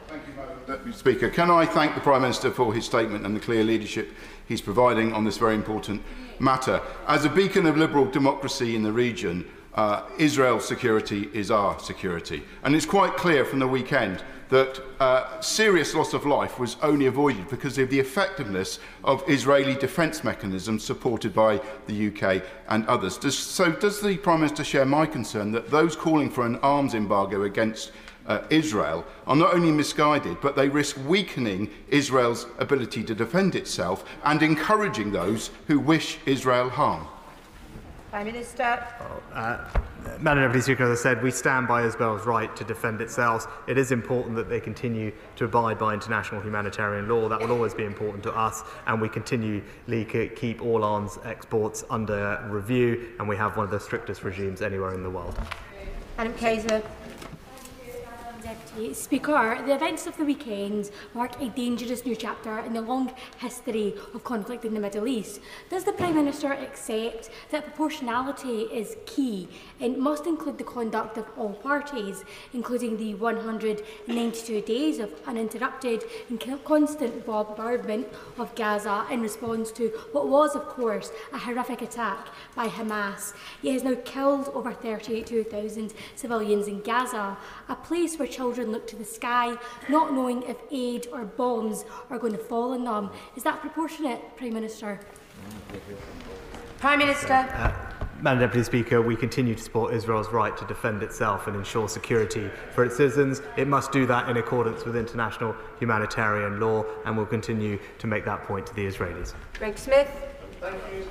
Deputy Speaker, can I thank the Prime Minister for his statement and the clear leadership he's providing on this very important matter. As a beacon of liberal democracy in the region, uh, Israel's security is our security. And it's quite clear from the weekend that uh, serious loss of life was only avoided because of the effectiveness of Israeli defence mechanisms supported by the UK and others. Does, so does the Prime Minister share my concern that those calling for an arms embargo against uh, Israel are not only misguided, but they risk weakening Israel's ability to defend itself and encouraging those who wish Israel harm. Prime Minister. Uh, Madam Deputy Speaker, as I said, we stand by Israel's right to defend itself. It is important that they continue to abide by international humanitarian law. That will always be important to us, and we continually keep all arms exports under review, and we have one of the strictest regimes anywhere in the world. Madam Kaiser. Speaker, the events of the weekend mark a dangerous new chapter in the long history of conflict in the Middle East. Does the Prime Minister accept that proportionality is key and must include the conduct of all parties, including the 192 days of uninterrupted and constant bombardment of Gaza in response to what was, of course, a horrific attack by Hamas? It has now killed over 32,000 civilians in Gaza, a place where children look to the sky, not knowing if aid or bombs are going to fall on them. Is that proportionate, Prime Minister? Prime Minister. Uh, Madam Deputy Speaker, we continue to support Israel's right to defend itself and ensure security for its citizens. It must do that in accordance with international humanitarian law, and we'll continue to make that point to the Israelis. Greg Smith.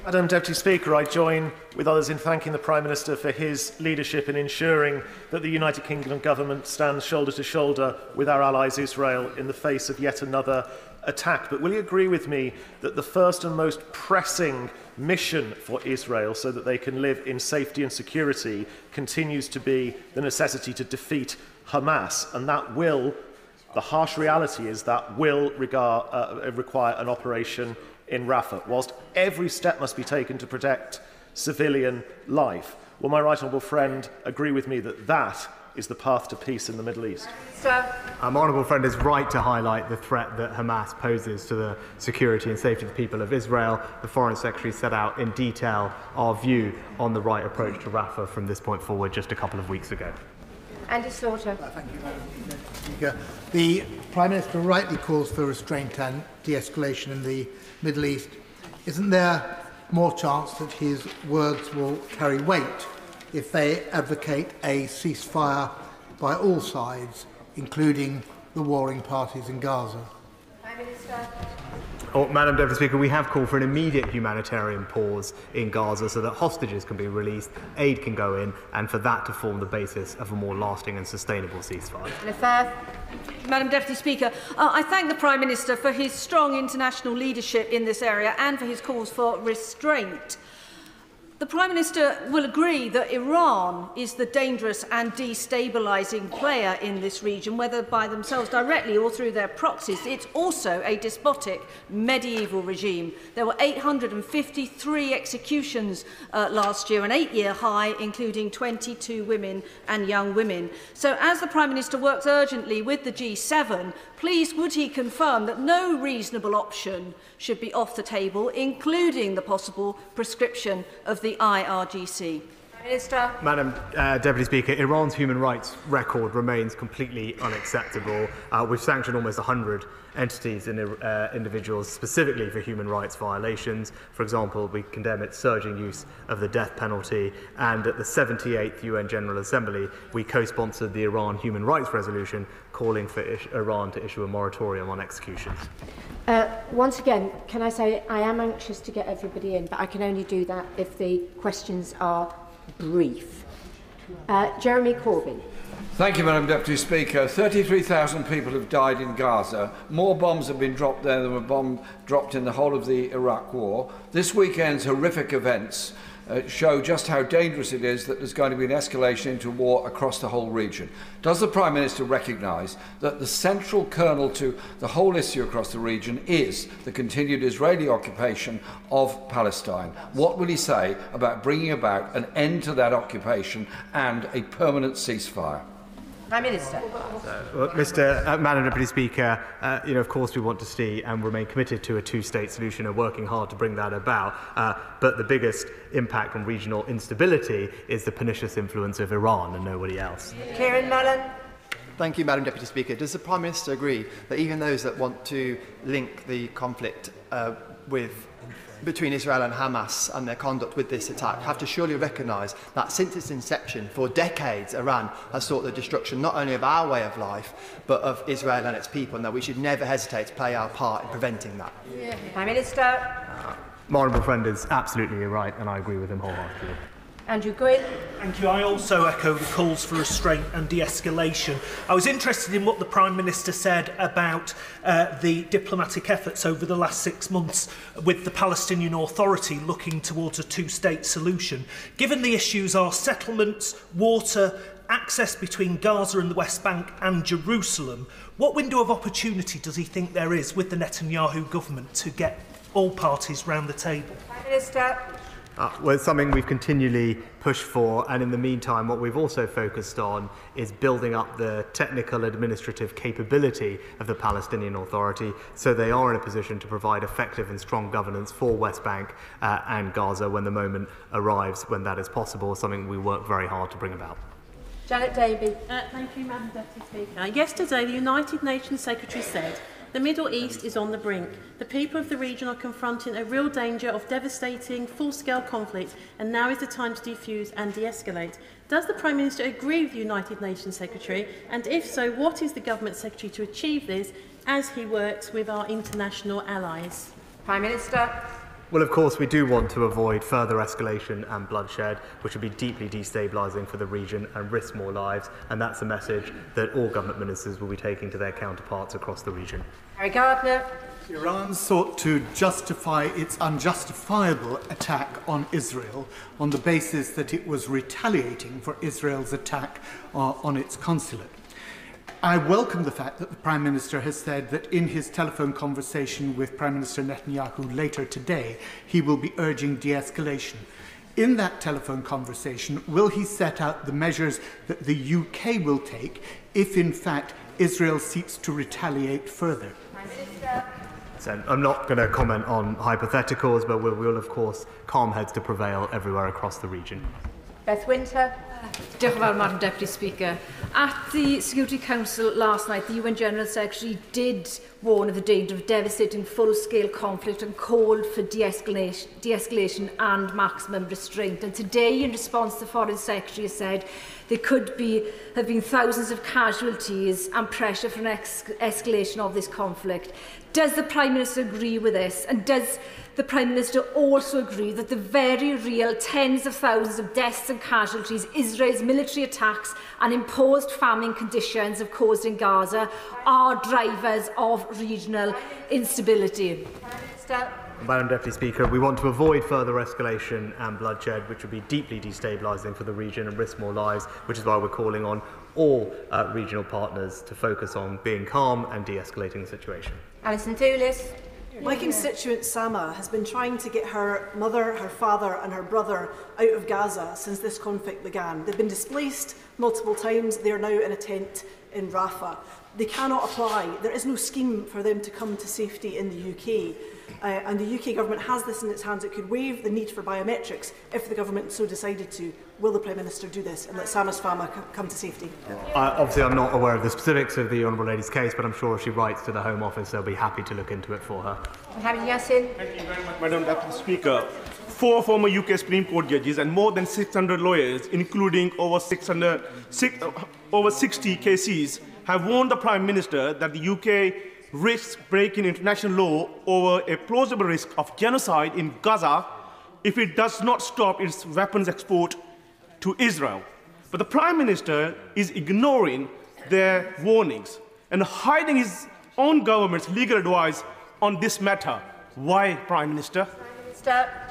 Madam Deputy Speaker, I join with others in thanking the Prime Minister for his leadership in ensuring that the United Kingdom government stands shoulder to shoulder with our allies Israel in the face of yet another attack. But will you agree with me that the first and most pressing mission for Israel so that they can live in safety and security continues to be the necessity to defeat Hamas? And that will, the harsh reality is that will regard, uh, require an operation in Rafah, whilst every step must be taken to protect civilian life. Will my right honourable friend agree with me that that is the path to peace in the Middle East? Sir. Uh, my honourable friend is right to highlight the threat that Hamas poses to the security and safety of the people of Israel. The Foreign Secretary set out in detail our view on the right approach to Rafah from this point forward just a couple of weeks ago. Andy Slaughter. Thank you, Madam Speaker. The Prime Minister rightly calls for restraint and de-escalation in the Middle East. Isn't there more chance that his words will carry weight if they advocate a ceasefire by all sides, including the warring parties in Gaza? Prime Minister. Oh, Madam Deputy Speaker, we have called for an immediate humanitarian pause in Gaza so that hostages can be released, aid can go in, and for that to form the basis of a more lasting and sustainable ceasefire. Madam Deputy Speaker, uh, I thank the Prime Minister for his strong international leadership in this area and for his calls for restraint. The Prime Minister will agree that Iran is the dangerous and destabilising player in this region, whether by themselves directly or through their proxies. It's also a despotic medieval regime. There were 853 executions uh, last year, an eight-year high, including 22 women and young women. So as the Prime Minister works urgently with the G7 please would he confirm that no reasonable option should be off the table, including the possible prescription of the IRGC? Minister. Madam uh, Deputy Speaker, Iran's human rights record remains completely unacceptable. Uh, we've sanctioned almost 100 entities and uh, individuals specifically for human rights violations. For example, we condemn its surging use of the death penalty, and at the 78th UN General Assembly, we co-sponsored the Iran Human Rights Resolution calling for Iran to issue a moratorium on executions. Uh, once again, can I say I am anxious to get everybody in, but I can only do that if the questions are brief. Uh, Jeremy Corbyn. Thank you, Madam Deputy Speaker. 33,000 people have died in Gaza. More bombs have been dropped there than were bomb dropped in the whole of the Iraq War. This weekend's horrific events uh, show just how dangerous it is that there's going to be an escalation into war across the whole region. Does the Prime Minister recognise that the central kernel to the whole issue across the region is the continued Israeli occupation of Palestine? What will he say about bringing about an end to that occupation and a permanent ceasefire? Prime Minister. Uh, well, Mr. Uh, Madam Deputy Speaker, uh, you know, of course we want to see and remain committed to a two-state solution and working hard to bring that about. Uh, but the biggest impact on regional instability is the pernicious influence of Iran and nobody else. Kieran Mullen. Thank you, Madam Deputy Speaker. Does the Prime Minister agree that even those that want to link the conflict uh, with between Israel and Hamas and their conduct with this attack have to surely recognise that since its inception, for decades, Iran has sought the destruction not only of our way of life, but of Israel and its people, and that we should never hesitate to play our part in preventing that. Yeah. Prime Minister. Uh, my honourable friend is absolutely right, and I agree with him wholeheartedly. Andrew Gwyn. Thank you. I also echo the calls for restraint and de-escalation. I was interested in what the Prime Minister said about uh, the diplomatic efforts over the last six months with the Palestinian Authority looking towards a two-state solution. Given the issues are settlements, water, access between Gaza and the West Bank and Jerusalem, what window of opportunity does he think there is with the Netanyahu government to get all parties round the table? Prime Minister. Uh, well, it's something we've continually pushed for, and in the meantime, what we've also focused on is building up the technical administrative capability of the Palestinian Authority so they are in a position to provide effective and strong governance for West Bank uh, and Gaza when the moment arrives when that is possible, something we work very hard to bring about. Janet Davey. Uh, thank you, Madam Deputy Speaker. Yesterday, the United Nations Secretary said The Middle East is on the brink. The people of the region are confronting a real danger of devastating, full-scale conflict, and now is the time to defuse and de-escalate. Does the Prime Minister agree with the United Nations Secretary? And if so, what is the Government Secretary to achieve this as he works with our international allies? Prime Minister. Well, of course, we do want to avoid further escalation and bloodshed, which would be deeply destabilising for the region and risk more lives. And that's a message that all government ministers will be taking to their counterparts across the region. Barry Gardiner. Iran sought to justify its unjustifiable attack on Israel on the basis that it was retaliating for Israel's attack uh, on its consulate. I welcome the fact that the Prime Minister has said that in his telephone conversation with Prime Minister Netanyahu later today, he will be urging de escalation. In that telephone conversation, will he set out the measures that the UK will take if, in fact, Israel seeks to retaliate further? So I'm not going to comment on hypotheticals, but we will, of course, calm heads to prevail everywhere across the region. Beth Winter. Diolch yn fawr, Madam Deputy Speaker. At the Security Council last night, the UN General Secretary did warn of the danger of devastating full-scale conflict and called for de-escalation de and maximum restraint. And today, in response, the Foreign Secretary said there could be, have been thousands of casualties and pressure for an ex escalation of this conflict. Does the Prime Minister agree with this? And does the Prime Minister also agree that the very real tens of thousands of deaths and casualties Israel's military attacks and imposed famine conditions have caused in Gaza are drivers of regional instability? Madam Deputy Speaker, we want to avoid further escalation and bloodshed, which would be deeply destabilising for the region and risk more lives, which is why we're calling on all uh, regional partners to focus on being calm and de-escalating the situation. Alison Toulis. My constituent Sama has been trying to get her mother, her father and her brother out of Gaza since this conflict began. They've been displaced multiple times. They are now in a tent in Rafah. They cannot apply. There is no scheme for them to come to safety in the UK. Uh, and the UK government has this in its hands. It could waive the need for biometrics if the government so decided to. Will the Prime Minister do this and let Samus Fama come to safety? Uh, obviously, I'm not aware of the specifics of the Honourable Lady's case, but I'm sure if she writes to the Home Office, they'll be happy to look into it for her. Hamid Yasin. Thank you very much, Madam Deputy Speaker. Four former UK Supreme Court judges and more than 600 lawyers, including over, 600, six, uh, over 60 cases, have warned the Prime Minister that the UK risks breaking international law over a plausible risk of genocide in Gaza if it does not stop its weapons export to Israel. But the Prime Minister is ignoring their warnings and hiding his own government's legal advice on this matter. Why, Prime Minister? Prime Minister.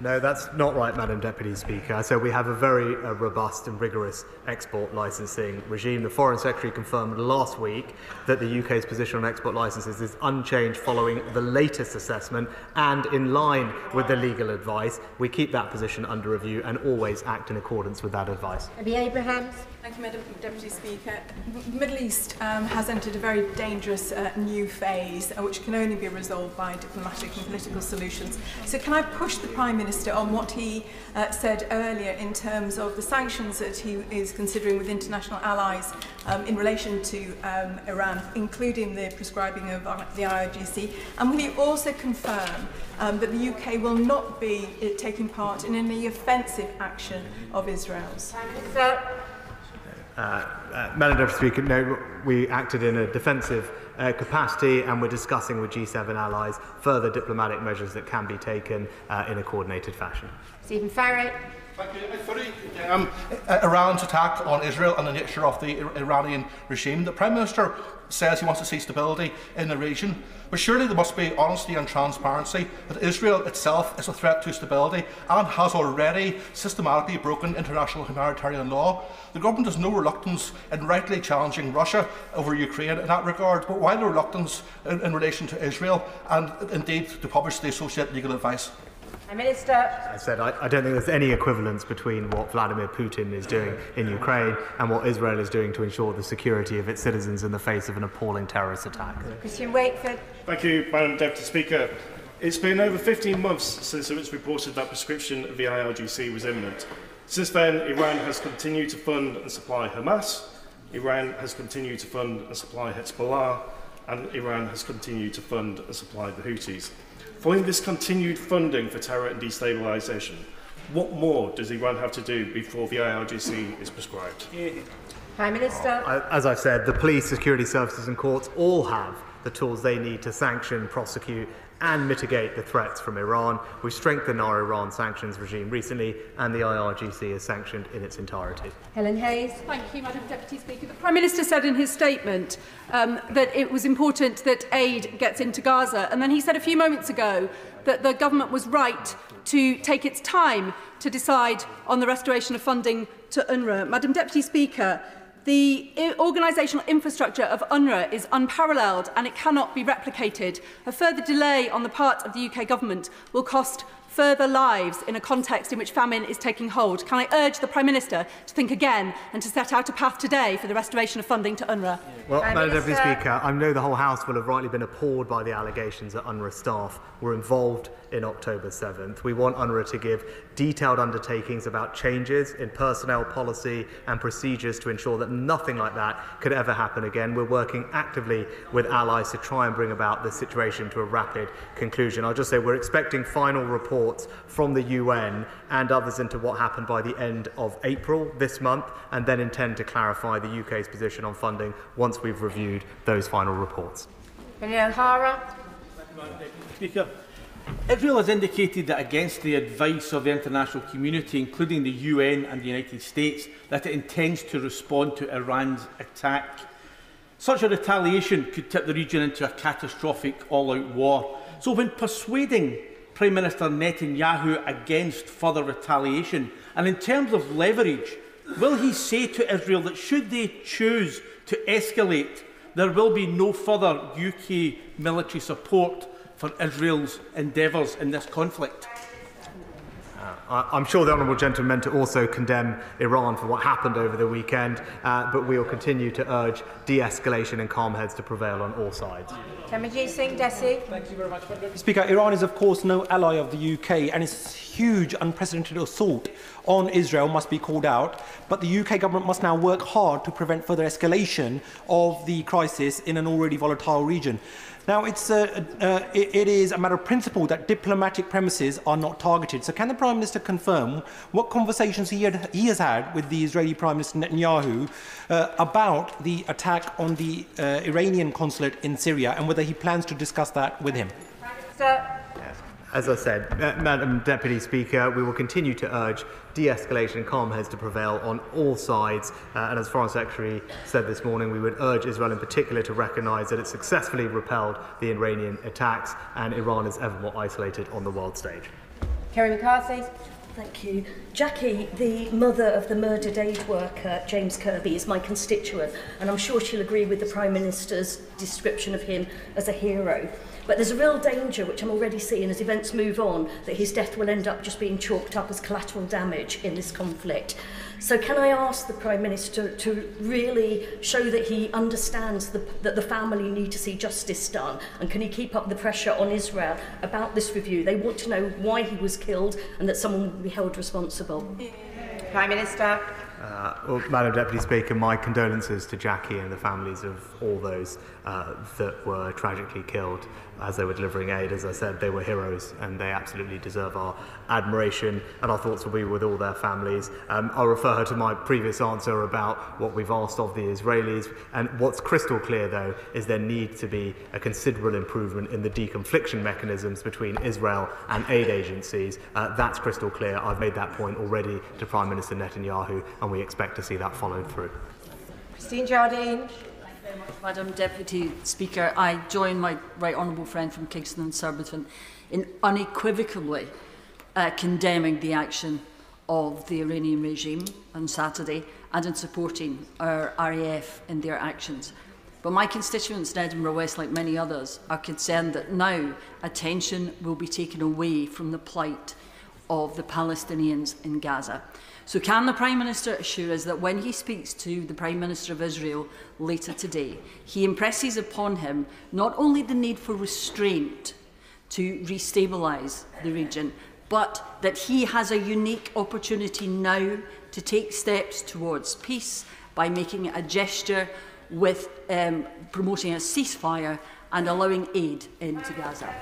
No, that's not right, Madam Deputy Speaker. So we have a very uh, robust and rigorous export licensing regime. The Foreign Secretary confirmed last week that the UK's position on export licenses is unchanged following the latest assessment and in line with the legal advice. We keep that position under review and always act in accordance with that advice. Debbie Abrahams. Thank you, Madam Deputy Speaker. The Middle East um, has entered a very dangerous uh, new phase, uh, which can only be resolved by diplomatic and political solutions. So can I push the Prime Minister on what he uh, said earlier in terms of the sanctions that he is considering with international allies um, in relation to um, Iran, including the prescribing of the IRGC? And will he also confirm um, that the UK will not be uh, taking part in any offensive action of Israel's? Uh, uh, Madam Deputy Speaker, no, we acted in a defensive uh, capacity and we're discussing with G7 allies further diplomatic measures that can be taken uh, in a coordinated fashion. Stephen Farrett. Um, Iran's attack on Israel and the nature of the Iranian regime. The Prime Minister says he wants to see stability in the region, but surely there must be honesty and transparency that Israel itself is a threat to stability and has already systematically broken international humanitarian law. The government has no reluctance in rightly challenging Russia over Ukraine in that regard, but why the reluctance in, in relation to Israel and indeed to publish the associate legal advice? Minister. I said I, I, don't think there's any equivalence between what Vladimir Putin is doing in Ukraine and what Israel is doing to ensure the security of its citizens in the face of an appalling terrorist attack. Christian Wakeford. Thank you, Madam Deputy Speaker. It's been over 15 months since it was reported that prescription of the IRGC was imminent. Since then, Iran has continued to fund and supply Hamas, Iran has continued to fund and supply Hezbollah, and Iran has continued to fund and supply the Houthis. Following this continued funding for terror and destabilisation, what more does Iran have to do before the IRGC is prescribed? Prime Minister. As I said, the police, security services and courts all have the tools they need to sanction, prosecute and mitigate the threats from Iran. We strengthened our Iran sanctions regime recently, and the IRGC is sanctioned in its entirety. Helen Hayes. Thank you, Madam Deputy Speaker. The Prime Minister said in his statement um, that it was important that aid gets into Gaza, and then he said a few moments ago that the government was right to take its time to decide on the restoration of funding to UNRWA. Madam Deputy Speaker, The organisational infrastructure of UNRWA is unparalleled and it cannot be replicated. A further delay on the part of the UK government will cost further lives in a context in which famine is taking hold. Can I urge the Prime Minister to think again and to set out a path today for the restoration of funding to UNRWA? Well, Madam Deputy Speaker, I know the whole House will have rightly been appalled by the allegations that UNRWA staff were involved in October 7th. We want UNRWA to give detailed undertakings about changes in personnel policy and procedures to ensure that nothing like that could ever happen again. We're working actively with allies to try and bring about the situation to a rapid conclusion. I'll just say we're expecting final reports from the UN and others into what happened by the end of April this month and then intend to clarify the UK's position on funding once we've reviewed those final reports. O'Hara. Speaker, Israel has indicated that against the advice of the international community, including the UN and the United States, that it intends to respond to Iran's attack. Such a retaliation could tip the region into a catastrophic all-out war. So when persuading Prime Minister Netanyahu against further retaliation, and in terms of leverage, will he say to Israel that should they choose to escalate, there will be no further UK military support for Israel's endeavours in this conflict? Uh, I'm sure the honourable gentleman meant to also condemn Iran for what happened over the weekend, uh, but we will continue to urge de-escalation and calm heads to prevail on all sides. Tanmanjeet Singh Dhesi. Thank you very much. Speaker, Iran is of course no ally of the UK and its huge unprecedented assault on Israel must be called out, but the UK government must now work hard to prevent further escalation of the crisis in an already volatile region. Now, it's, uh, uh, it, it is a matter of principle that diplomatic premises are not targeted. So can the Prime Minister confirm what conversations he, had, he has had with the Israeli Prime Minister Netanyahu uh, about the attack on the uh, Iranian consulate in Syria and whether he plans to discuss that with him? Sir. As I said, uh, Madam Deputy Speaker, we will continue to urge de-escalation and calm heads to prevail on all sides. Uh, and as Foreign Secretary said this morning, we would urge Israel in particular to recognise that it successfully repelled the Iranian attacks and Iran is ever more isolated on the world stage. Kerry McCarthy. Thank you. Jackie, the mother of the murdered aid worker, James Kirby, is my constituent, and I'm sure she'll agree with the Prime Minister's description of him as a hero. But there's a real danger, which I'm already seeing as events move on, that his death will end up just being chalked up as collateral damage in this conflict. So can I ask the Prime Minister to really show that he understands the, that the family need to see justice done and can he keep up the pressure on Israel about this review? They want to know why he was killed and that someone will be held responsible. Prime Minister. Uh, well, Madam Deputy Speaker, my condolences to Jackie and the families of all those uh, that were tragically killed as they were delivering aid. As I said, they were heroes and they absolutely deserve our admiration and our thoughts will be with all their families. Um, I'll refer her to my previous answer about what we've asked of the Israelis and what's crystal clear though is there needs to be a considerable improvement in the deconfliction mechanisms between Israel and aid agencies. Uh, that's crystal clear. I've made that point already to Prime Minister Netanyahu and we expect to see that followed through. Christine Jardine. much, Madam Deputy Speaker. I join my right honourable friend from Kingston and Surbiton in unequivocally uh, condemning the action of the Iranian regime on Saturday and in supporting our RAF in their actions. But my constituents in Edinburgh West, like many others, are concerned that now attention will be taken away from the plight of the Palestinians in Gaza. So can the Prime Minister assure us that when he speaks to the Prime Minister of Israel later today, he impresses upon him not only the need for restraint to restabilise the region, but that he has a unique opportunity now to take steps towards peace by making a gesture with um, promoting a ceasefire and allowing aid into Gaza.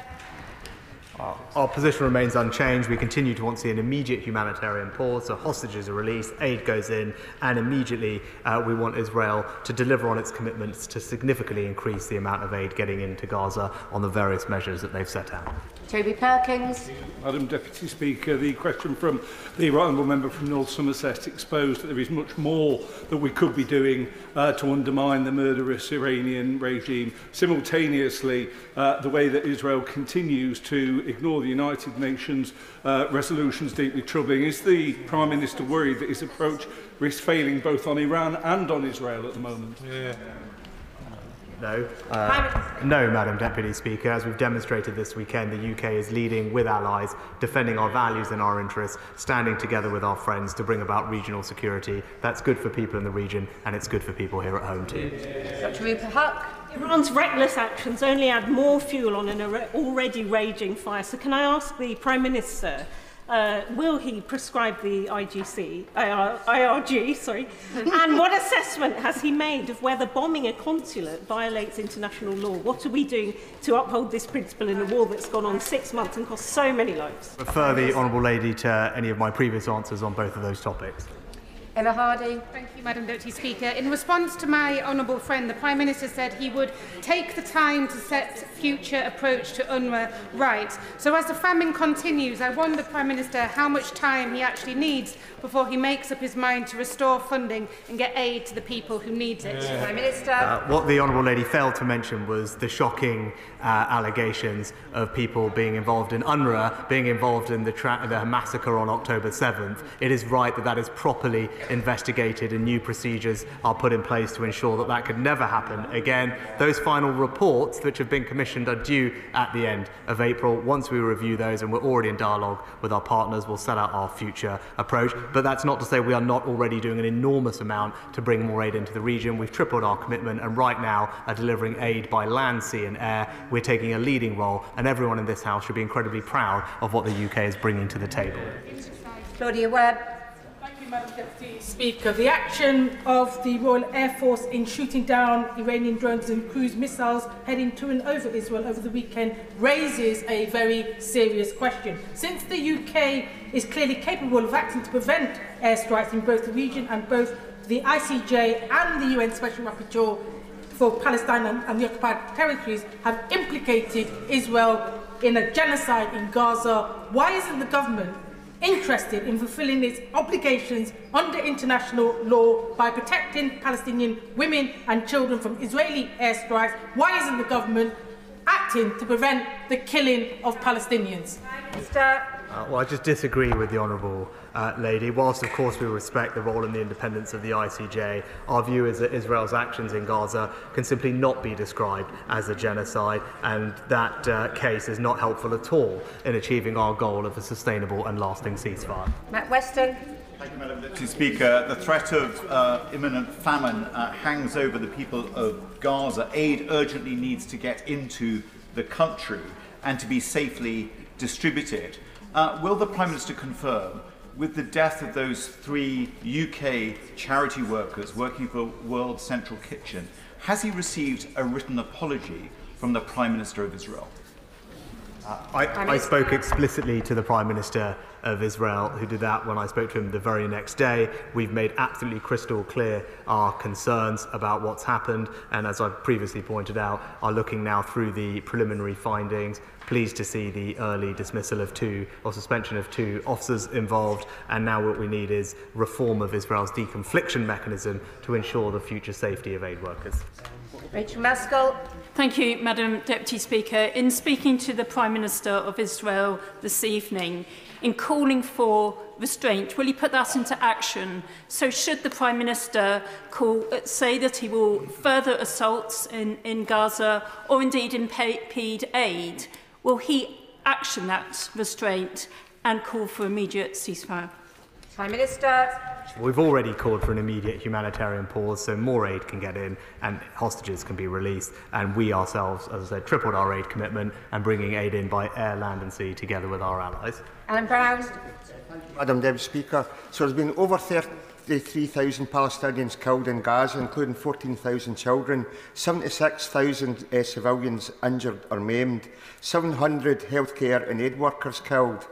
Our, our, position remains unchanged. We continue to want to see an immediate humanitarian pause, so hostages are released, aid goes in, and immediately uh, we want Israel to deliver on its commitments to significantly increase the amount of aid getting into Gaza on the various measures that they've set out. Toby Perkins. Madam Deputy Speaker, the question from the Honourable Member from North Somerset exposed that there is much more that we could be doing uh, to undermine the murderous Iranian regime. Simultaneously, uh, the way that Israel continues to ignore the United Nations uh, resolutions deeply troubling. Is the Prime Minister worried that his approach risks failing both on Iran and on Israel at the moment? Yeah. No. Uh, no, Madam Deputy Speaker. As we've demonstrated this weekend, the UK is leading with allies, defending our values and our interests, standing together with our friends to bring about regional security. That's good for people in the region, and it's good for people here at home too. Dr. Rupa Huq. Iran's reckless actions only add more fuel on an already raging fire. So, can I ask the Prime Minister uh, will he prescribe the IGC, uh, IR, IRG, sorry, and what assessment has he made of whether bombing a consulate violates international law? What are we doing to uphold this principle in a war that's gone on six months and cost so many lives? I refer the Honourable Lady to any of my previous answers on both of those topics. Emma Hardy. Thank you, Madam Deputy Speaker. In response to my honourable friend, the Prime Minister said he would take the time to set future approach to UNRWA right. So as the famine continues, I wonder, Prime Minister, how much time he actually needs before he makes up his mind to restore funding and get aid to the people who need it. Yeah. Prime Minister. Uh, what the Honourable Lady failed to mention was the shocking uh, allegations of people being involved in UNRWA, being involved in the, the massacre on October 7th. It is right that that is properly investigated and new procedures are put in place to ensure that that could never happen again. Those final reports which have been commissioned are due at the end of April. Once we review those and we're already in dialogue with our partners, we'll set out our future approach. But that's not to say we are not already doing an enormous amount to bring more aid into the region. We've tripled our commitment and right now are delivering aid by land, sea and air. We're taking a leading role and everyone in this House should be incredibly proud of what the UK is bringing to the table. Claudia Webbe. Madam Speaker. The action of the Royal Air Force in shooting down Iranian drones and cruise missiles heading to and over Israel over the weekend raises a very serious question. Since the UK is clearly capable of acting to prevent airstrikes in both the region and both the ICJ and the UN Special Rapporteur for Palestine and the occupied territories have implicated Israel in a genocide in Gaza, why isn't the government interested in fulfilling its obligations under international law by protecting Palestinian women and children from Israeli airstrikes, why isn't the government acting to prevent the killing of Palestinians? Uh, well, I just disagree with the Honourable uh, Lady. Whilst, of course, we respect the role and the independence of the ICJ, our view is that Israel's actions in Gaza can simply not be described as a genocide, and that uh, case is not helpful at all in achieving our goal of a sustainable and lasting ceasefire. Matt Western. Thank you, Madam Deputy Speaker. The threat of uh, imminent famine uh, hangs over the people of Gaza. Aid urgently needs to get into the country and to be safely distributed. Uh, will the Prime Minister confirm with the death of those three UK charity workers working for World Central Kitchen, has he received a written apology from the Prime Minister of Israel? Uh, I, I spoke explicitly to the Prime Minister of Israel, who did that when I spoke to him the very next day. We've made absolutely crystal clear our concerns about what's happened, and as I've previously pointed out, are looking now through the preliminary findings. pleased to see the early dismissal of two or suspension of two officers involved. And now what we need is reform of Israel's deconfliction mechanism to ensure the future safety of aid workers. Rachel Maskell. Thank you, Madam Deputy Speaker. In speaking to the Prime Minister of Israel this evening, in calling for restraint, will he put that into action? So should the Prime Minister call, uh, say that he will further assaults in, in Gaza or indeed impede aid? Will he action that restraint and call for immediate ceasefire? Prime Minister. We've already called for an immediate humanitarian pause so more aid can get in and hostages can be released. And we ourselves, as I said, tripled our aid commitment and bringing aid in by air, land, and sea together with our allies. Alan Brown. Madam Deputy Speaker. So there's been over 33,000 Palestinians killed in Gaza, including 14,000 children, 76,000 uh, civilians injured or maimed, 700 healthcare and aid workers killed.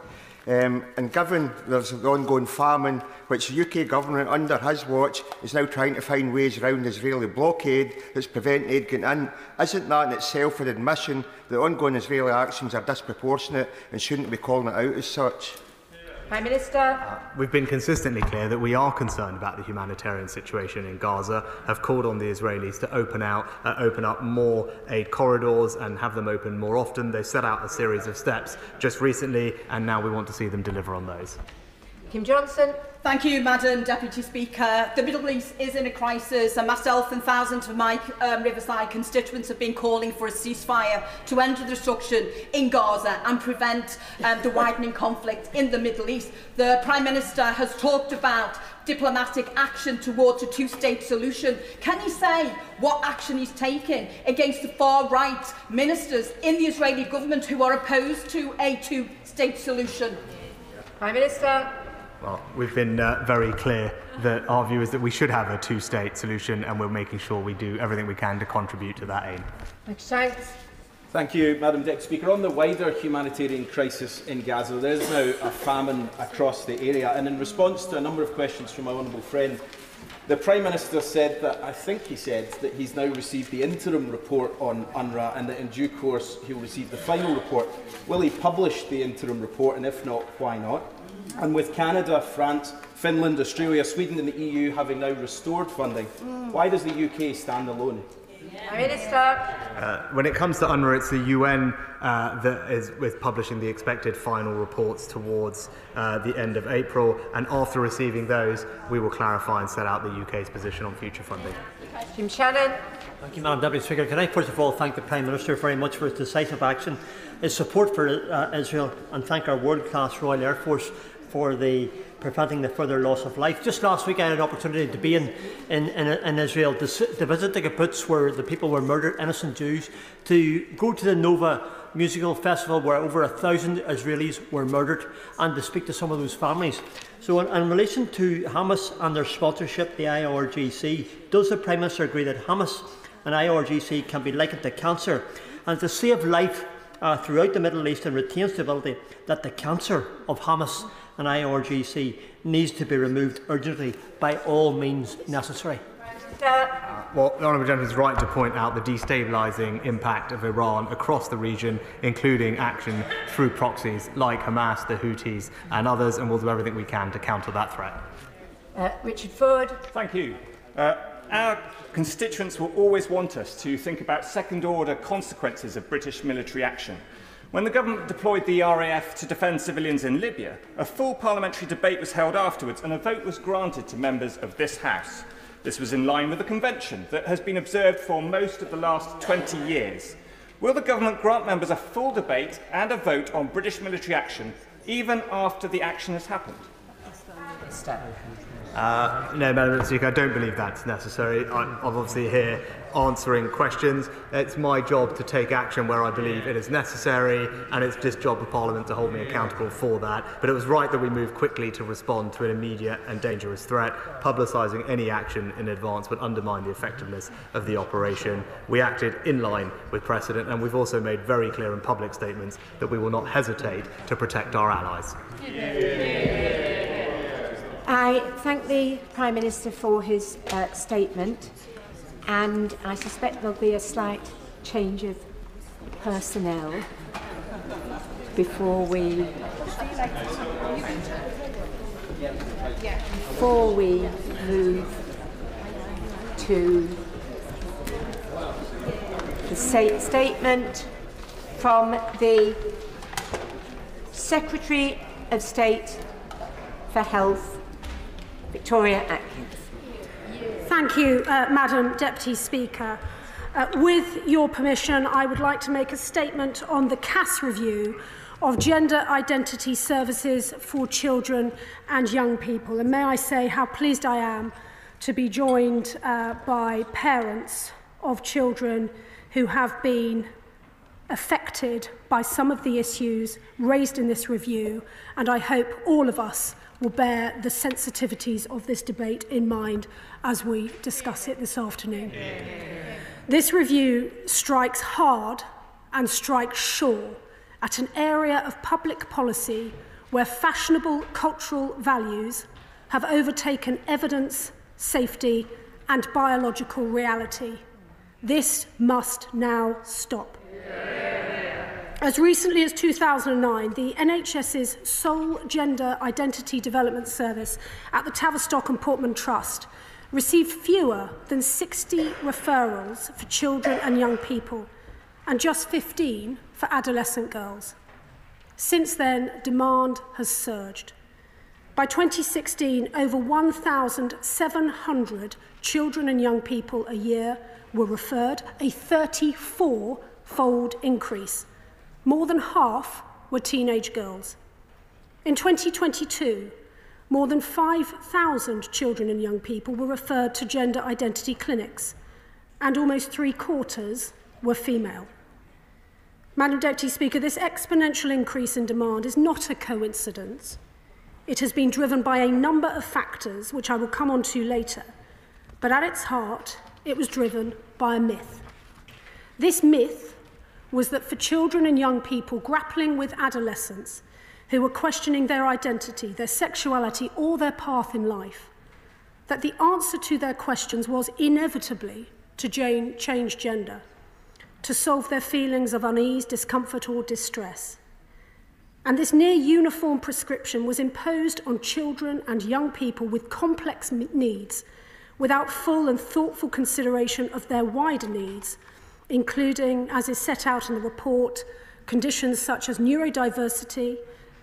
Um, and given there's the ongoing famine, which the UK government under his watch is now trying to find ways around the Israeli blockade that's preventing aid getting in, isn't that in itself an admission that ongoing Israeli actions are disproportionate and shouldn't be calling it out as such? Prime Minister. We've been consistently clear that we are concerned about the humanitarian situation in Gaza, have called on the Israelis to open out, uh, open up more aid corridors and have them open more often. They set out a series of steps just recently, and now we want to see them deliver on those. Kim Johnson. Thank you, Madam Deputy Speaker. The Middle East is in a crisis, and myself and thousands of my um, Riverside constituents have been calling for a ceasefire to end the destruction in Gaza and prevent um, the widening conflict in the Middle East. The Prime Minister has talked about diplomatic action towards a two-state solution. Can he say what action he's taking against the far-right ministers in the Israeli government who are opposed to a two-state solution? Prime Minister. Well, we've been uh, very clear that our view is that we should have a two-state solution and we're making sure we do everything we can to contribute to that aim. Thanks. Thank you, Madam Deputy Speaker. On the wider humanitarian crisis in Gaza, there is now a famine across the area. And in response to a number of questions from my honourable friend, the Prime Minister said that, I think he said, that he's now received the interim report on UNRWA and that in due course he'll receive the final report. Will he publish the interim report and if not, why not? And with Canada, France, Finland, Australia, Sweden and the EU having now restored funding, why does the UK stand alone? Minister. Uh, when it comes to UNRWA, it's the UN uh, that is with publishing the expected final reports towards uh, the end of April, and after receiving those, we will clarify and set out the UK's position on future funding. Jim Shannon. Thank you, Madam Deputy Speaker. Can I first of all thank the Prime Minister very much for his decisive action, his support for uh, Israel, and thank our world-class Royal Air Force for the preventing the further loss of life. Just last week I had an opportunity to be in, in, in, in Israel, to, to visit the kibbutz where the people were murdered, innocent Jews, to go to the Nova musical festival where over a thousand Israelis were murdered and to speak to some of those families. So in, in relation to Hamas and their sponsorship, the IRGC, does the Prime Minister agree that Hamas and IRGC can be likened to cancer and to save life uh, throughout the Middle East and retain stability, that the cancer of Hamas and IRGC needs to be removed urgently by all means necessary. Well, the Honourable Gentleman is right to point out the destabilising impact of Iran across the region, including action through proxies like Hamas, the Houthis, and others, and we'll do everything we can to counter that threat. Uh, Richard Foord. Thank you. Uh, our constituents will always want us to think about second-order consequences of British military action. When the government deployed the RAF to defend civilians in Libya, a full parliamentary debate was held afterwards and a vote was granted to members of this House. This was in line with the convention that has been observed for most of the last 20 years. Will the government grant members a full debate and a vote on British military action even after the action has happened? Uh, no, Madam Speaker, I don't believe that's necessary. I'm obviously here answering questions. It's my job to take action where I believe it is necessary, and it's this job of Parliament to hold me accountable for that. But it was right that we moved quickly to respond to an immediate and dangerous threat. Publicising any action in advance would undermine the effectiveness of the operation. We acted in line with precedent, and we've also made very clear in public statements that we will not hesitate to protect our allies. I thank the Prime Minister for his uh, statement and I suspect there'll be a slight change of personnel before we before we move to the statement from the Secretary of State for Health Victoria Atkins. Thank you, uh, Madam Deputy Speaker. Uh, with your permission, I would like to make a statement on the CAS review of gender identity services for children and young people. And may I say how pleased I am to be joined uh, by parents of children who have been affected by some of the issues raised in this review. And I hope all of us will bear the sensitivities of this debate in mind as we discuss it this afternoon. This review strikes hard and strikes sure at an area of public policy where fashionable cultural values have overtaken evidence, safety and biological reality. This must now stop. Yeah. As recently as 2009, the NHS's sole gender identity development service at the Tavistock and Portman Trust received fewer than 60 referrals for children and young people and just 15 for adolescent girls. Since then, demand has surged. By 2016, over 1,700 children and young people a year were referred, a 34-fold increase. more than half were teenage girls. In 2022, more than 5,000 children and young people were referred to gender identity clinics, and almost three quarters were female. Madam Deputy Speaker, this exponential increase in demand is not a coincidence. It has been driven by a number of factors, which I will come on to later, but at its heart, it was driven by a myth. This myth was that for children and young people grappling with adolescence who were questioning their identity, their sexuality, or their path in life, that the answer to their questions was inevitably to change gender, to solve their feelings of unease, discomfort, or distress. And this near uniform prescription was imposed on children and young people with complex needs without full and thoughtful consideration of their wider needs including, as is set out in the report, conditions such as neurodiversity,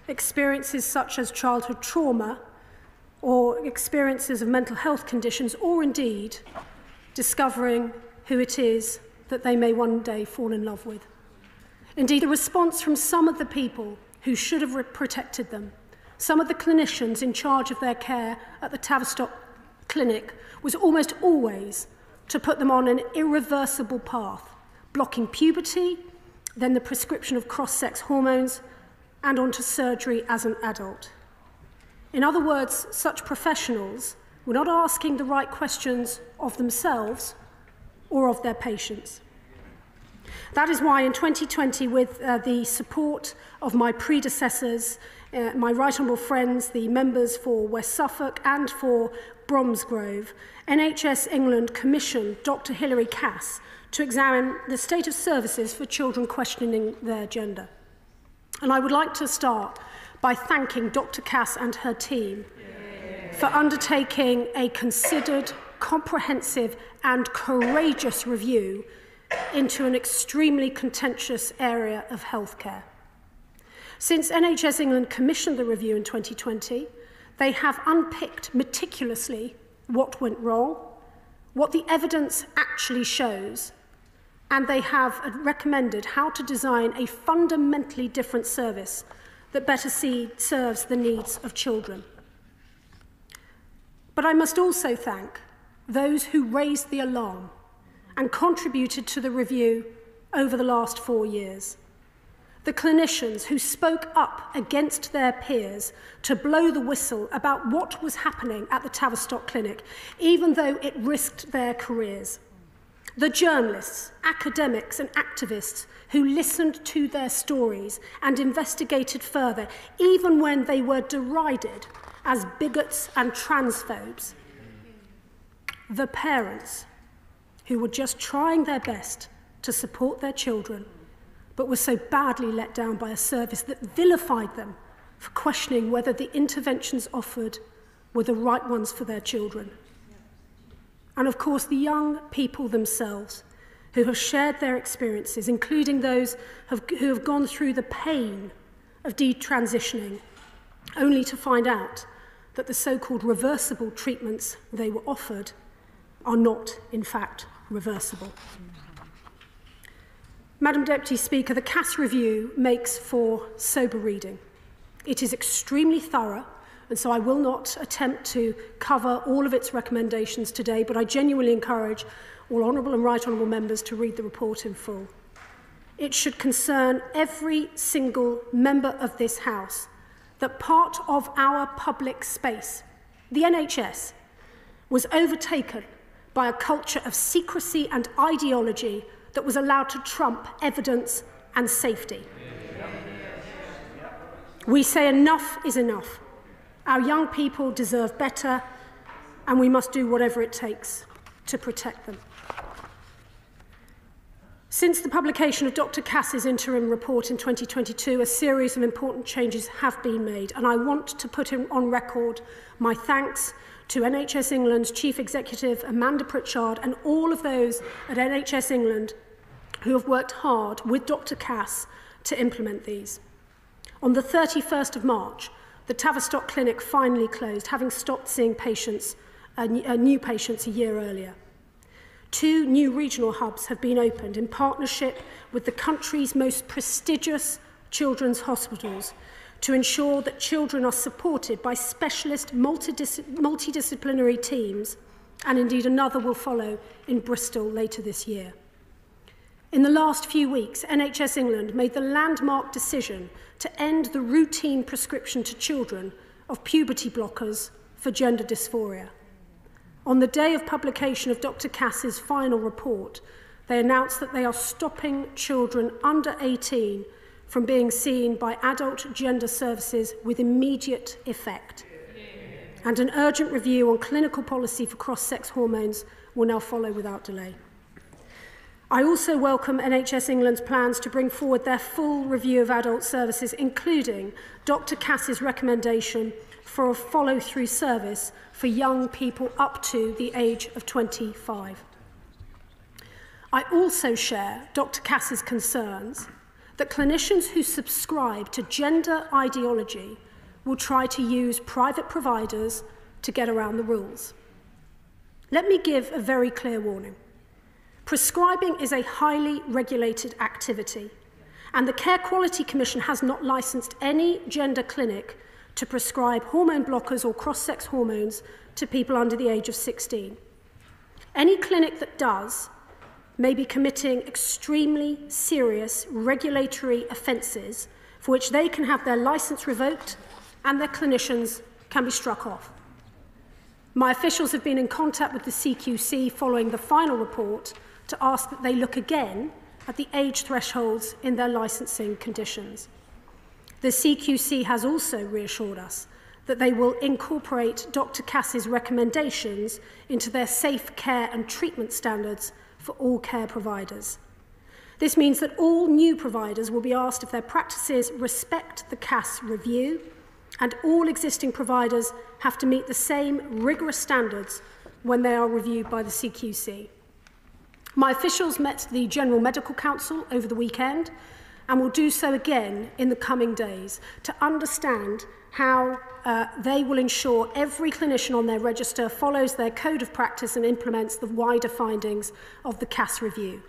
experiences such as childhood trauma, or experiences of mental health conditions, or indeed discovering who it is that they may one day fall in love with. Indeed, a response from some of the people who should have protected them, some of the clinicians in charge of their care at the Tavistock Clinic, was almost always to put them on an irreversible path blocking puberty, then the prescription of cross-sex hormones, and onto surgery as an adult. In other words, such professionals were not asking the right questions of themselves or of their patients. That is why in 2020, with uh, the support of my predecessors, uh, my right honourable friends, the members for West Suffolk and for Bromsgrove, NHS England commissioned Dr Hilary Cass to examine the state of services for children questioning their gender. And I would like to start by thanking Dr. Cass and her team for undertaking a considered, comprehensive, and courageous review into an extremely contentious area of healthcare. Since NHS England commissioned the review in 2020, they have unpicked meticulously what went wrong, what the evidence actually shows, and they have recommended how to design a fundamentally different service that better see, serves the needs of children. But I must also thank those who raised the alarm and contributed to the review over the last four years. The clinicians who spoke up against their peers to blow the whistle about what was happening at the Tavistock Clinic, even though it risked their careers. The journalists, academics and activists who listened to their stories and investigated further, even when they were derided as bigots and transphobes. The parents who were just trying their best to support their children, but were so badly let down by a service that vilified them for questioning whether the interventions offered were the right ones for their children and of course the young people themselves who have shared their experiences, including those have, who have gone through the pain of detransitioning, only to find out that the so-called reversible treatments they were offered are not, in fact, reversible. Madam Deputy Speaker, the Cass Review makes for sober reading. It is extremely thorough And so I will not attempt to cover all of its recommendations today, but I genuinely encourage all honourable and right honourable members to read the report in full. it should concern every single member of this House that part of our public space, the NHS, was overtaken by a culture of secrecy and ideology that was allowed to trump evidence and safety. We say enough is enough. Our young people deserve better, and we must do whatever it takes to protect them. Since the publication of Dr. Cass's interim report in 2022, a series of important changes have been made, and I want to put on record my thanks to NHS England's Chief Executive Amanda Pritchard and all of those at NHS England who have worked hard with Dr. Cass to implement these. On the 31st of March, The Tavistock Clinic finally closed, having stopped seeing patients, uh, new patients a year earlier. Two new regional hubs have been opened in partnership with the country's most prestigious children's hospitals to ensure that children are supported by specialist multidis multidisciplinary teams and indeed another will follow in Bristol later this year. In the last few weeks, NHS England made the landmark decision to end the routine prescription to children of puberty blockers for gender dysphoria. On the day of publication of Dr. Cass's final report, they announced that they are stopping children under 18 from being seen by adult gender services with immediate effect. And an urgent review on clinical policy for cross-sex hormones will now follow without delay. I also welcome NHS England's plans to bring forward their full review of adult services, including Dr Cass's recommendation for a follow-through service for young people up to the age of 25. I also share Dr Cass's concerns that clinicians who subscribe to gender ideology will try to use private providers to get around the rules. Let me give a very clear warning. Prescribing is a highly regulated activity, and the Care Quality Commission has not licensed any gender clinic to prescribe hormone blockers or cross-sex hormones to people under the age of 16. Any clinic that does may be committing extremely serious regulatory offences for which they can have their licence revoked and their clinicians can be struck off. My officials have been in contact with the CQC following the final report to ask that they look again at the age thresholds in their licensing conditions. The CQC has also reassured us that they will incorporate Dr. Cass's recommendations into their safe care and treatment standards for all care providers. This means that all new providers will be asked if their practices respect the CAS review, and all existing providers have to meet the same rigorous standards when they are reviewed by the CQC. My officials met the General Medical Council over the weekend and will do so again in the coming days to understand how uh, they will ensure every clinician on their register follows their code of practice and implements the wider findings of the CAS review.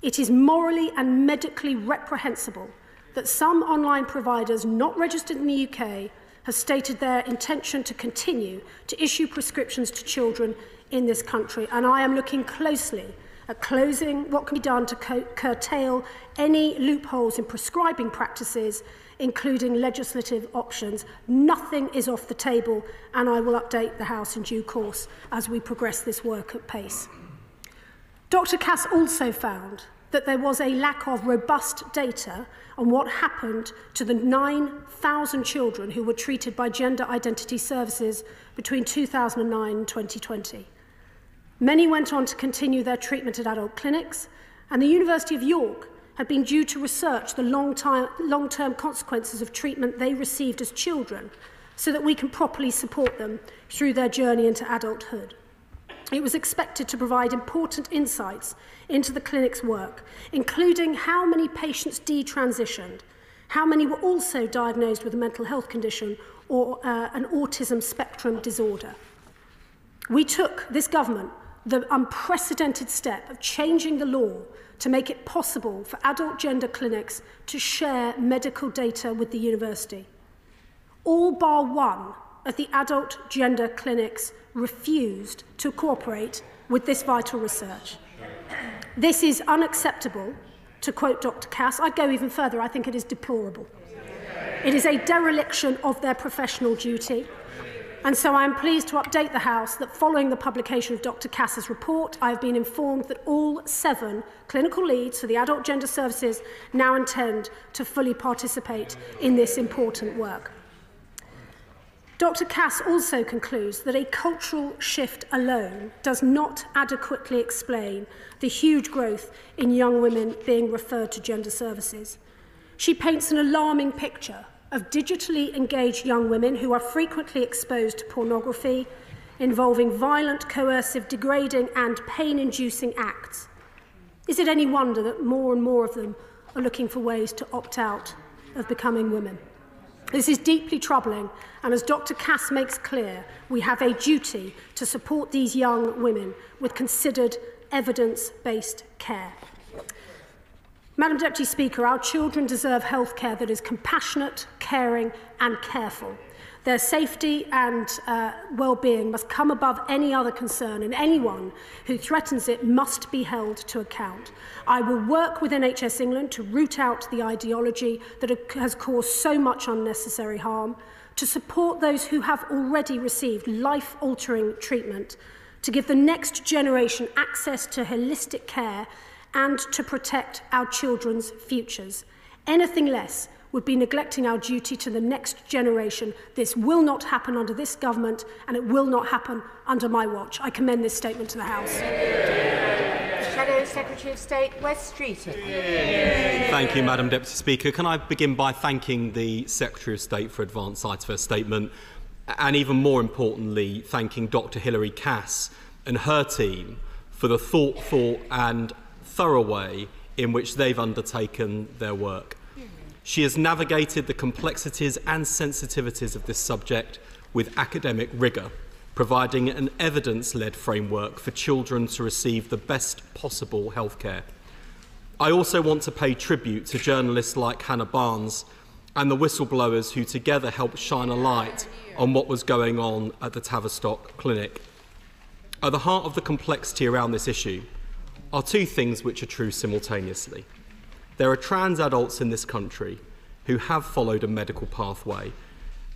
It is morally and medically reprehensible that some online providers not registered in the UK have stated their intention to continue to issue prescriptions to children in this country, and I am looking closely at closing, what can be done to curtail any loopholes in prescribing practices, including legislative options. Nothing is off the table, and I will update the House in due course as we progress this work at pace. Dr Cass also found that there was a lack of robust data on what happened to the 9,000 children who were treated by Gender Identity Services between 2009 and 2020. Many went on to continue their treatment at adult clinics, and the University of York had been due to research the long-term long consequences of treatment they received as children so that we can properly support them through their journey into adulthood. It was expected to provide important insights into the clinic's work, including how many patients detransitioned, how many were also diagnosed with a mental health condition or uh, an autism spectrum disorder. We took, this government the unprecedented step of changing the law to make it possible for adult gender clinics to share medical data with the university. All bar one of the adult gender clinics refused to cooperate with this vital research. This is unacceptable, to quote Dr. Cass. I'd go even further, I think it is deplorable. It is a dereliction of their professional duty. And so I am pleased to update the House that following the publication of Dr Cass's report, I have been informed that all seven clinical leads for the Adult Gender Services now intend to fully participate in this important work. Dr Cass also concludes that a cultural shift alone does not adequately explain the huge growth in young women being referred to gender services. She paints an alarming picture of digitally engaged young women who are frequently exposed to pornography involving violent, coercive, degrading and pain-inducing acts. Is it any wonder that more and more of them are looking for ways to opt out of becoming women? This is deeply troubling, and as Dr. Cass makes clear, we have a duty to support these young women with considered evidence-based care. Madam Deputy Speaker, our children deserve healthcare that is compassionate, caring and careful. Their safety and uh, well-being must come above any other concern and anyone who threatens it must be held to account. I will work with NHS England to root out the ideology that has caused so much unnecessary harm, to support those who have already received life-altering treatment, to give the next generation access to holistic care and to protect our children's futures. Anything less would be neglecting our duty to the next generation. This will not happen under this government and it will not happen under my watch. I commend this statement to the House. Shadow Secretary of State, Wes Streeting. Thank you, Madam Deputy Speaker. Can I begin by thanking the Secretary of State for advance sight of her statement and even more importantly, thanking Dr Hilary Cass and her team for the thoughtful and thorough way in which they've undertaken their work. She has navigated the complexities and sensitivities of this subject with academic rigour, providing an evidence-led framework for children to receive the best possible healthcare. I also want to pay tribute to journalists like Hannah Barnes and the whistleblowers who together helped shine a light on what was going on at the Tavistock Clinic. At the heart of the complexity around this issue are two things which are true simultaneously. There are trans adults in this country who have followed a medical pathway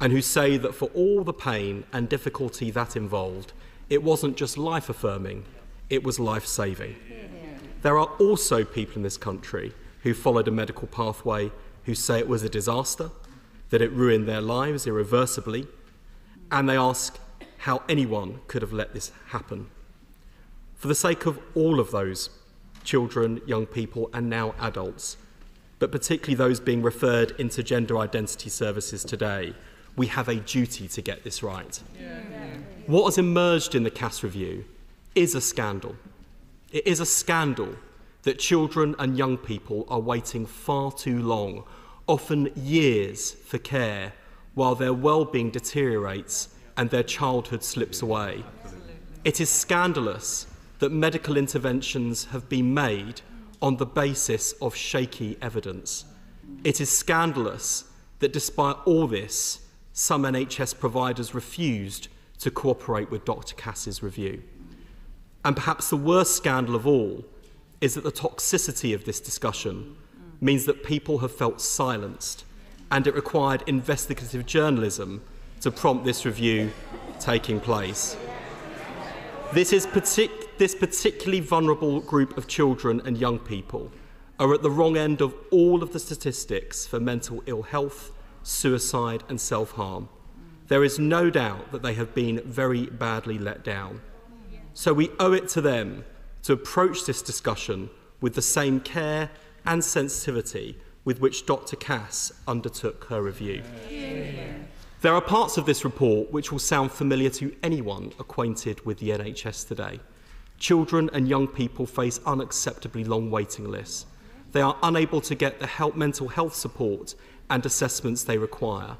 and who say that for all the pain and difficulty that involved, it wasn't just life affirming, it was life saving. There are also people in this country who followed a medical pathway who say it was a disaster, that it ruined their lives irreversibly, and they ask how anyone could have let this happen. For the sake of all of those children, young people, and now adults, but particularly those being referred into gender identity services today, we have a duty to get this right. Yeah. What has emerged in the Cass review is a scandal. It is a scandal that children and young people are waiting far too long, often years, for care while their well-being deteriorates and their childhood slips away. It is scandalous that medical interventions have been made on the basis of shaky evidence. It is scandalous that despite all this, some NHS providers refused to cooperate with Dr Cass's review. And perhaps the worst scandal of all is that the toxicity of this discussion means that people have felt silenced and it required investigative journalism to prompt this review taking place. This, is partic this particularly vulnerable group of children and young people are at the wrong end of all of the statistics for mental ill health, suicide and self-harm. There is no doubt that they have been very badly let down. So we owe it to them to approach this discussion with the same care and sensitivity with which Dr Cass undertook her review. There are parts of this report which will sound familiar to anyone acquainted with the NHS today. Children and young people face unacceptably long waiting lists. They are unable to get the help, mental health support and assessments they require.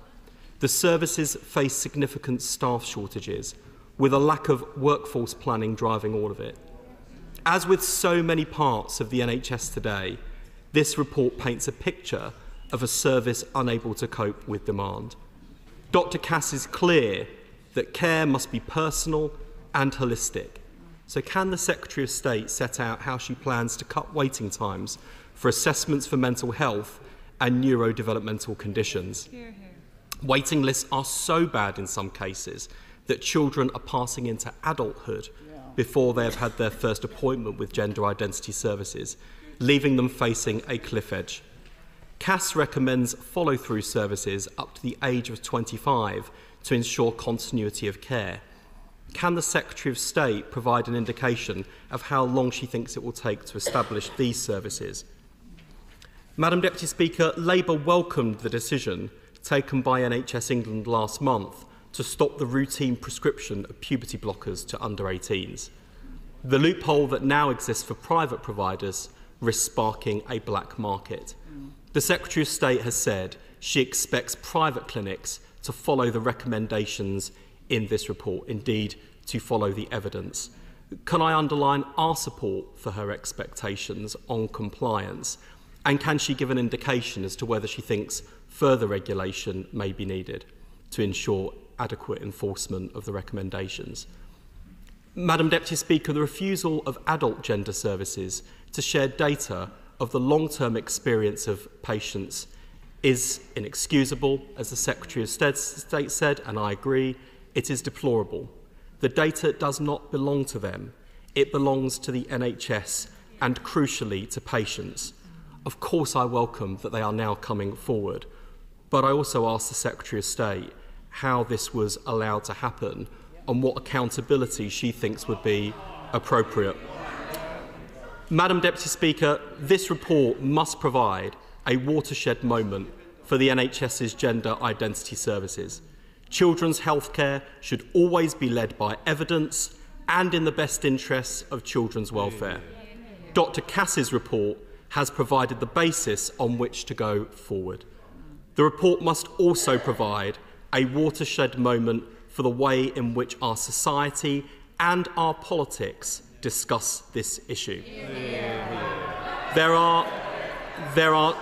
The services face significant staff shortages, with a lack of workforce planning driving all of it. As with so many parts of the NHS today, this report paints a picture of a service unable to cope with demand. Dr. Cass is clear that care must be personal and holistic. So, can the Secretary of State set out how she plans to cut waiting times for assessments for mental health and neurodevelopmental conditions. Waiting lists are so bad in some cases that children are passing into adulthood before they have had their first appointment with gender identity services, leaving them facing a cliff edge. Cass recommends follow through services up to the age of 25 to ensure continuity of care. Can the Secretary of State provide an indication of how long she thinks it will take to establish these services? Madam Deputy Speaker, Labour welcomed the decision taken by NHS England last month to stop the routine prescription of puberty blockers to under 18s. The loophole that now exists for private providers risks sparking a black market. The Secretary of State has said she expects private clinics to follow the recommendations in this report, indeed, to follow the evidence. Can I underline our support for her expectations on compliance? And can she give an indication as to whether she thinks further regulation may be needed to ensure adequate enforcement of the recommendations? Madam Deputy Speaker, the refusal of adult gender services to share data of the long-term experience of patients is inexcusable, as the Secretary of State said, and I agree, it is deplorable. The data does not belong to them. It belongs to the NHS and, crucially, to patients. Of course, I welcome that they are now coming forward, but I also ask the Secretary of State how this was allowed to happen and what accountability she thinks would be appropriate. Madam Deputy Speaker, this report must provide a watershed moment for the NHS's gender identity services. Children's healthcare should always be led by evidence and in the best interests of children's welfare. Dr Cass's report has provided the basis on which to go forward. The report must also provide a watershed moment for the way in which our society and our politics discuss this issue. There are, there are,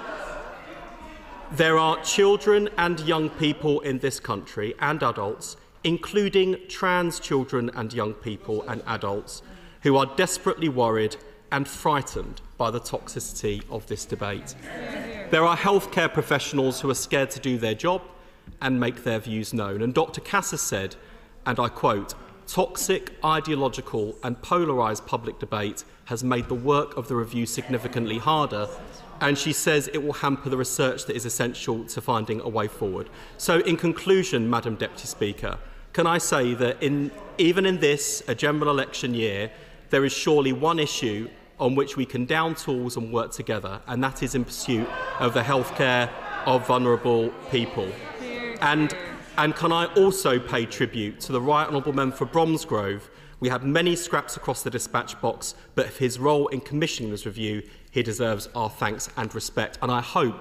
there are children and young people in this country and adults, including trans children and young people and adults, who are desperately worried and frightened by the toxicity of this debate. There are healthcare professionals who are scared to do their job and make their views known. And Dr. Cassis said, and I quote, toxic, ideological and polarised public debate has made the work of the review significantly harder and she says it will hamper the research that is essential to finding a way forward. So in conclusion, Madam Deputy Speaker, can I say that in, even in this, a general election year, there is surely one issue on which we can down tools and work together, and that is in pursuit of the healthcare of vulnerable people. And, and can I also pay tribute to the Right Honourable Member for Bromsgrove? We had many scraps across the dispatch box, but his role in commissioning this review, he deserves our thanks and respect. And I hope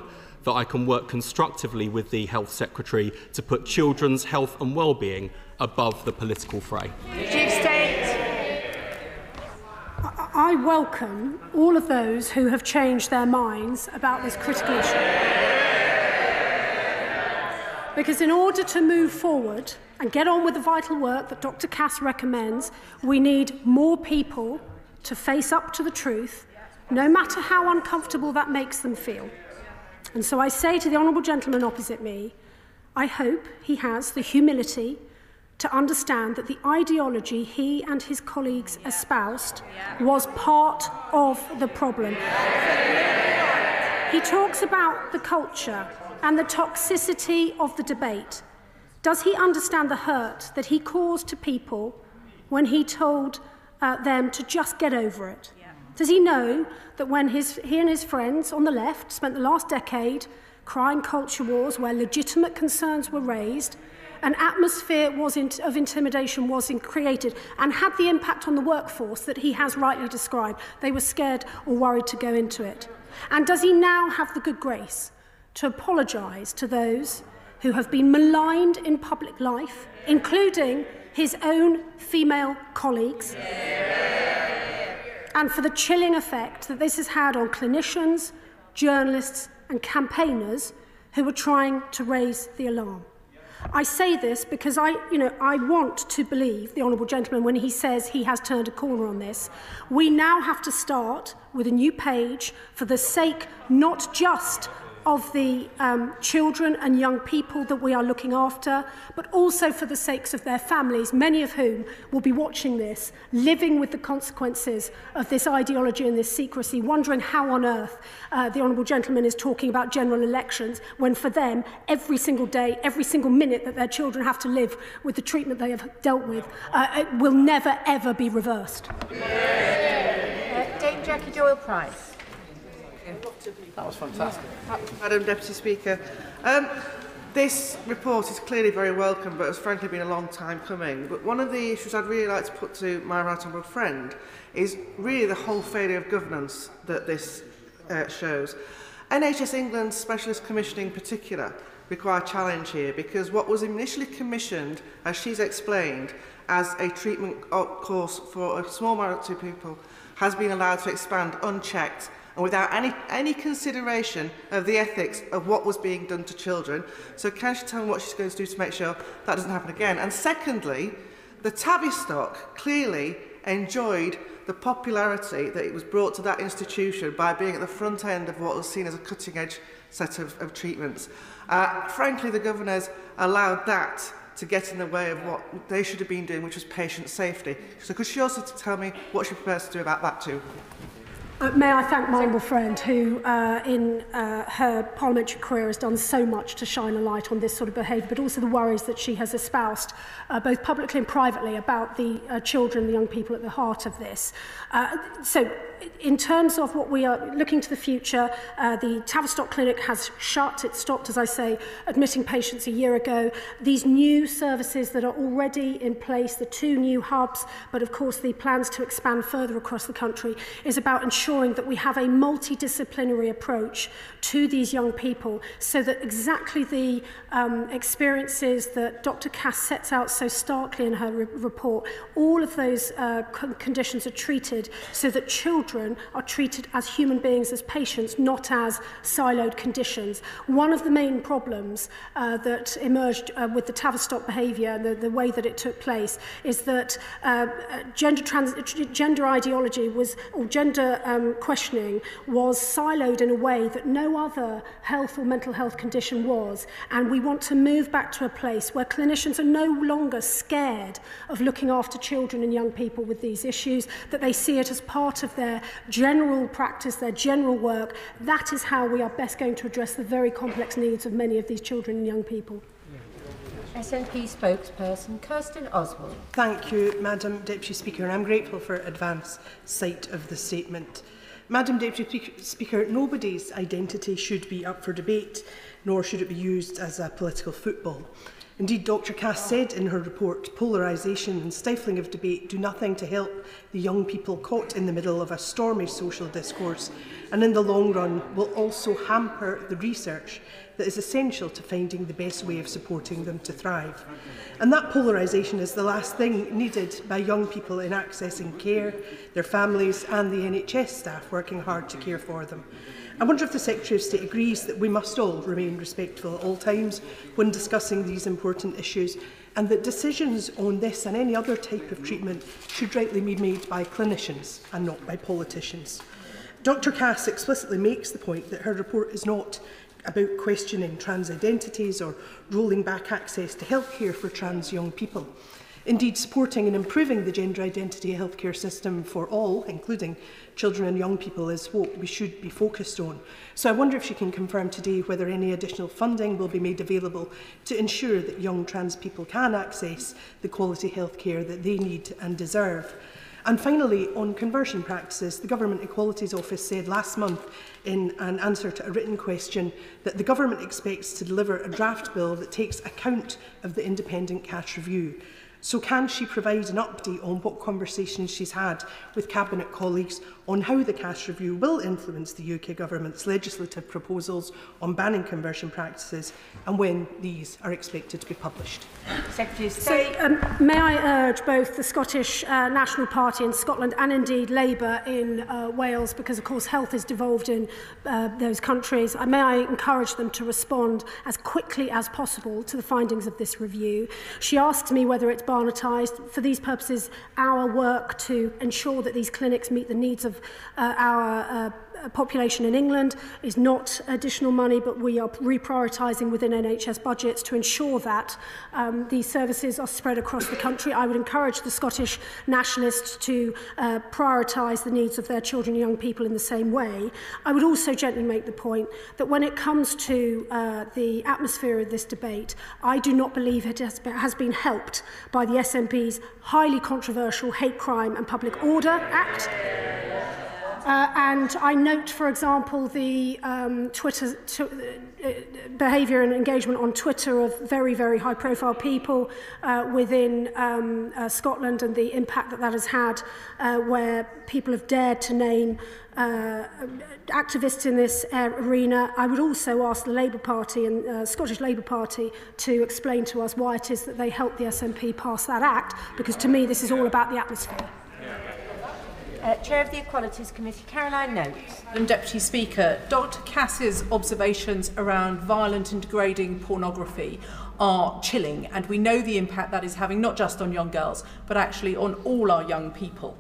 that I can work constructively with the Health Secretary to put children's health and well-being above the political fray. Chief State. I welcome all of those who have changed their minds about this critical issue. Because in order to move forward and get on with the vital work that Dr. Cass recommends, we need more people to face up to the truth, no matter how uncomfortable that makes them feel. And so I say to the honourable gentleman opposite me, I hope he has the humility to understand that the ideology he and his colleagues espoused was part of the problem. He talks about the culture and the toxicity of the debate. Does he understand the hurt that he caused to people when he told uh, them to just get over it? Does he know that when his, he and his friends on the left spent the last decade crying culture wars where legitimate concerns were raised, an atmosphere was in, of intimidation was in, created and had the impact on the workforce that he has rightly described. They were scared or worried to go into it. And does he now have the good grace to apologise to those who have been maligned in public life, including his own female colleagues? Yeah and for the chilling effect that this has had on clinicians, journalists and campaigners who were trying to raise the alarm. I say this because I, you know, I want to believe the honourable gentleman when he says he has turned a corner on this. We now have to start with a new page for the sake not just of the um, children and young people that we are looking after, but also for the sakes of their families, many of whom will be watching this, living with the consequences of this ideology and this secrecy, wondering how on earth uh, the Honourable Gentleman is talking about general elections when for them, every single day, every single minute that their children have to live with the treatment they have dealt with uh, will never, ever be reversed. Uh, Dame Jackie Doyle Price. That was fantastic. Madam Deputy Speaker, um, this report is clearly very welcome, but has frankly been a long time coming. But one of the issues I'd really like to put to my right honourable friend is really the whole failure of governance that this uh, shows. NHS England's Specialist Commissioning in particular require challenge here because what was initially commissioned, as she's explained, as a treatment course for a small minority of people has been allowed to expand unchecked and without any, any consideration of the ethics of what was being done to children. So can she tell me what she's going to do to make sure that doesn't happen again? And secondly, the Tavistock clearly enjoyed the popularity that it was brought to that institution by being at the front end of what was seen as a cutting edge set of, of treatments. Uh, frankly, the governors allowed that to get in the way of what they should have been doing, which was patient safety. So could she also tell me what she prepares to do about that too? Uh, may I thank my honourable friend who, uh, in uh, her parliamentary career, has done so much to shine a light on this sort of behaviour, but also the worries that she has espoused, uh, both publicly and privately, about the uh, children, the young people at the heart of this. Uh, so in terms of what we are looking to the future, uh, the Tavistock Clinic has shut. It stopped, as I say, admitting patients a year ago. These new services that are already in place, the two new hubs, but of course the plans to expand further across the country, is about ensuring that we have a multidisciplinary approach to these young people so that exactly the um, experiences that Dr. Cass sets out so starkly in her re report, all of those uh, conditions are treated so that children children are treated as human beings, as patients, not as siloed conditions. One of the main problems uh, that emerged uh, with the Tavistock behaviour and the, the way that it took place is that uh, gender, trans gender ideology was, or gender um, questioning was siloed in a way that no other health or mental health condition was. And we want to move back to a place where clinicians are no longer scared of looking after children and young people with these issues, that they see it as part of their general practice, their general work. That is how we are best going to address the very complex needs of many of these children and young people. SNP spokesperson Kirsten Oswald. Thank you, Madam Deputy Speaker, and I'm grateful for advance sight of the statement. Madam Deputy Speaker, nobody's identity should be up for debate, nor should it be used as a political football. Indeed, Dr Cass said in her report, polarisation and stifling of debate do nothing to help the young people caught in the middle of a stormy social discourse and in the long run will also hamper the research that is essential to finding the best way of supporting them to thrive. And that polarisation is the last thing needed by young people in accessing care, their families and the NHS staff working hard to care for them. I wonder if the Secretary of State agrees that we must all remain respectful at all times when discussing these important issues and that decisions on this and any other type of treatment should rightly be made by clinicians and not by politicians. Dr Cass explicitly makes the point that her report is not about questioning trans identities or rolling back access to healthcare for trans young people. Indeed, supporting and improving the gender identity healthcare system for all, including children and young people is what we should be focused on. So I wonder if she can confirm today whether any additional funding will be made available to ensure that young trans people can access the quality health care that they need and deserve. And finally, on conversion practices, the Government Equalities Office said last month in an answer to a written question that the Government expects to deliver a draft bill that takes account of the independent cash review. So can she provide an update on what conversations she's had with Cabinet colleagues on how the cash review will influence the UK government's legislative proposals on banning conversion practices and when these are expected to be published. Secretary of State. So, um, may I urge both the Scottish uh, National Party in Scotland and indeed Labour in uh, Wales, because of course health is devolved in uh, those countries, uh, may I encourage them to respond as quickly as possible to the findings of this review. She asks me whether it's barnetised. For these purposes, our work to ensure that these clinics meet the needs of of uh, our uh, population in England is not additional money, but we are reprioritising within NHS budgets to ensure that um, these services are spread across the country. I would encourage the Scottish nationalists to uh, prioritise the needs of their children and young people in the same way. I would also gently make the point that when it comes to uh, the atmosphere of this debate, I do not believe it has, has been helped by the SNP's highly controversial Hate Crime and Public Order Act. Uh, and I note, for example, the um, Twitter uh, uh behaviour and engagement on Twitter of very, very high profile people uh, within um, uh, Scotland and the impact that that has had, uh, where people have dared to name uh, activists in this arena. I would also ask the Labour Party and uh, Scottish Labour Party to explain to us why it is that they helped the SNP pass that act, because to me this is all about the atmosphere. Uh, Chair of the Equalities Committee, Caroline Nokes. Madam Deputy Speaker, Dr Cass's observations around violent and degrading pornography are chilling and we know the impact that is having not just on young girls but actually on all our young people.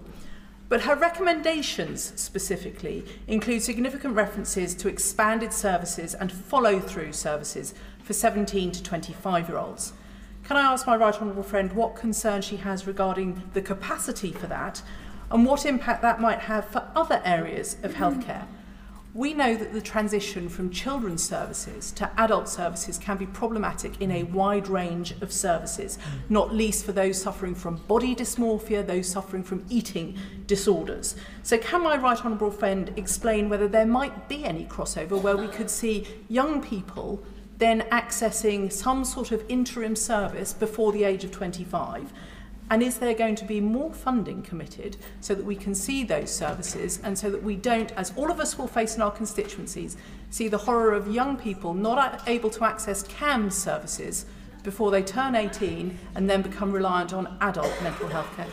But her recommendations specifically include significant references to expanded services and follow-through services for 17 to 25 year olds. Can I ask my right honourable friend what concern she has regarding the capacity for that and what impact that might have for other areas of mm. healthcare. We know that the transition from children's services to adult services can be problematic in a mm. wide range of services, mm. not least for those suffering from body dysmorphia, those suffering from eating disorders. So can my right honourable friend explain whether there might be any crossover where we could see young people then accessing some sort of interim service before the age of 25 And is there going to be more funding committed so that we can see those services and so that we don't, as all of us will face in our constituencies, see the horror of young people not able to access CAM services before they turn 18 and then become reliant on adult mental health care?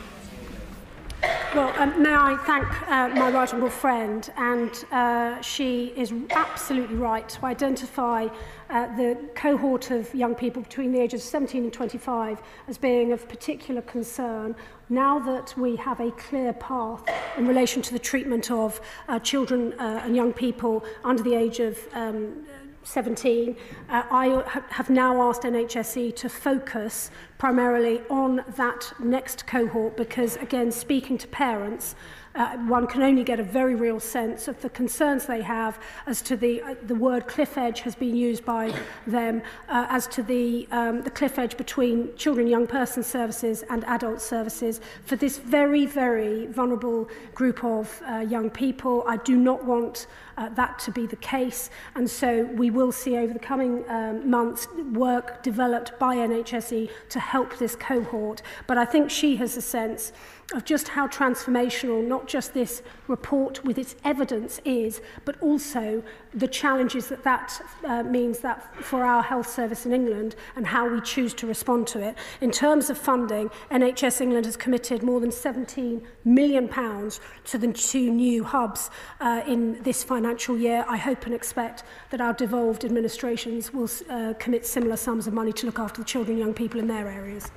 Well, um, may I thank uh, my right honourable friend, and uh, she is absolutely right to identify uh, the cohort of young people between the ages of 17 and 25 as being of particular concern now that we have a clear path in relation to the treatment of uh, children uh, and young people under the age of um, 17, uh, I have now asked NHSE to focus primarily on that next cohort because, again, speaking to parents, uh, one can only get a very real sense of the concerns they have as to the uh, the word cliff edge has been used by them uh, as to the um, the cliff edge between children young person services and adult services. For this very very vulnerable group of uh, young people I do not want uh, that to be the case. And so we will see over the coming um, months work developed by NHSE to help this cohort. But I think she has a sense of just how transformational not just this report with its evidence is, but also the challenges that that uh, means that for our health service in England and how we choose to respond to it. In terms of funding, NHS England has committed more than 17 million pounds to the two new hubs uh, in this financial year. I hope and expect that our devolved administrations will uh, commit similar sums of money to look after the children and young people in their areas.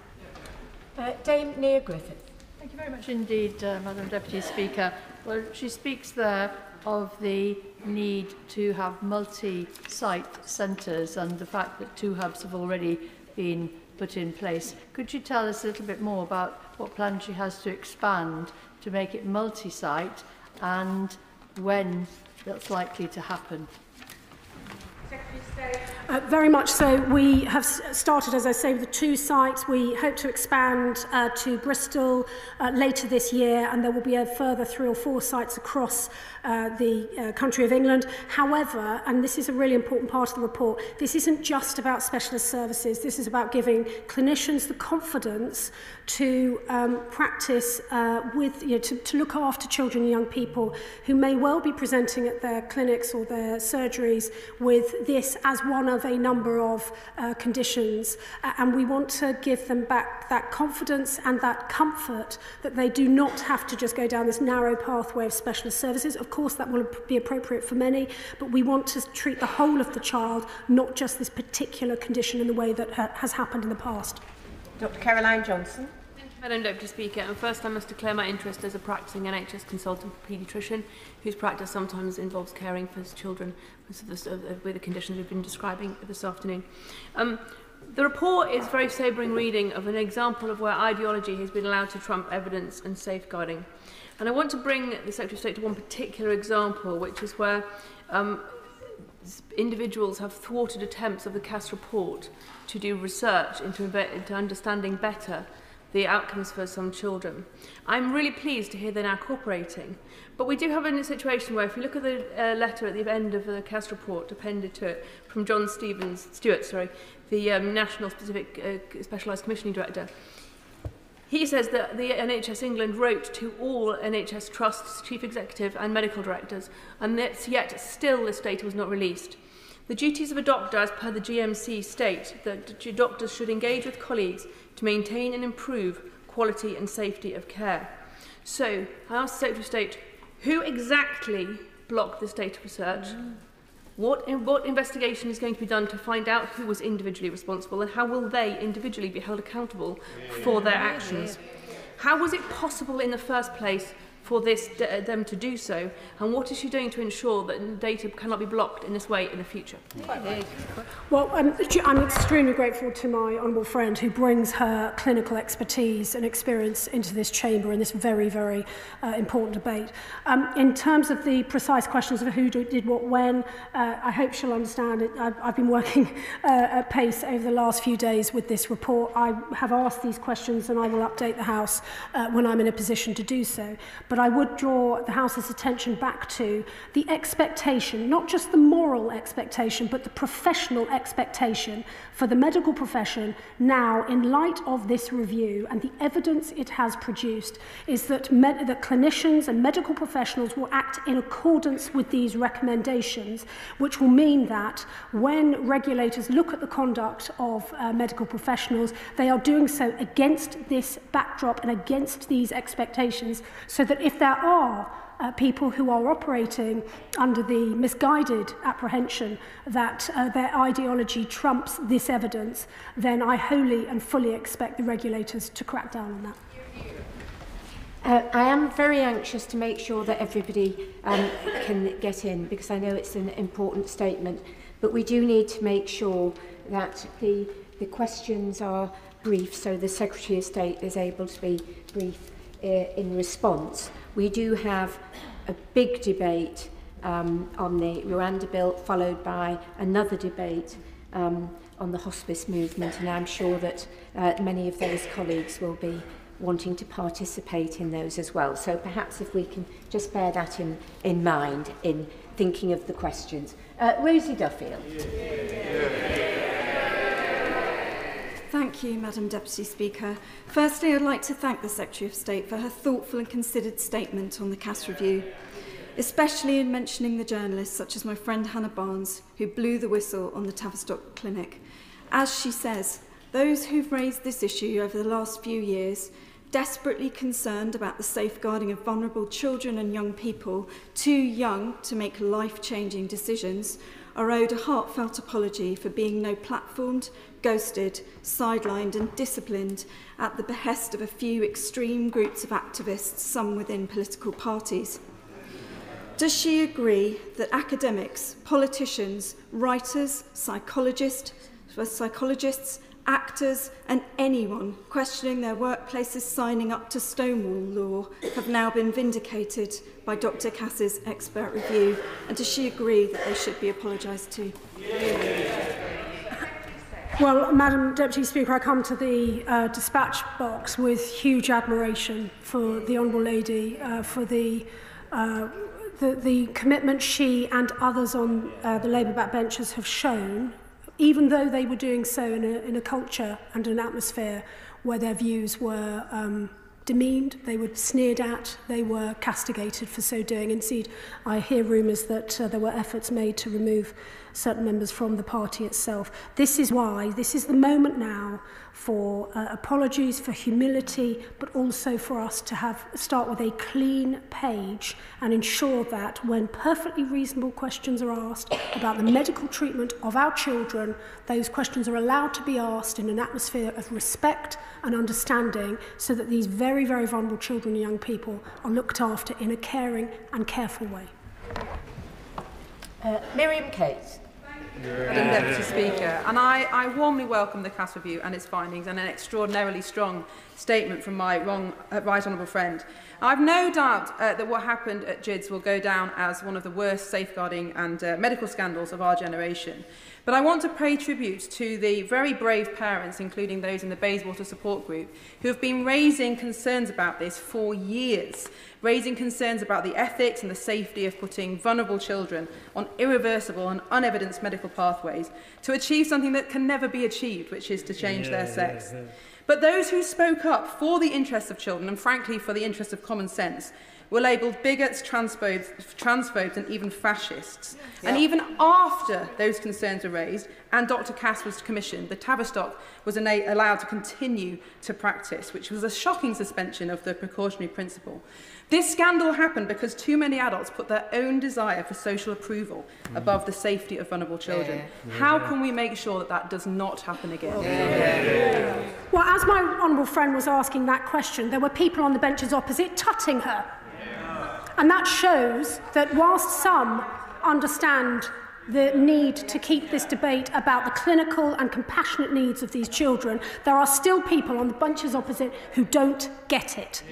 Uh, Dame Nia Griffith. Thank you very much indeed, uh, Madam Deputy Speaker. Well, she speaks there of the need to have multi-site centres and the fact that two hubs have already been put in place. Could you tell us a little bit more about what plans she has to expand to make it multi-site and when that's likely to happen? Uh, very much so. We have started, as I say, with two sites. We hope to expand uh, to Bristol uh, later this year, and there will be a further three or four sites across uh, the uh, country of England. However, and this is a really important part of the report, this isn't just about specialist services. This is about giving clinicians the confidence to um, practice uh, with, you know, to, to look after children and young people who may well be presenting at their clinics or their surgeries with this as one of a number of uh, conditions. Uh, and we want to give them back that confidence and that comfort that they do not have to just go down this narrow pathway of specialist services. Of course, that will be appropriate for many, but we want to treat the whole of the child, not just this particular condition in the way that ha has happened in the past. Dr. Caroline Johnson. Madam Deputy Speaker, and first I must declare my interest as a practicing NHS consultant paediatrician whose practice sometimes involves caring for children so this, uh, with the conditions we've been describing this afternoon. Um, the report is very sobering reading of an example of where ideology has been allowed to trump evidence and safeguarding. And I want to bring the Secretary of State to one particular example, which is where um, individuals have thwarted attempts of the CAS report to do research into, into understanding better the outcomes for some children. I'm really pleased to hear they're now cooperating But we do have a situation where if you look at the uh, letter at the end of the CAS report appended to it from John Stevens, Stewart, sorry, the um, National Specific uh, Specialised Commissioning Director, he says that the NHS England wrote to all NHS trusts, chief executive and medical directors, and that yet still this data was not released. The duties of a doctor, as per the GMC, state that doctors should engage with colleagues to maintain and improve quality and safety of care. So, I asked the Secretary of State Who exactly blocked this data research? Mm. What, in, what investigation is going to be done to find out who was individually responsible and how will they individually be held accountable yeah, for their yeah, actions? How was it possible in the first place for this, uh, them to do so? And what is she doing to ensure that data cannot be blocked in this way in the future? Well, um, I'm extremely grateful to my honourable friend who brings her clinical expertise and experience into this chamber in this very, very uh, important debate. Um, in terms of the precise questions of who did what when, uh, I hope she'll understand it. I've, I've been working <laughs> uh, at pace over the last few days with this report. I have asked these questions and I will update the House uh, when I'm in a position to do so. But But I would draw the House's attention back to the expectation, not just the moral expectation, but the professional expectation for the medical profession now, in light of this review. And the evidence it has produced, is that, that clinicians and medical professionals will act in accordance with these recommendations, which will mean that when regulators look at the conduct of uh, medical professionals, they are doing so against this backdrop and against these expectations, so that if there are uh, people who are operating under the misguided apprehension that uh, their ideology trumps this evidence, then I wholly and fully expect the regulators to crack down on that. Uh, I am very anxious to make sure that everybody um, can get in because I know it's an important statement. But we do need to make sure that the, the questions are brief so the Secretary of State is able to be brief uh, in response. We do have a big debate um, on the Rwanda bill, followed by another debate um, on the hospice movement, and I'm sure that uh, many of those colleagues will be wanting to participate in those as well. So perhaps if we can just bear that in, in mind in thinking of the questions. Uh, Rosie Duffield. Yeah. Yeah. Thank you, Madam Deputy Speaker. Firstly, I'd like to thank the Secretary of State for her thoughtful and considered statement on the Cass Review, especially in mentioning the journalists such as my friend Hannah Barnes, who blew the whistle on the Tavistock Clinic. As she says, those who've raised this issue over the last few years desperately concerned about the safeguarding of vulnerable children and young people, too young to make life-changing decisions, are owed a heartfelt apology for being no platformed, ghosted, sidelined and disciplined at the behest of a few extreme groups of activists, some within political parties. Does she agree that academics, politicians, writers, psychologists, psychologists actors and anyone questioning their workplaces signing up to Stonewall law have now been vindicated by Dr Cass's expert review and does she agree that they should be apologised to? Well, Madam Deputy Speaker, I come to the uh, dispatch box with huge admiration for the Honourable Lady, uh, for the, uh, the, the commitment she and others on uh, the Labour backbenchers have shown, even though they were doing so in a, in a culture and an atmosphere where their views were um, demeaned, they were sneered at, they were castigated for so doing. Indeed, I hear rumours that uh, there were efforts made to remove certain members from the party itself. This is why, this is the moment now for uh, apologies, for humility, but also for us to have start with a clean page and ensure that when perfectly reasonable questions are asked about the medical treatment of our children, those questions are allowed to be asked in an atmosphere of respect and understanding so that these very, very vulnerable children and young people are looked after in a caring and careful way. Uh, Miriam Cates. Yeah. Madam Deputy Speaker. And I, I warmly welcome the CAS review and its findings and an extraordinarily strong statement from my wrong, uh, right honourable friend. I've no doubt uh, that what happened at JIDS will go down as one of the worst safeguarding and uh, medical scandals of our generation. But I want to pay tribute to the very brave parents, including those in the Bayswater support group, who have been raising concerns about this for years, raising concerns about the ethics and the safety of putting vulnerable children on irreversible and unevidenced medical pathways to achieve something that can never be achieved, which is to change yeah, their sex. Yeah, yeah. But those who spoke up for the interests of children and frankly for the interests of common sense were labelled bigots, transphobes, transphobes and even fascists. Yeah. And even after those concerns were raised and Dr Cass was commissioned, the Tavistock was allowed to continue to practice, which was a shocking suspension of the precautionary principle. This scandal happened because too many adults put their own desire for social approval mm. above the safety of vulnerable children. Yeah. How can we make sure that that does not happen again? Yeah. Well, as my honourable friend was asking that question, there were people on the benches opposite tutting her And that shows that whilst some understand the need to keep this debate about the clinical and compassionate needs of these children, there are still people on the bunches opposite who don't get it.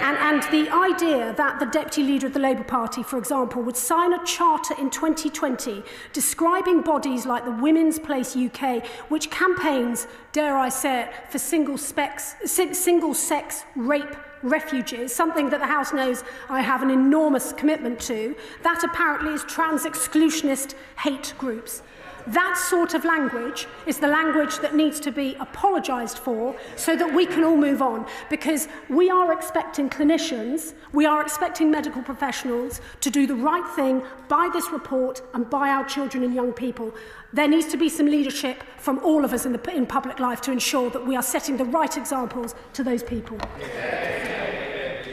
And, and the idea that the deputy leader of the Labour Party, for example, would sign a charter in 2020 describing bodies like the Women's Place UK, which campaigns, dare I say it, for single, specs, single sex rape refugees, something that the House knows I have an enormous commitment to, that apparently is trans-exclusionist hate groups. That sort of language is the language that needs to be apologised for so that we can all move on because we are expecting clinicians, we are expecting medical professionals to do the right thing by this report and by our children and young people. There needs to be some leadership from all of us in, the, in public life to ensure that we are setting the right examples to those people.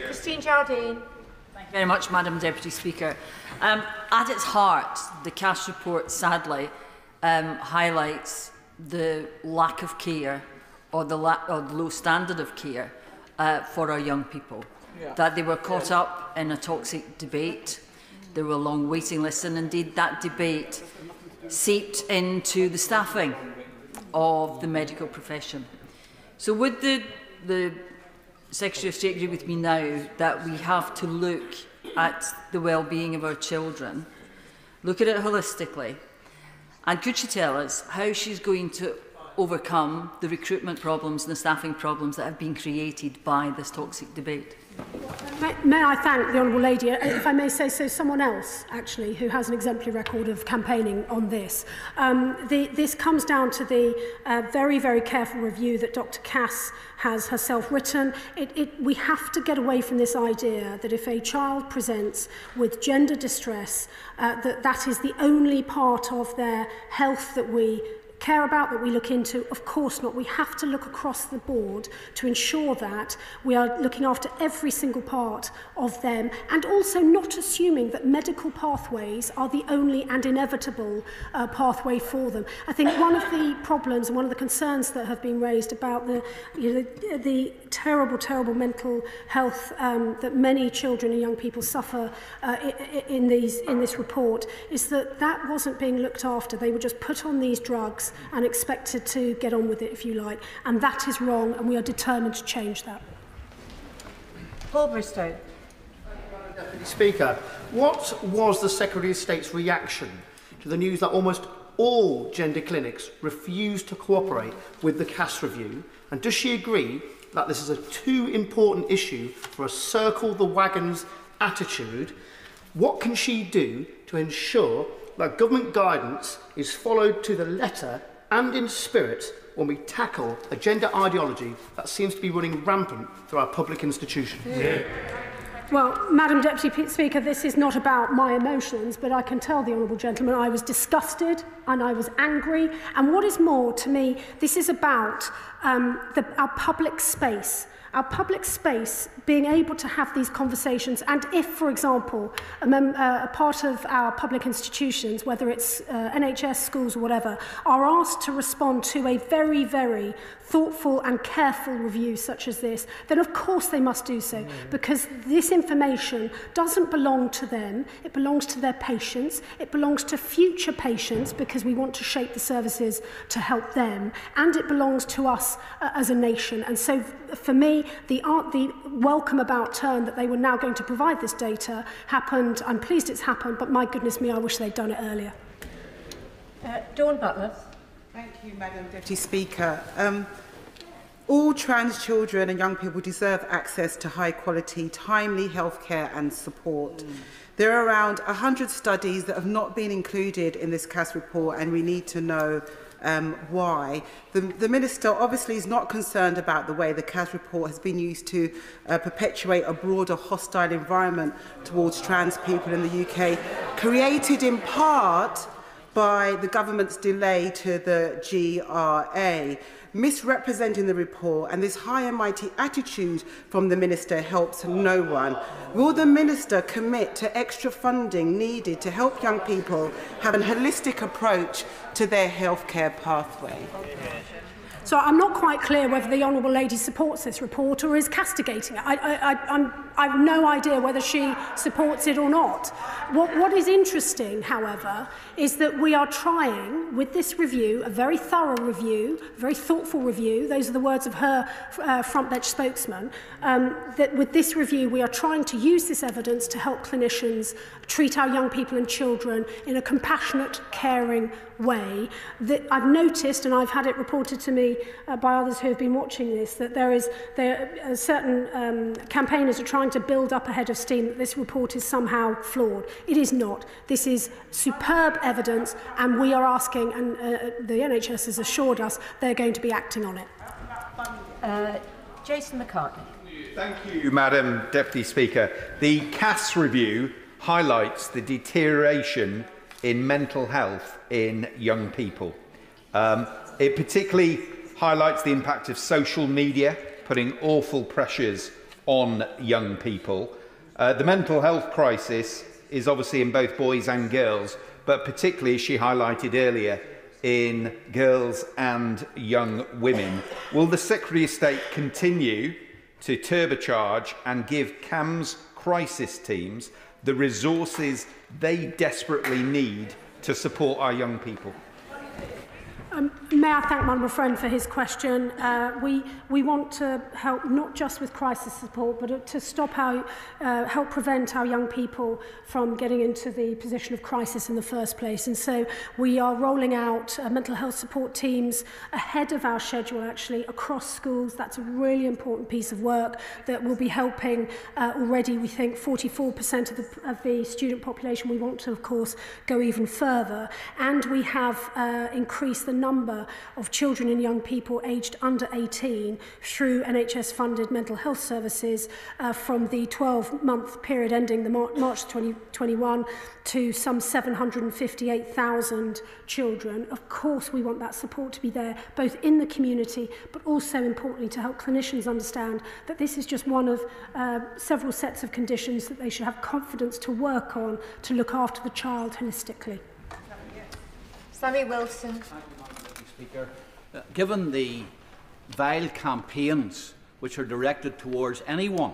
Christine Jardine. Thank you very much, Madam Deputy Speaker. Um, at its heart, the cash report sadly um, highlights the lack of care or the, la or the low standard of care uh, for our young people. Yeah. That they were caught yeah. up in a toxic debate. There were long waiting lists, and indeed that debate seeped into the staffing of the medical profession. So would the, the Secretary of State agree with me now that we have to look at the well-being of our children, look at it holistically, and could she tell us how she's going to overcome the recruitment problems and the staffing problems that have been created by this toxic debate? May, may I thank the Honourable Lady, uh, if I may say so, someone else actually who has an exemplary record of campaigning on this. Um, the, this comes down to the uh, very, very careful review that Dr Cass has herself written. It, it, we have to get away from this idea that if a child presents with gender distress, uh, that that is the only part of their health that we care about that we look into? Of course not. We have to look across the board to ensure that we are looking after every single part of them and also not assuming that medical pathways are the only and inevitable uh, pathway for them. I think one of the problems and one of the concerns that have been raised about the, you know, the, the terrible, terrible mental health um, that many children and young people suffer uh, in, these, in this report is that that wasn't being looked after. They were just put on these drugs and expected to get on with it, if you like. And that is wrong, and we are determined to change that. Paul Bristow. Deputy Speaker, what was the Secretary of State's reaction to the news that almost all gender clinics refused to cooperate with the CAS review? And does she agree that this is a too important issue for a circle the wagons attitude, what can she do to ensure that government guidance is followed to the letter and in spirit when we tackle a gender ideology that seems to be running rampant through our public institutions? Yeah. Well, Madam Deputy Speaker, this is not about my emotions, but I can tell the Honourable Gentleman I was disgusted and I was angry. And what is more, to me, this is about um, the, our public space. Our public space being able to have these conversations. And if, for example, a, mem uh, a part of our public institutions, whether it's uh, NHS, schools or whatever, are asked to respond to a very, very thoughtful and careful review such as this, then of course they must do so, mm. because this information doesn't belong to them, it belongs to their patients, it belongs to future patients, because we want to shape the services to help them, and it belongs to us uh, as a nation. And so, for me, the, art, the well welcome about turn that they were now going to provide this data happened. I'm pleased it's happened, but my goodness me, I wish they'd done it earlier. Uh, Dawn Butler. Thank you, Madam Deputy Speaker. Um, all trans children and young people deserve access to high quality, timely healthcare and support. Mm. There are around 100 studies that have not been included in this Cass report and we need to know um, why. The, the Minister obviously is not concerned about the way the CAS report has been used to uh, perpetuate a broader hostile environment towards trans people in the UK, created in part by the government's delay to the GRA. Misrepresenting the report and this high and mighty attitude from the minister helps no one. Will the minister commit to extra funding needed to help young people have a holistic approach to their healthcare pathway? So I'm not quite clear whether the Honourable Lady supports this report or is castigating it. I, I, I, I'm, I've no idea whether she supports it or not. What, what is interesting, however, is that we are trying, with this review, a very thorough review, a very thoughtful review, those are the words of her uh, frontbench spokesman, um, that with this review we are trying to use this evidence to help clinicians treat our young people and children in a compassionate, caring way. That I've noticed, and I've had it reported to me uh, by others who have been watching this, that there is there, uh, certain um, campaigners are trying to build up a head of steam that this report is somehow flawed. It is not. This is superb evidence, and we are asking, and uh, the NHS has assured us they're going to be acting on it. Uh, Jason McCartney. Thank you, Madam Deputy Speaker. The Cass review highlights the deterioration in mental health in young people. Um, it particularly highlights the impact of social media, putting awful pressures on young people. Uh, the mental health crisis is obviously in both boys and girls, but particularly, as she highlighted earlier, in girls and young women. Will the Secretary of State continue to turbocharge and give CAMHS crisis teams the resources they desperately need to support our young people? Um, may I thank my friend for his question. Uh, we, we want to help not just with crisis support, but to stop our, uh, help prevent our young people from getting into the position of crisis in the first place. And so we are rolling out uh, mental health support teams ahead of our schedule, actually, across schools. That's a really important piece of work that will be helping uh, already, we think, 44% of the, of the student population. We want to, of course, go even further. And we have uh, increased the number of children and young people aged under 18 through NHS funded mental health services uh, from the 12 month period ending the Mar March 2021 to some 758,000 children. Of course, we want that support to be there, both in the community, but also importantly to help clinicians understand that this is just one of uh, several sets of conditions that they should have confidence to work on to look after the child holistically. Sammy Wilson. Speaker. Uh, given the vile campaigns which are directed towards anyone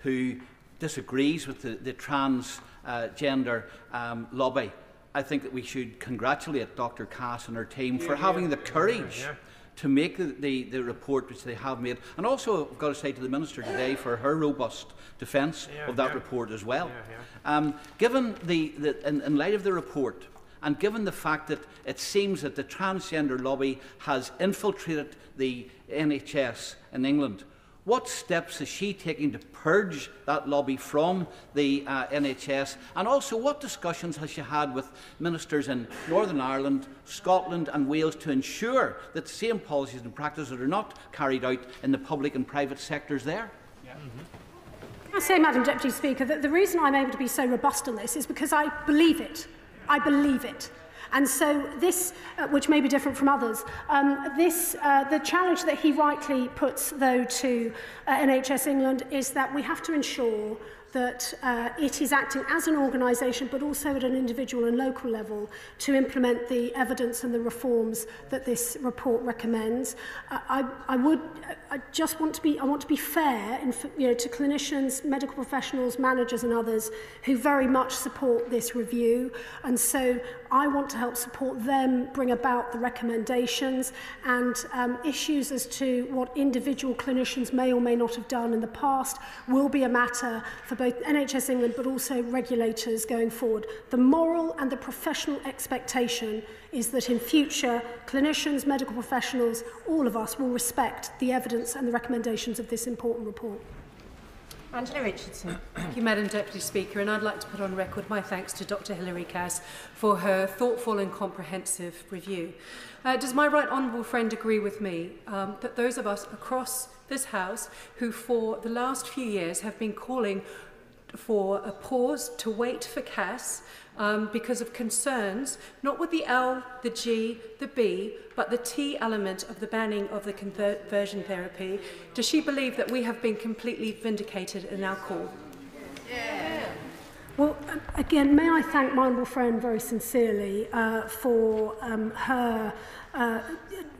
who disagrees with the, the transgender uh, um, lobby, I think that we should congratulate Dr. Cass and her team yeah, for having the courage yeah, to make the, the, the, report which they have made. And also, I've got to say to the Minister today for her robust defence of that report as well. Um, given the, the in, in light of the report, and given the fact that it seems that the transgender lobby has infiltrated the NHS in England, what steps is she taking to purge that lobby from the uh, NHS? And also, what discussions has she had with ministers in Northern Ireland, Scotland, and Wales to ensure that the same policies and practices are not carried out in the public and private sectors there? Yeah. Mm -hmm. I say, Madam Deputy Speaker, that the reason I'm able to be so robust on this is because I believe it. I believe it. And so this, uh, which may be different from others, um, this, uh, the challenge that he rightly puts, though, to uh, NHS England is that we have to ensure that uh, it is acting as an organisation but also at an individual and local level to implement the evidence and the reforms that this report recommends. Uh, I, I would uh, I just want to be I want to be fair in, you know, to clinicians, medical professionals, managers and others who very much support this review and so I want to help support them bring about the recommendations and um, issues as to what individual clinicians may or may not have done in the past will be a matter for both both NHS England but also regulators going forward. The moral and the professional expectation is that in future, clinicians, medical professionals, all of us will respect the evidence and the recommendations of this important report. Angela Richardson. Thank you, Madam Deputy Speaker, and I'd like to put on record my thanks to Dr Hilary Cass for her thoughtful and comprehensive review. Uh, does my right honourable friend agree with me um, that those of us across this House who for the last few years have been calling for a pause to wait for Cass um, because of concerns, not with the L, the G, the B, but the T element of the banning of the conversion therapy. Does she believe that we have been completely vindicated in our call? Yeah. Well, again, may I thank my honourable friend very sincerely uh, for um, her, uh,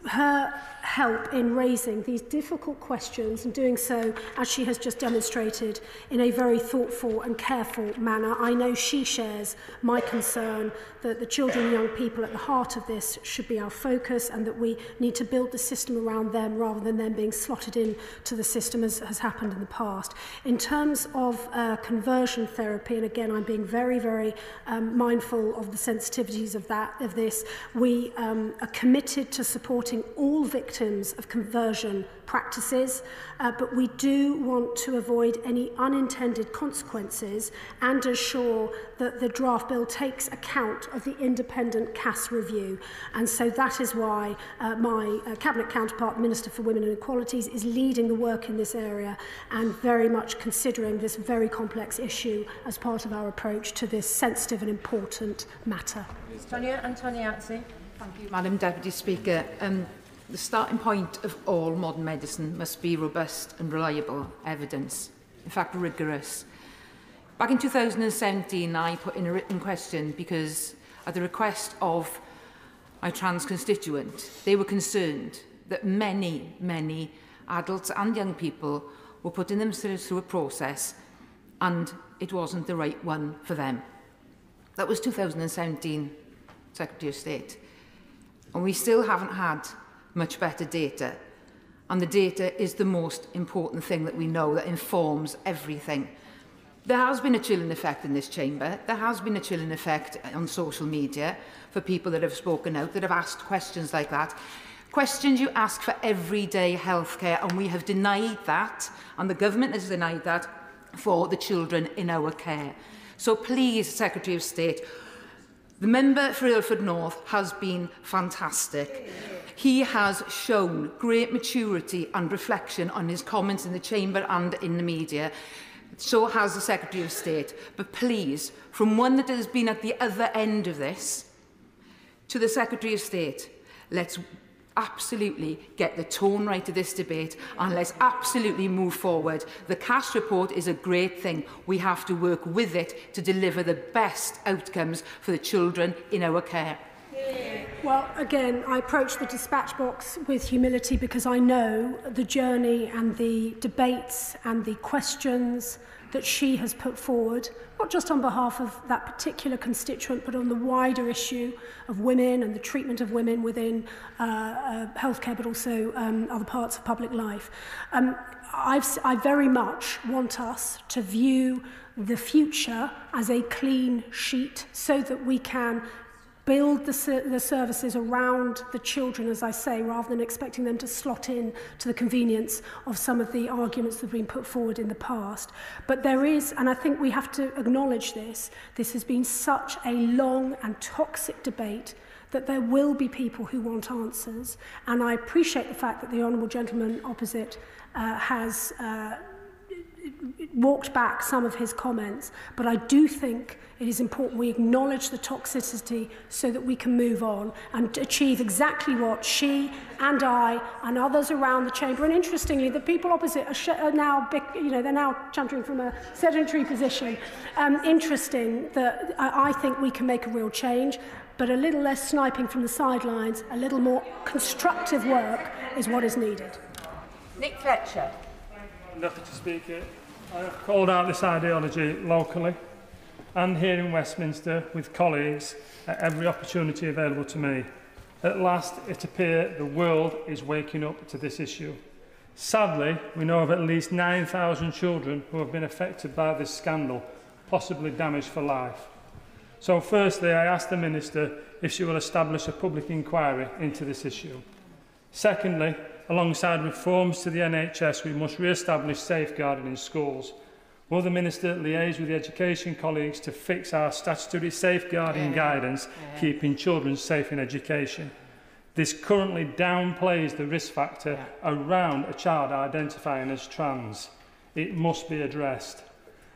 her help in raising these difficult questions and doing so, as she has just demonstrated, in a very thoughtful and careful manner. I know she shares my concern that the children and young people at the heart of this should be our focus and that we need to build the system around them rather than them being slotted in to the system as has happened in the past. In terms of uh, conversion therapy, and again, I'm being very, very um, mindful of the sensitivities of that of this, we um, are committed to supporting all victims victims of conversion practices, uh, but we do want to avoid any unintended consequences and ensure that the draft bill takes account of the independent CAS review. And so that is why uh, my uh, Cabinet counterpart, Minister for Women and Equalities, is leading the work in this area and very much considering this very complex issue as part of our approach to this sensitive and important matter. Antonia, Antoniazzi. Thank you, Madam Deputy Speaker. Um, The starting point of all modern medicine must be robust and reliable evidence, in fact, rigorous. Back in 2017, I put in a written question because, at the request of my trans constituent, they were concerned that many, many adults and young people were putting themselves through a process and it wasn't the right one for them. That was 2017, Secretary of State. And we still haven't had much better data. And the data is the most important thing that we know that informs everything. There has been a chilling effect in this chamber. There has been a chilling effect on social media for people that have spoken out, that have asked questions like that. Questions you ask for everyday healthcare, and we have denied that, and the government has denied that for the children in our care. So please, Secretary of State, the member for Ilford North has been fantastic. He has shown great maturity and reflection on his comments in the Chamber and in the media. So has the Secretary of State. But please, from one that has been at the other end of this to the Secretary of State, let's absolutely get the tone right of this debate and let's absolutely move forward. The cash report is a great thing. We have to work with it to deliver the best outcomes for the children in our care. Well, again, I approach the dispatch box with humility because I know the journey and the debates and the questions that she has put forward, not just on behalf of that particular constituent, but on the wider issue of women and the treatment of women within uh, uh, healthcare, but also um, other parts of public life. Um, I've, I very much want us to view the future as a clean sheet so that we can build the, the services around the children, as I say, rather than expecting them to slot in to the convenience of some of the arguments that have been put forward in the past. But there is, and I think we have to acknowledge this, this has been such a long and toxic debate that there will be people who want answers. And I appreciate the fact that the Honourable Gentleman opposite uh, has uh, walked back some of his comments, but I do think It is important we acknowledge the toxicity so that we can move on and achieve exactly what she and I and others around the chamber, and interestingly, the people opposite are, are now, you know, they're now chanting from a sedentary position. Um, interesting that I, I think we can make a real change, but a little less sniping from the sidelines, a little more constructive work is what is needed. Nick Fletcher. Deputy Speaker, I have called out this ideology locally and here in Westminster with colleagues at every opportunity available to me. At last, it appears the world is waking up to this issue. Sadly, we know of at least 9,000 children who have been affected by this scandal, possibly damaged for life. So firstly, I asked the Minister if she will establish a public inquiry into this issue. Secondly, alongside reforms to the NHS, we must re-establish safeguarding in schools – Will the Minister liaise with the education colleagues to fix our statutory safeguarding yeah. guidance, yeah. keeping children safe in education? This currently downplays the risk factor yeah. around a child identifying as trans. It must be addressed.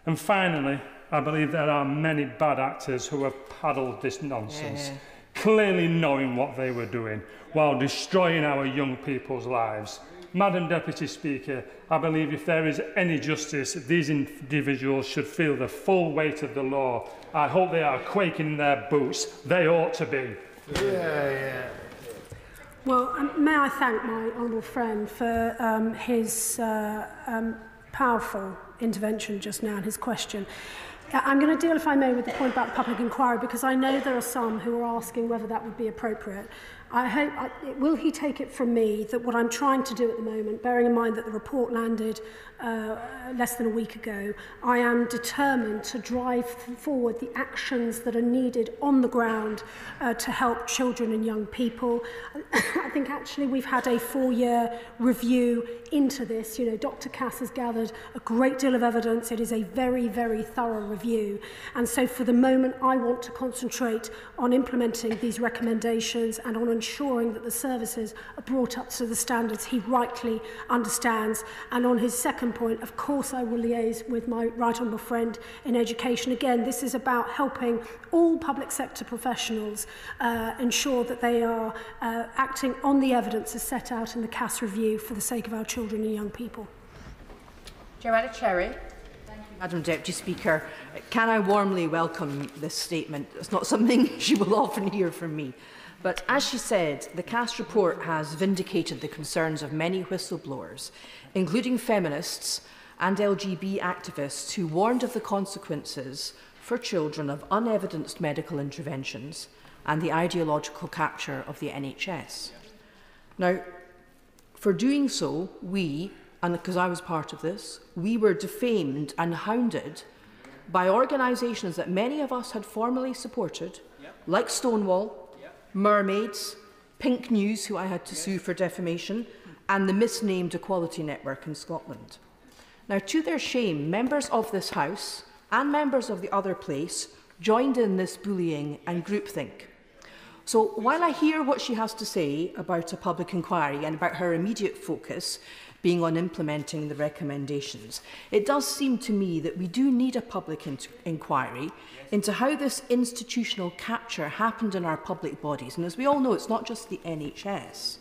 And finally, I believe there are many bad actors who have paddled this nonsense, yeah. clearly knowing what they were doing, while destroying our young people's lives. Madam Deputy Speaker, I believe if there is any justice, these individuals should feel the full weight of the law. I hope they are quaking in their boots. They ought to be. Yeah, yeah. Well, um, may I thank my honourable friend for um, his uh, um, powerful intervention just now and his question. Uh, I'm going to deal, if I may, with the point about public inquiry because I know there are some who are asking whether that would be appropriate. I hope, I, will he take it from me that what I'm trying to do at the moment, bearing in mind that the report landed uh, less than a week ago, I am determined to drive forward the actions that are needed on the ground uh, to help children and young people. <coughs> I think actually we've had a four-year review into this. You know, Dr. Cass has gathered a great deal of evidence. It is a very, very thorough review. And so for the moment, I want to concentrate on implementing these recommendations and on ensuring that the services are brought up to the standards he rightly understands. And on his second standpoint, of course I will liaise with my right honourable friend in education. Again, this is about helping all public sector professionals uh, ensure that they are uh, acting on the evidence as set out in the CAS review for the sake of our children and young people. Joanna Cherry. Madam Deputy Speaker, can I warmly welcome this statement? It's not something <laughs> she will often hear from me. But as she said, the Cass report has vindicated the concerns of many whistleblowers, including feminists and LGB activists who warned of the consequences for children of unevidenced medical interventions and the ideological capture of the NHS. Now, for doing so, we, and because I was part of this, we were defamed and hounded by organisations that many of us had formerly supported, like Stonewall. Mermaids, Pink News, who I had to yes. sue for defamation, and the misnamed Equality Network in Scotland. Now, to their shame, members of this House and members of the other place joined in this bullying and groupthink. So while I hear what she has to say about a public inquiry and about her immediate focus being on implementing the recommendations, it does seem to me that we do need a public in inquiry into how this institutional capture happened in our public bodies. And as we all know, it's not just the NHS,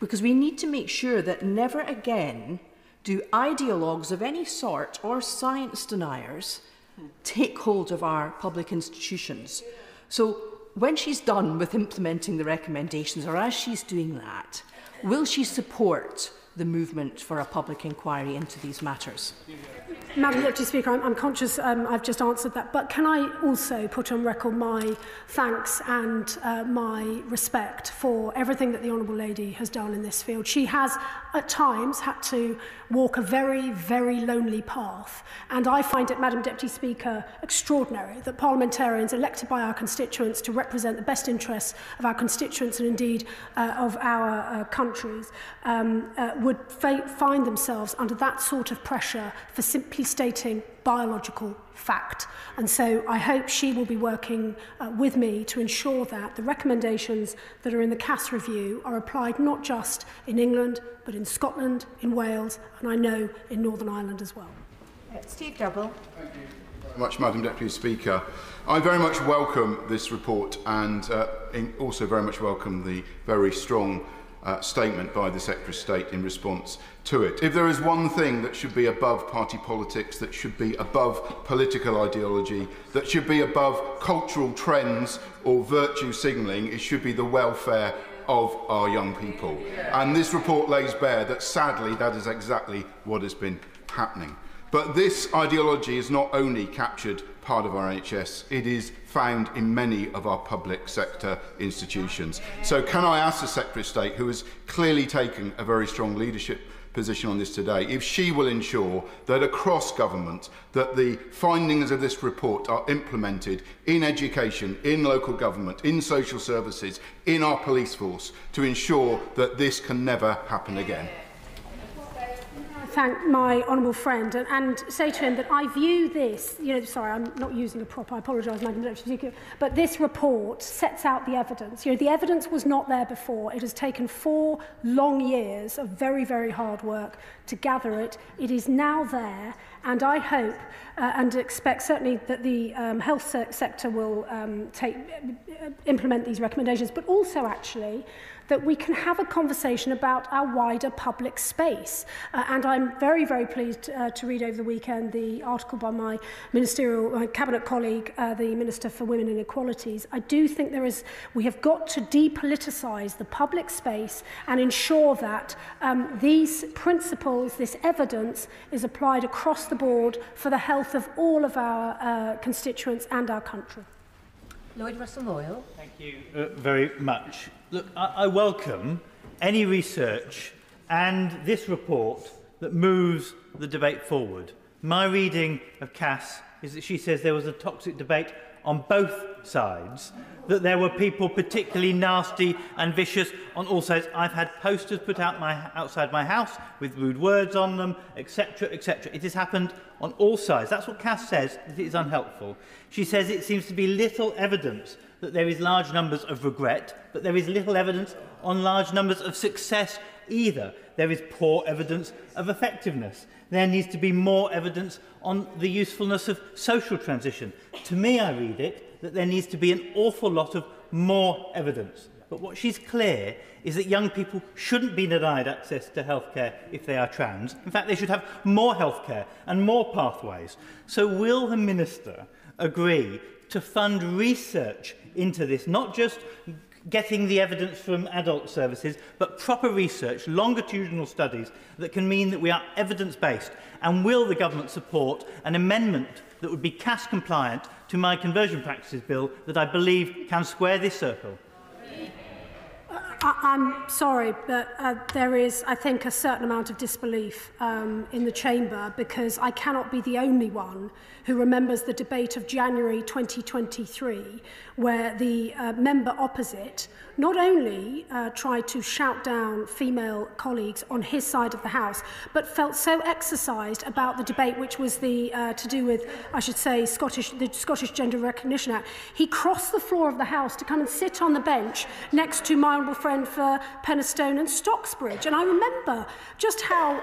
because we need to make sure that never again do ideologues of any sort or science deniers take hold of our public institutions. So when she's done with implementing the recommendations, or as she's doing that, will she support the movement for a public inquiry into these matters. Madam Deputy Speaker, I'm, I'm conscious um, I've just answered that, but can I also put on record my thanks and uh, my respect for everything that the Honourable Lady has done in this field. She has, at times, had to walk a very, very lonely path, and I find it, Madam Deputy Speaker, extraordinary that parliamentarians elected by our constituents to represent the best interests of our constituents and indeed uh, of our uh, countries um, uh, would find themselves under that sort of pressure for simply simply stating biological fact. And so I hope she will be working uh, with me to ensure that the recommendations that are in the CAS review are applied not just in England, but in Scotland, in Wales, and I know in Northern Ireland as well. Uh, Steve Double. Thank you very much, Madam Deputy Speaker. I very much welcome this report and uh, also very much welcome the very strong uh, statement by the Secretary of State in response to it. If there is one thing that should be above party politics, that should be above political ideology, that should be above cultural trends or virtue signalling, it should be the welfare of our young people. And this report lays bare that sadly that is exactly what has been happening. But this ideology is not only captured part of our NHS, it is found in many of our public sector institutions. So can I ask the Secretary of State, who has clearly taken a very strong leadership position on this today, if she will ensure that across government that the findings of this report are implemented in education, in local government, in social services, in our police force to ensure that this can never happen again thank my honourable friend and, and say to him that I view this, you know, sorry, I'm not using a prop, I apologise, Madam Deputy, but this report sets out the evidence. You know, the evidence was not there before. It has taken four long years of very, very hard work to gather it. It is now there, and I hope uh, and expect certainly that the um, health se sector will um, take, uh, implement these recommendations, but also actually that we can have a conversation about our wider public space. Uh, and I'm very, very pleased uh, to read over the weekend the article by my ministerial my cabinet colleague, uh, the Minister for Women and Equalities. I do think there is, we have got to depoliticise the public space and ensure that um, these principles, this evidence is applied across the board for the health of all of our uh, constituents and our country. Lloyd Russell Moyle. Thank you uh, very much. Look, I, I welcome any research and this report that moves the debate forward. My reading of Cass is that she says there was a toxic debate on both sides that there were people particularly nasty and vicious on all sides. I've had posters put out my, outside my house with rude words on them, etc., etc. It has happened on all sides. That's what Cass says, that it is unhelpful. She says it seems to be little evidence that there is large numbers of regret, but there is little evidence on large numbers of success either. There is poor evidence of effectiveness there needs to be more evidence on the usefulness of social transition. To me, I read it, that there needs to be an awful lot of more evidence. But what she's clear is that young people shouldn't be denied access to healthcare if they are trans. In fact, they should have more healthcare and more pathways. So will the minister agree to fund research into this, not just getting the evidence from adult services, but proper research, longitudinal studies that can mean that we are evidence-based. And will the government support an amendment that would be CAS compliant to my conversion practices bill that I believe can square this circle? I, I'm sorry, but uh, there is, I think, a certain amount of disbelief um, in the chamber because I cannot be the only one who remembers the debate of January 2023, where the uh, member opposite not only uh, tried to shout down female colleagues on his side of the House, but felt so exercised about the debate, which was the uh, to do with, I should say, Scottish the Scottish Gender Recognition Act. He crossed the floor of the House to come and sit on the bench next to my honourable friend for Penistone and Stocksbridge, and I remember just how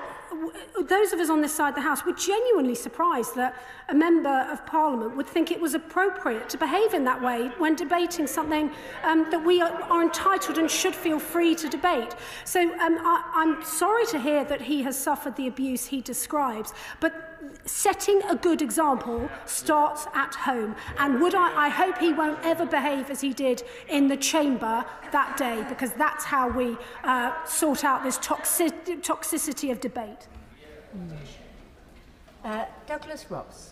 those of us on this side of the House were genuinely surprised that a member of Parliament would think it was appropriate to behave in that way when debating something um, that we are, are entitled and should feel free to debate. So um, I, I'm sorry to hear that he has suffered the abuse he describes, but setting a good example starts at home. And would I, I hope he won't ever behave as he did in the chamber that day, because that's how we uh, sort out this toxic, toxicity of debate. Mm. Uh, Douglas Ross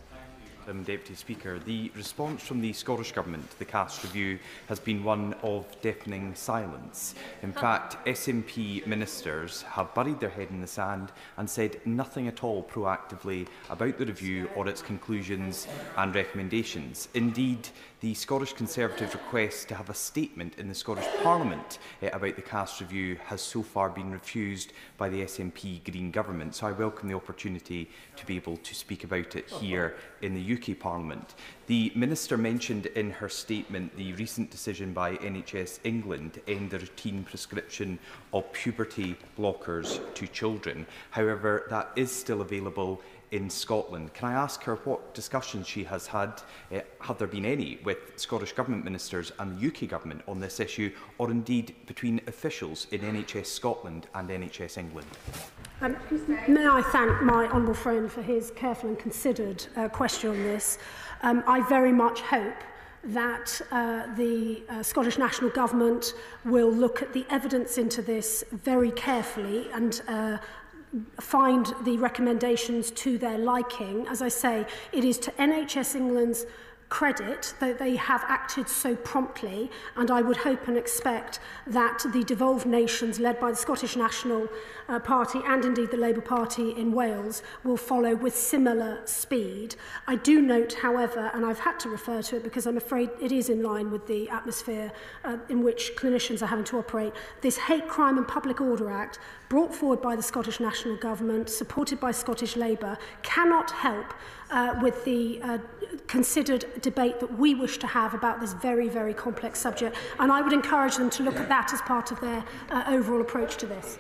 um, Deputy Speaker. The response from the Scottish Government to the cast review has been one of deafening silence. In fact, SNP ministers have buried their head in the sand and said nothing at all proactively about the review or its conclusions and recommendations. Indeed, the Scottish Conservative request to have a statement in the Scottish Parliament uh, about the cast review has so far been refused by the SNP Green Government. So I welcome the opportunity to be able to speak about it here in the UK Parliament. The Minister mentioned in her statement the recent decision by NHS England to end the routine prescription of puberty blockers to children. However, that is still available in Scotland. Can I ask her what discussions she has had, eh, uh, have there been any, with Scottish Government ministers and the UK Government on this issue, or indeed between officials in NHS Scotland and NHS England? Um, may I thank my honourable friend for his careful and considered uh, question on this. Um, I very much hope that uh, the uh, Scottish National Government will look at the evidence into this very carefully and uh, find the recommendations to their liking. As I say, it is to NHS England's credit that they have acted so promptly and I would hope and expect that the devolved nations led by the Scottish National uh, Party and indeed the Labour Party in Wales will follow with similar speed. I do note however and I've had to refer to it because I'm afraid it is in line with the atmosphere uh, in which clinicians are having to operate this Hate Crime and Public Order Act brought forward by the Scottish National Government supported by Scottish Labour cannot help uh, with the uh, considered debate that we wish to have about this very, very complex subject. And I would encourage them to look at that as part of their uh, overall approach to this.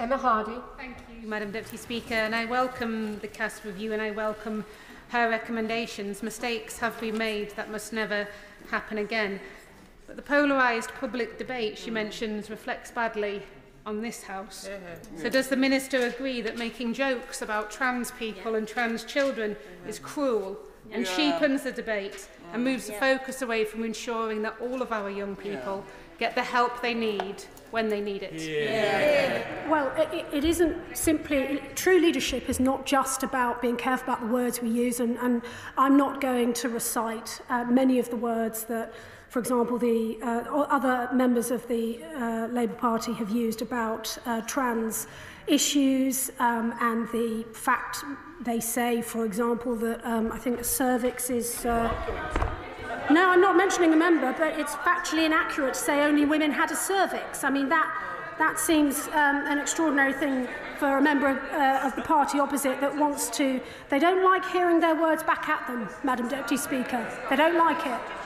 Emma Hardy. Thank you, Madam Deputy Speaker. And I welcome the CAST review and I welcome her recommendations. Mistakes have been made that must never happen again. But the polarised public debate she mentions reflects badly on this House. Yeah, yeah. So does the Minister agree that making jokes about trans people yeah. and trans children yeah. is cruel and yeah. cheapens the debate yeah. and moves yeah. the focus away from ensuring that all of our young people yeah. get the help they need when they need it. Yeah. yeah. Well, it, it isn't simply, true leadership is not just about being careful about the words we use, and, and I'm not going to recite uh, many of the words that for example, the uh, other members of the uh, Labour Party have used about uh, trans issues um, and the fact they say, for example, that um, I think the cervix is... Uh, no, I'm not mentioning a member, but it's factually inaccurate to say only women had a cervix. I mean, that, that seems um, an extraordinary thing for a member of, uh, of the party opposite that wants to... They don't like hearing their words back at them, Madam Deputy Speaker. They don't like it.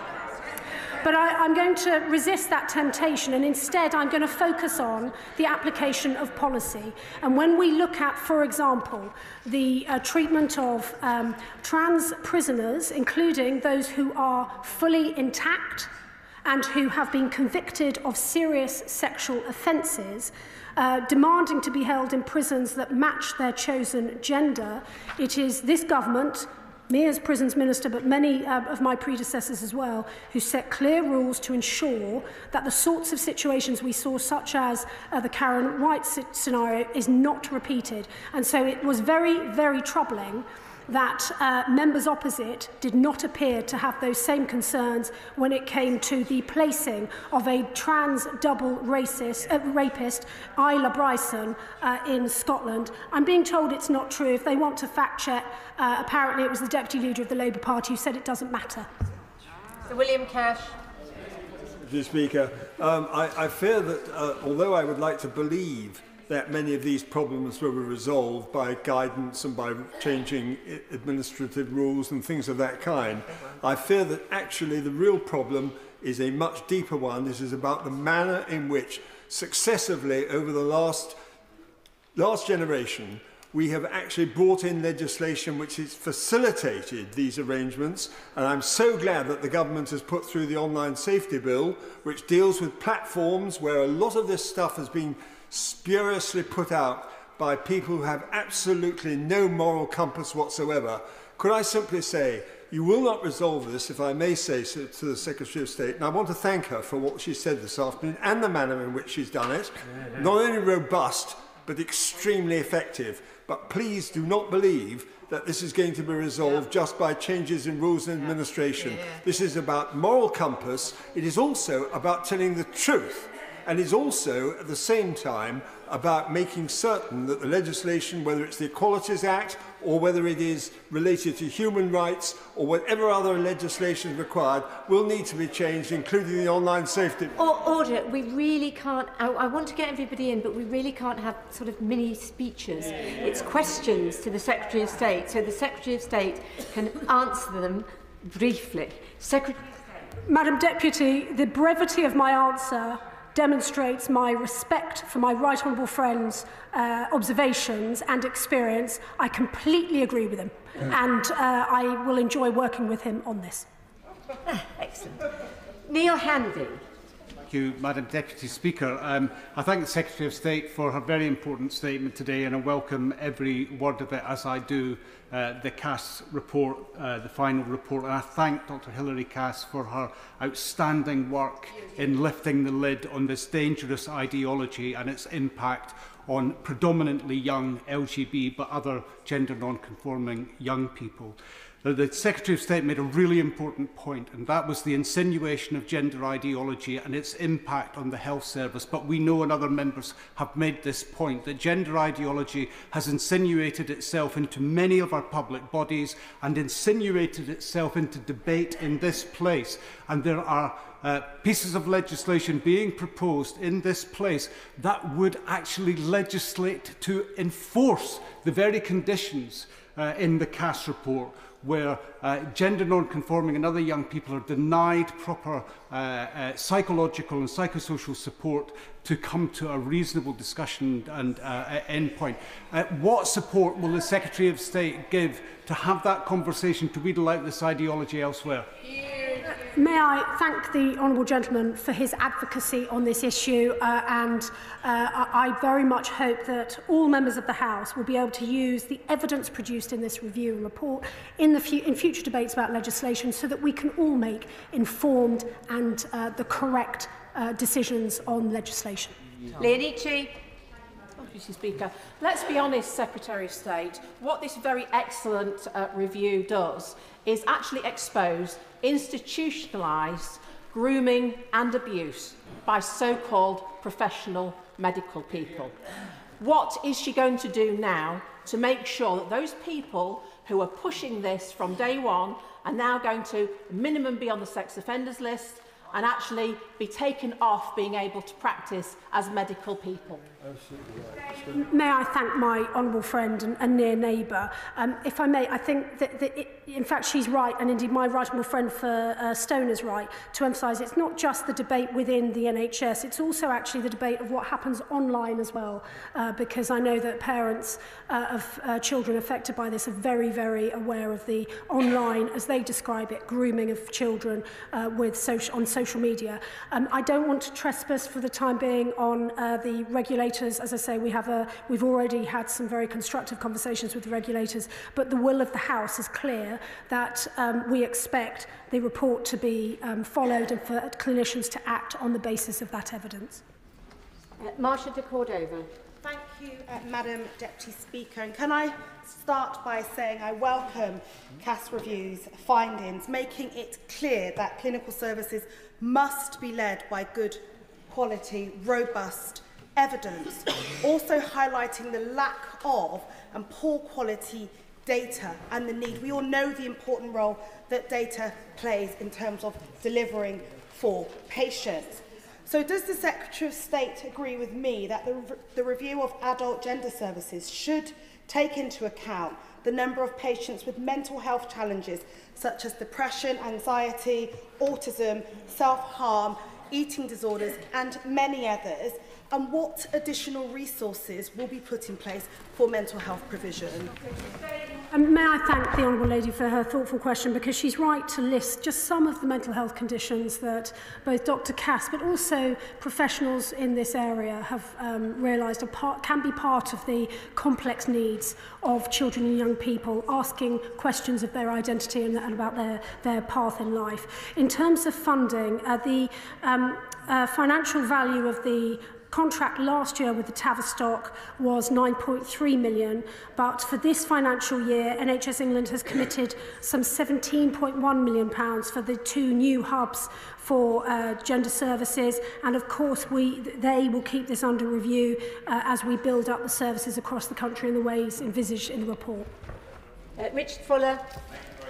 But I, I'm going to resist that temptation and instead I'm going to focus on the application of policy. And when we look at, for example, the uh, treatment of um, trans prisoners, including those who are fully intact and who have been convicted of serious sexual offences, uh, demanding to be held in prisons that match their chosen gender, it is this government me as Prisons Minister, but many uh, of my predecessors as well, who set clear rules to ensure that the sorts of situations we saw, such as uh, the Karen White scenario, is not repeated. And so it was very, very troubling that uh, members opposite did not appear to have those same concerns when it came to the placing of a trans double racist, uh, rapist, Isla Bryson, uh, in Scotland. I'm being told it's not true. If they want to fact check, uh, apparently it was the deputy leader of the Labour Party who said it doesn't matter. Sir William Cash. Mr. Speaker, um, I, I fear that uh, although I would like to believe that many of these problems will be resolved by guidance and by changing administrative rules and things of that kind. I fear that actually the real problem is a much deeper one. This is about the manner in which successively over the last, last generation we have actually brought in legislation which has facilitated these arrangements and I'm so glad that the government has put through the online safety bill which deals with platforms where a lot of this stuff has been spuriously put out by people who have absolutely no moral compass whatsoever. Could I simply say, you will not resolve this, if I may say so, to the Secretary of State, and I want to thank her for what she said this afternoon and the manner in which she's done it, not only robust, but extremely effective. But please do not believe that this is going to be resolved yeah. just by changes in rules and administration. Yeah, yeah, yeah. This is about moral compass. It is also about telling the truth and is also, at the same time, about making certain that the legislation, whether it's the Equalities Act or whether it is related to human rights or whatever other legislation is required, will need to be changed, including the online safety. Or, order, we really can't, I, I want to get everybody in, but we really can't have sort of mini speeches. It's questions to the Secretary of State, so the Secretary of State can answer them briefly. Secretary Madam Deputy, the brevity of my answer demonstrates my respect for my right honourable friend's uh, observations and experience. I completely agree with him, and uh, I will enjoy working with him on this. Ah, excellent. Neil Handy you, Madam Deputy Speaker. Um, I thank the Secretary of State for her very important statement today and I welcome every word of it as I do uh, the Cass report, uh, the final report. And I thank Dr Hilary Cass for her outstanding work in lifting the lid on this dangerous ideology and its impact on predominantly young LGB but other gender non-conforming young people. Uh, the Secretary of State made a really important point, and that was the insinuation of gender ideology and its impact on the health service. But we know, and other members have made this point, that gender ideology has insinuated itself into many of our public bodies and insinuated itself into debate in this place. And there are uh, pieces of legislation being proposed in this place that would actually legislate to enforce the very conditions uh, in the CAS report where uh, gender non-conforming and other young people are denied proper uh, uh, psychological and psychosocial support to come to a reasonable discussion and uh, e-, end point. Uh, what support will the Secretary of State give to have that conversation to wheedle out this ideology elsewhere? May I thank the Honourable Gentleman for his advocacy on this issue uh, and uh, I very much hope that all members of the House will be able to use the evidence produced in this review and report in, the fu in future debates about legislation so that we can all make informed and uh, the correct uh, decisions on legislation. Mr Speaker. Let's be honest, Secretary of State, what this very excellent uh, review does is actually expose institutionalised grooming and abuse by so-called professional medical people. What is she going to do now to make sure that those people who are pushing this from day one are now going to minimum be on the sex offenders list and actually be taken off being able to practice as medical people. May I thank my honourable friend and, and near neighbour? Um, if I may, I think that, that it, in fact she's right, and indeed my right honourable friend for uh, Stone is right, to emphasise it's not just the debate within the NHS, it's also actually the debate of what happens online as well, uh, because I know that parents uh, of uh, children affected by this are very, very aware of the online, as they describe it, grooming of children uh, with social, on social media. Um, I don't want to trespass for the time being on uh, the regulators. As I say, we have a, we've already had some very constructive conversations with the regulators, but the will of the House is clear that um, we expect the report to be um, followed and for clinicians to act on the basis of that evidence. Uh, Marsha de Cordova. Thank you, uh, Madam Deputy Speaker. And can I start by saying I welcome CAS Review's findings, making it clear that clinical services must be led by good quality, robust evidence, also highlighting the lack of and poor quality data and the need. We all know the important role that data plays in terms of delivering for patients. So does the Secretary of State agree with me that the, the review of adult gender services should take into account the number of patients with mental health challenges such as depression, anxiety, autism, self-harm, eating disorders and many others and what additional resources will be put in place for mental health provision? And may I thank the Honourable Lady for her thoughtful question because she's right to list just some of the mental health conditions that both Dr Cass but also professionals in this area have um, realised can be part of the complex needs of children and young people asking questions of their identity and, and about their, their path in life. In terms of funding, uh, the um, uh, financial value of the contract last year with the Tavistock was 9.3 million, but for this financial year, NHS England has committed some 17.1 million pounds for the two new hubs for uh, gender services and of course we they will keep this under review uh, as we build up the services across the country in the ways envisaged in the report. Uh, Richard Fuller.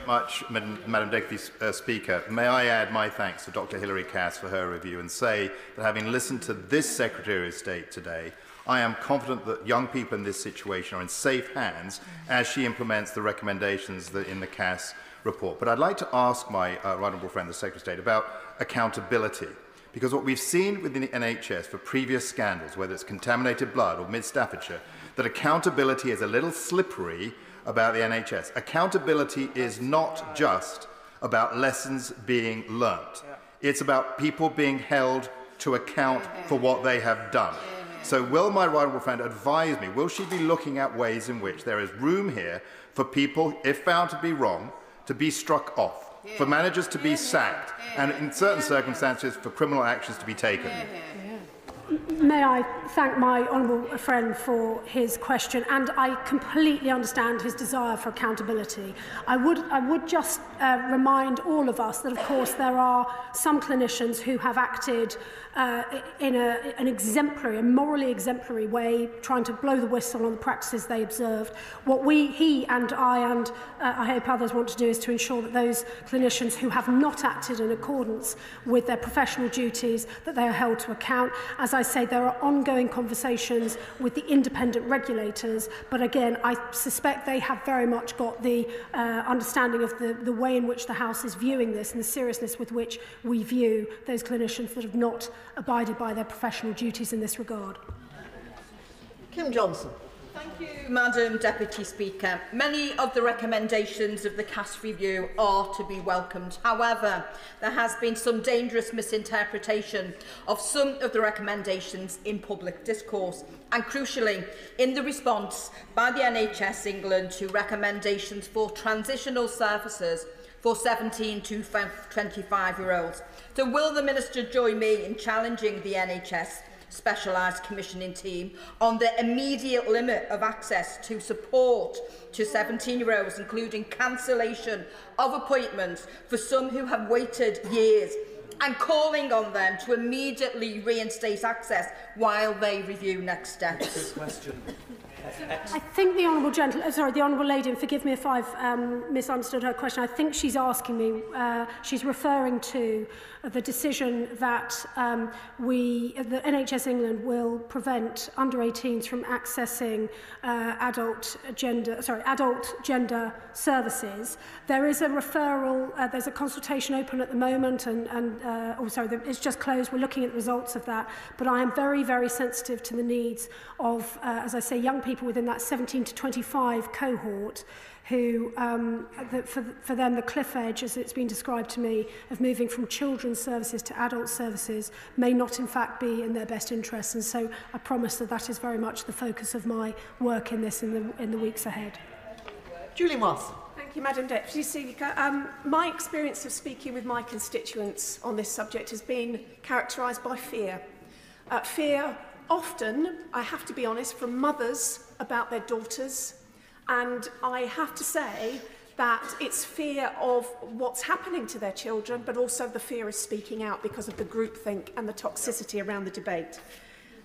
Much, Madam, Deputy uh, Speaker. May I add my thanks to Dr Hilary Cass for her review and say that having listened to this Secretary of State today, I am confident that young people in this situation are in safe hands as she implements the recommendations that in the Cass report. But I'd like to ask my uh, right honourable friend, the Secretary of State, about accountability. Because what we've seen within the NHS for previous scandals, whether it's contaminated blood or Mid Staffordshire, that accountability is a little slippery about the NHS. Accountability is not just about lessons being learnt. It's about people being held to account for what they have done. So will my honourable friend advise me, will she be looking at ways in which there is room here for people, if found to be wrong, to be struck off, for managers to be sacked, and in certain circumstances for criminal actions to be taken? May I thank my honourable friend for his question and I completely understand his desire for accountability. I would, I would just uh, remind all of us that of course there are some clinicians who have acted uh, in a, an exemplary, a morally exemplary way, trying to blow the whistle on the practices they observed. What we, he and I and uh, I hope others want to do is to ensure that those clinicians who have not acted in accordance with their professional duties, that they are held to account. As I say, there are ongoing conversations with the independent regulators, but again, I suspect they have very much got the uh, understanding of the, the way in which the House is viewing this and the seriousness with which we view those clinicians that have not abided by their professional duties in this regard. Kim Johnson. Thank you, Madam Deputy Speaker. Many of the recommendations of the CAS review are to be welcomed. However, there has been some dangerous misinterpretation of some of the recommendations in public discourse and crucially in the response by the NHS England to recommendations for transitional services for 17 to 25 year olds. So will the Minister join me in challenging the NHS specialised commissioning team on the immediate limit of access to support to 17-year-olds, including cancellation of appointments for some who have waited years and calling on them to immediately reinstate access while they review next steps. Question. I think the honourable gentle, uh, sorry, the honourable lady, and forgive me if I've um, misunderstood her question. I think she's asking me. Uh, she's referring to the decision that um, we, the NHS England, will prevent under 18s from accessing uh, adult gender, sorry, adult gender services. There is a referral. Uh, there's a consultation open at the moment, and and uh, oh, sorry, it's just closed. We're looking at the results of that. But I am very, very sensitive to the needs of, uh, as I say, young people people within that 17 to 25 cohort who, um, the, for, for them, the cliff edge, as it's been described to me, of moving from children's services to adult services may not in fact be in their best interests. And so I promise that that is very much the focus of my work in this in the, in the weeks ahead. Julie Moss Thank you, Madam Deputy Speaker. Um, my experience of speaking with my constituents on this subject has been characterised by fear. Uh, fear often, I have to be honest, from mothers about their daughters. And I have to say that it's fear of what's happening to their children, but also the fear of speaking out because of the groupthink and the toxicity around the debate.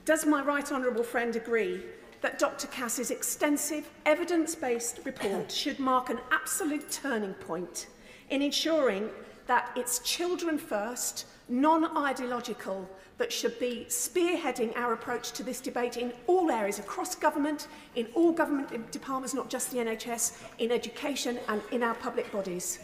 Does my right honourable friend agree that Dr Cass's extensive evidence-based report <coughs> should mark an absolute turning point in ensuring that it's children first, non-ideological that should be spearheading our approach to this debate in all areas, across government, in all government departments, not just the NHS, in education and in our public bodies.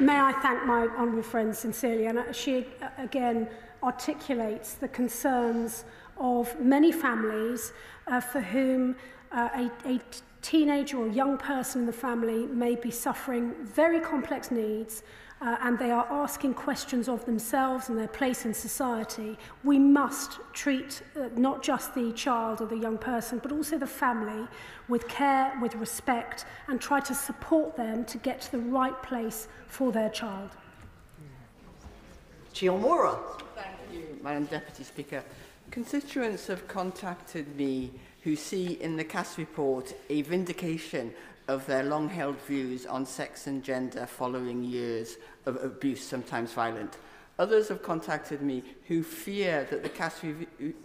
May I thank my honourable friend sincerely, and uh, she uh, again articulates the concerns of many families uh, for whom uh, a, a teenager or young person in the family may be suffering very complex needs uh, and they are asking questions of themselves and their place in society, we must treat uh, not just the child or the young person, but also the family with care, with respect, and try to support them to get to the right place for their child. Jill Thank you, Madam Deputy Speaker. Constituents have contacted me who see in the CAS report a vindication of their long-held views on sex and gender following years of abuse, sometimes violent. Others have contacted me who fear that the CAS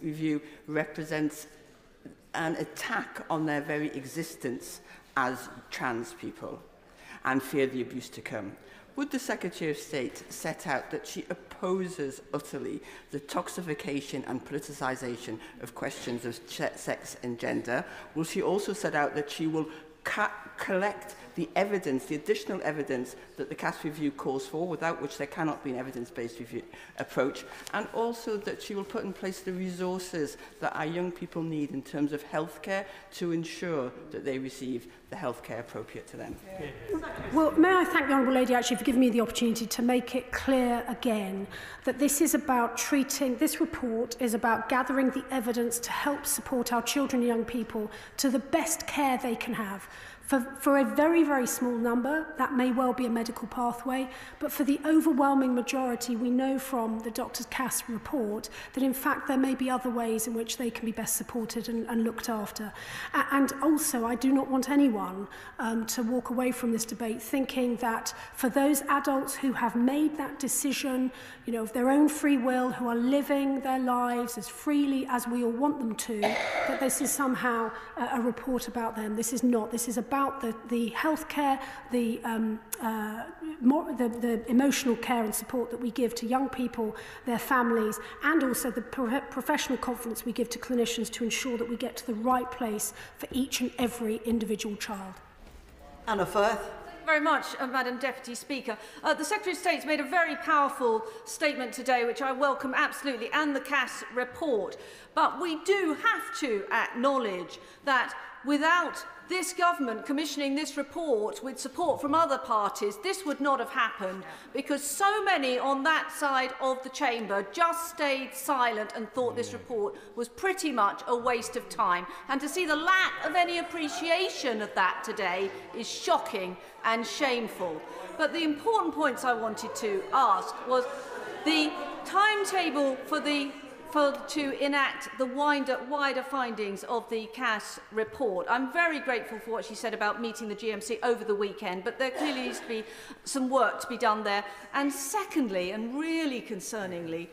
review represents an attack on their very existence as trans people and fear the abuse to come. Would the Secretary of State set out that she opposes utterly the toxification and politicisation of questions of sex and gender? Will she also set out that she will collect the evidence, the additional evidence that the CAS review calls for, without which there cannot be an evidence-based review approach, and also that she will put in place the resources that our young people need in terms of healthcare to ensure that they receive the healthcare appropriate to them. Yeah. Well, may I thank the Honourable Lady actually for giving me the opportunity to make it clear again that this is about treating, this report is about gathering the evidence to help support our children and young people to the best care they can have. For, for a very, very small number, that may well be a medical pathway, but for the overwhelming majority, we know from the Dr. Cass report that in fact there may be other ways in which they can be best supported and, and looked after. A and also, I do not want anyone um, to walk away from this debate thinking that for those adults who have made that decision you know, of their own free will, who are living their lives as freely as we all want them to, that this is somehow a, a report about them. This is not. This is about the, the healthcare, the, um, uh, more, the, the emotional care and support that we give to young people, their families, and also the pro professional confidence we give to clinicians to ensure that we get to the right place for each and every individual child. Anna Firth very much, uh, Madam Deputy Speaker. Uh, the Secretary of State's made a very powerful statement today, which I welcome absolutely, and the CAS report. But we do have to acknowledge that without this government commissioning this report with support from other parties, this would not have happened because so many on that side of the chamber just stayed silent and thought this report was pretty much a waste of time. And to see the lack of any appreciation of that today is shocking and shameful. But the important points I wanted to ask was the timetable for the for, to enact the wider, wider findings of the CAS report. I'm very grateful for what she said about meeting the GMC over the weekend, but there clearly needs to be some work to be done there. And secondly, and really concerningly,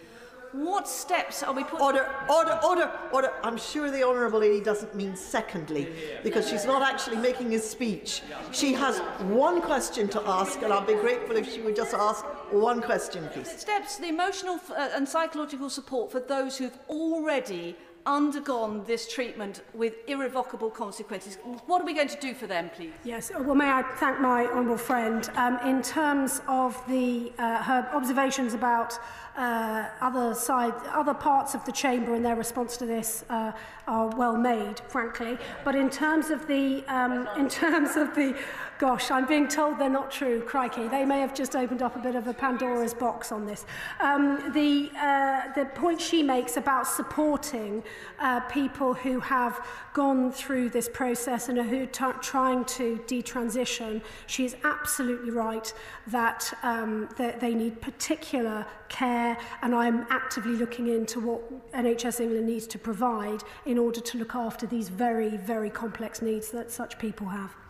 what steps are we putting... Order, order, order, order. I'm sure the Honourable Lady doesn't mean secondly, because she's not actually making a speech. She has one question to ask, and I'd be grateful if she would just ask one question, please. Steps, the emotional uh, and psychological support for those who've already undergone this treatment with irrevocable consequences. What are we going to do for them, please? Yes, uh, well, may I thank my honourable friend. Um, in terms of the, uh, her observations about uh, other, side, other parts of the chamber and their response to this uh, are well made, frankly. But in terms of the, um, in terms of the Gosh, I'm being told they're not true. Crikey, they may have just opened up a bit of a Pandora's box on this. Um, the, uh, the point she makes about supporting uh, people who have gone through this process and are who are trying to detransition, she is absolutely right that, um, that they need particular care, and I'm actively looking into what NHS England needs to provide in order to look after these very, very complex needs that such people have.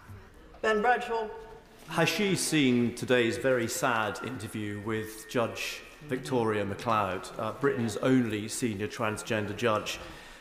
Ben Bradshaw. Has she seen today's very sad interview with Judge Victoria McCloud, uh, Britain's only senior transgender judge,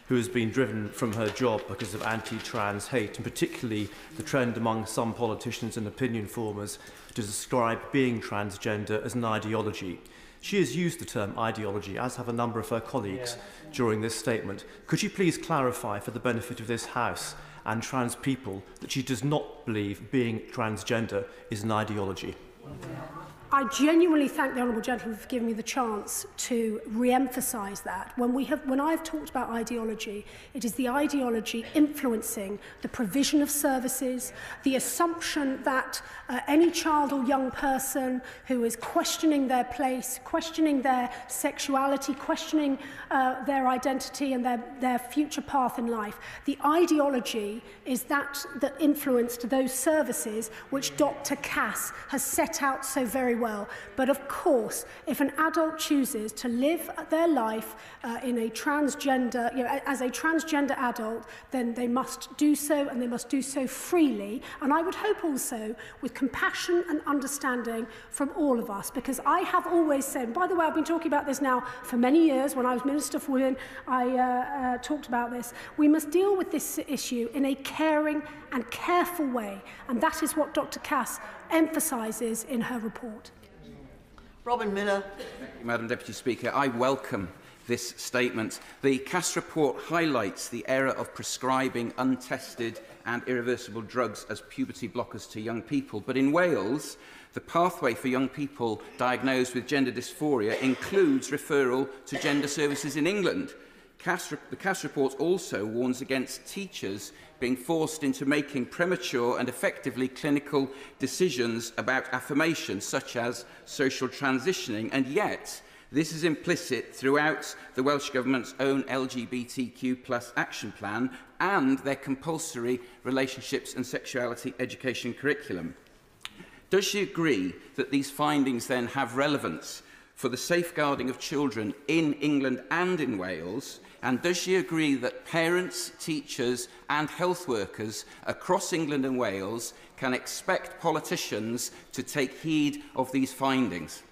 who has been driven from her job because of anti-trans hate, and particularly the trend among some politicians and opinion formers to describe being transgender as an ideology. She has used the term ideology, as have a number of her colleagues yeah. during this statement. Could you please clarify for the benefit of this House and trans people that she does not believe being transgender is an ideology. Yeah. I genuinely thank the Honourable Gentleman for giving me the chance to re-emphasise that. When, we have, when I've talked about ideology, it is the ideology influencing the provision of services, the assumption that uh, any child or young person who is questioning their place, questioning their sexuality, questioning uh, their identity and their, their future path in life, the ideology is that that influenced those services which Dr Cass has set out so very well. But of course, if an adult chooses to live their life uh, in a transgender, you know, as a transgender adult, then they must do so and they must do so freely. And I would hope also with compassion and understanding from all of us, because I have always said, by the way, I've been talking about this now for many years. When I was Minister for Women, I uh, uh, talked about this. We must deal with this issue in a caring and careful way. And that is what Dr. Cass emphasises in her report. Robin Miller. Thank you, Madam Deputy Speaker. I welcome this statement. The CAS report highlights the error of prescribing untested and irreversible drugs as puberty blockers to young people. But in Wales, the pathway for young people diagnosed with gender dysphoria includes referral to gender services in England. CAS, the CAS report also warns against teachers being forced into making premature and effectively clinical decisions about affirmation, such as social transitioning, and yet this is implicit throughout the Welsh Government's own LGBTQ plus action plan and their compulsory relationships and sexuality education curriculum. Does she agree that these findings then have relevance for the safeguarding of children in England and in Wales, And does she agree that parents, teachers and health workers across England and Wales can expect politicians to take heed of these findings?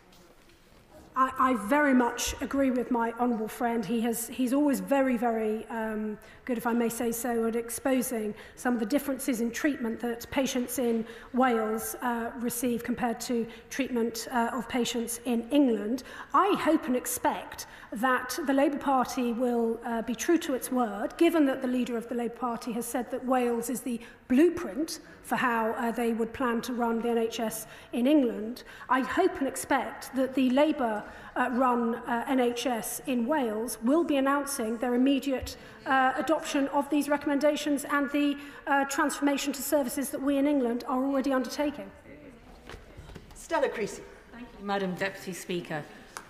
I, I very much agree with my honourable friend. He has, he's always very, very um, good, if I may say so, at exposing some of the differences in treatment that patients in Wales uh, receive compared to treatment uh, of patients in England. I hope and expect that the Labour Party will uh, be true to its word, given that the leader of the Labour Party has said that Wales is the blueprint for how uh, they would plan to run the NHS in England. I hope and expect that the Labour uh, run uh, NHS in Wales will be announcing their immediate uh, adoption of these recommendations and the uh, transformation to services that we in England are already undertaking. Stella Creasy. Thank you, Madam Deputy Speaker.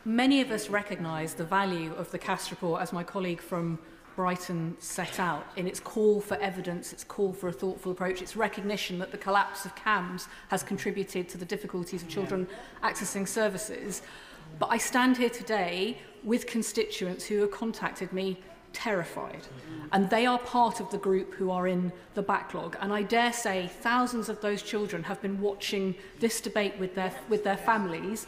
Many of us recognise the value of the CAST report, as my colleague from Brighton set out in its call for evidence, its call for a thoughtful approach, its recognition that the collapse of CAMS has contributed to the difficulties of children accessing services. But I stand here today with constituents who have contacted me terrified. And they are part of the group who are in the backlog. And I dare say thousands of those children have been watching this debate with their, with their families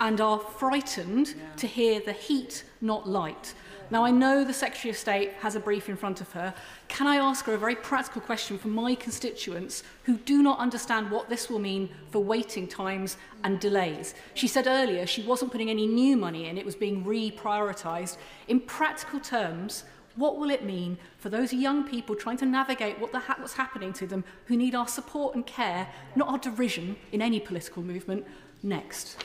and are frightened to hear the heat, not light. Now, I know the Secretary of State has a brief in front of her. Can I ask her a very practical question for my constituents who do not understand what this will mean for waiting times and delays? She said earlier she wasn't putting any new money in, it was being reprioritised. In practical terms, What will it mean for those young people trying to navigate what the ha what's happening to them who need our support and care, not our derision in any political movement, next?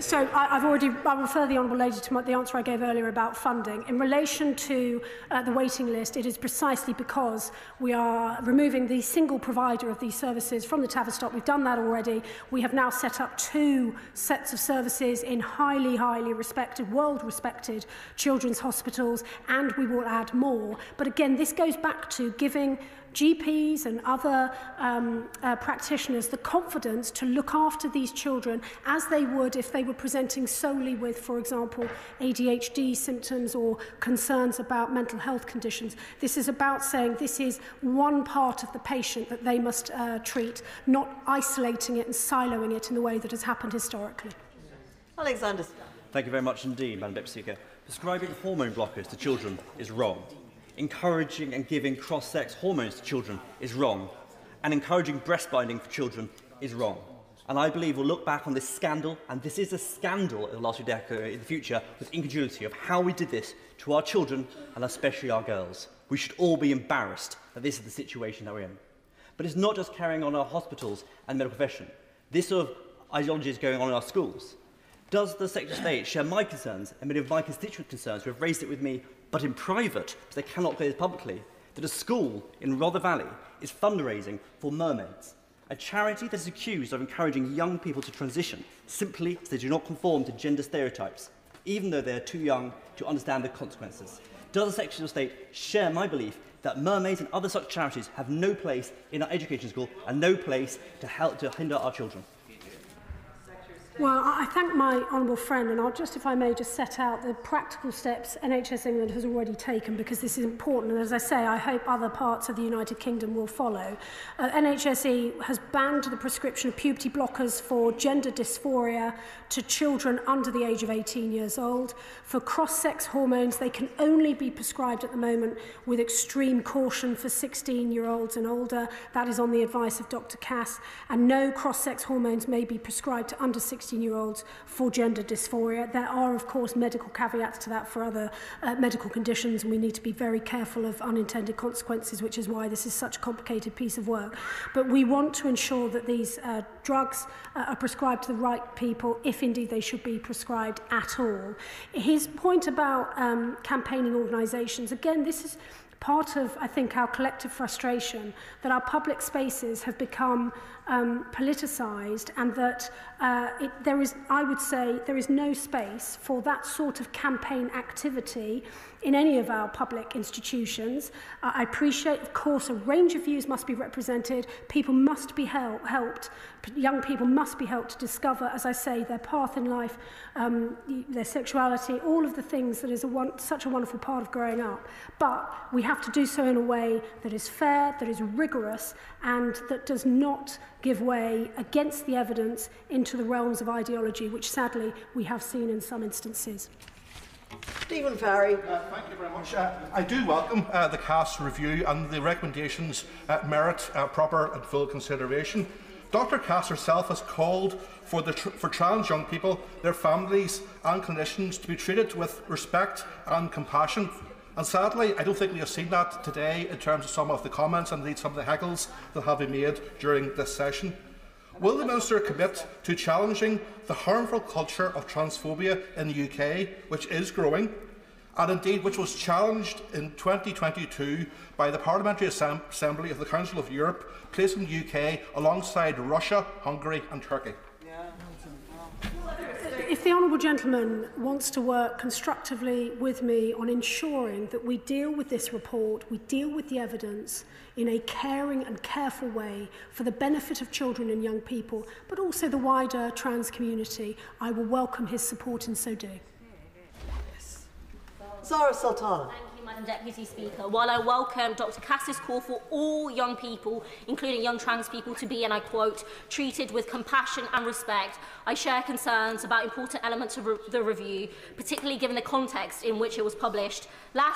So I, I've already, I refer the Honourable Lady to my, the answer I gave earlier about funding. In relation to uh, the waiting list, it is precisely because we are removing the single provider of these services from the Tavistock. We've done that already. We have now set up two sets of services in highly, highly respected, world-respected children's hospitals, and we will add more. But again, this goes back to giving GPs and other um, uh, practitioners the confidence to look after these children as they would if they were presenting solely with, for example, ADHD symptoms or concerns about mental health conditions. This is about saying this is one part of the patient that they must uh, treat, not isolating it and siloing it in the way that has happened historically. Alexander. Thank you very much indeed, Madam Deputy Speaker. Prescribing hormone blockers to children is wrong. Encouraging and giving cross-sex hormones to children is wrong, and encouraging breast binding for children is wrong. And I believe we'll look back on this scandal, and this is a scandal in the last few decades uh, in the future, with incredulity of how we did this to our children, and especially our girls. We should all be embarrassed that this is the situation that we're in. But it's not just carrying on our hospitals and medical profession. This sort of ideology is going on in our schools. Does the Secretary of State share my concerns and many of my constituent concerns who have raised it with me but in private, because they cannot say this publicly, that a school in Rother Valley is fundraising for mermaids, a charity that is accused of encouraging young people to transition simply because they do not conform to gender stereotypes, even though they are too young to understand the consequences. Does the Secretary of State share my belief that mermaids and other such charities have no place in our education school and no place to help to hinder our children? Well, I thank my honourable friend, and I'll just, if I may, just set out the practical steps NHS England has already taken because this is important. And as I say, I hope other parts of the United Kingdom will follow. Uh, NHSE has banned the prescription of puberty blockers for gender dysphoria to children under the age of 18 years old. For cross-sex hormones, they can only be prescribed at the moment with extreme caution for 16-year-olds and older. That is on the advice of Dr. Cass. And no cross-sex hormones may be prescribed to under 16 16-year-olds for gender dysphoria. There are, of course, medical caveats to that for other uh, medical conditions, and we need to be very careful of unintended consequences, which is why this is such a complicated piece of work. But we want to ensure that these uh, drugs uh, are prescribed to the right people, if indeed they should be prescribed at all. His point about um, campaigning organisations, again, this is part of, I think, our collective frustration that our public spaces have become um, politicised and that uh, it, there is, I would say, there is no space for that sort of campaign activity in any of our public institutions. Uh, I appreciate, of course, a range of views must be represented. People must be hel helped. P young people must be helped to discover, as I say, their path in life, um, their sexuality, all of the things that is a one such a wonderful part of growing up. But we have to do so in a way that is fair, that is rigorous, and that does not give way against the evidence into the realms of ideology, which sadly we have seen in some instances. Stephen Farry. Uh, thank you very much. Uh, I do welcome uh, the Cass review and the recommendations uh, merit uh, proper and full consideration. Dr Cass herself has called for, tr for trans young people, their families and clinicians to be treated with respect and compassion. And sadly, I don't think we have seen that today in terms of some of the comments and indeed some of the heckles that have been made during this session. Will the Minister commit to challenging the harmful culture of transphobia in the UK, which is growing, and indeed which was challenged in 2022 by the Parliamentary Assembly of the Council of Europe, placing the UK alongside Russia, Hungary and Turkey? If the Honourable Gentleman wants to work constructively with me on ensuring that we deal with this report, we deal with the evidence in a caring and careful way for the benefit of children and young people, but also the wider trans community. I will welcome his support in so doing. Zara Sultana. Madam Deputy Speaker, while I welcome Dr Cass's call for all young people, including young trans people, to be, and I quote, treated with compassion and respect, I share concerns about important elements of re the review, particularly given the context in which it was published. Last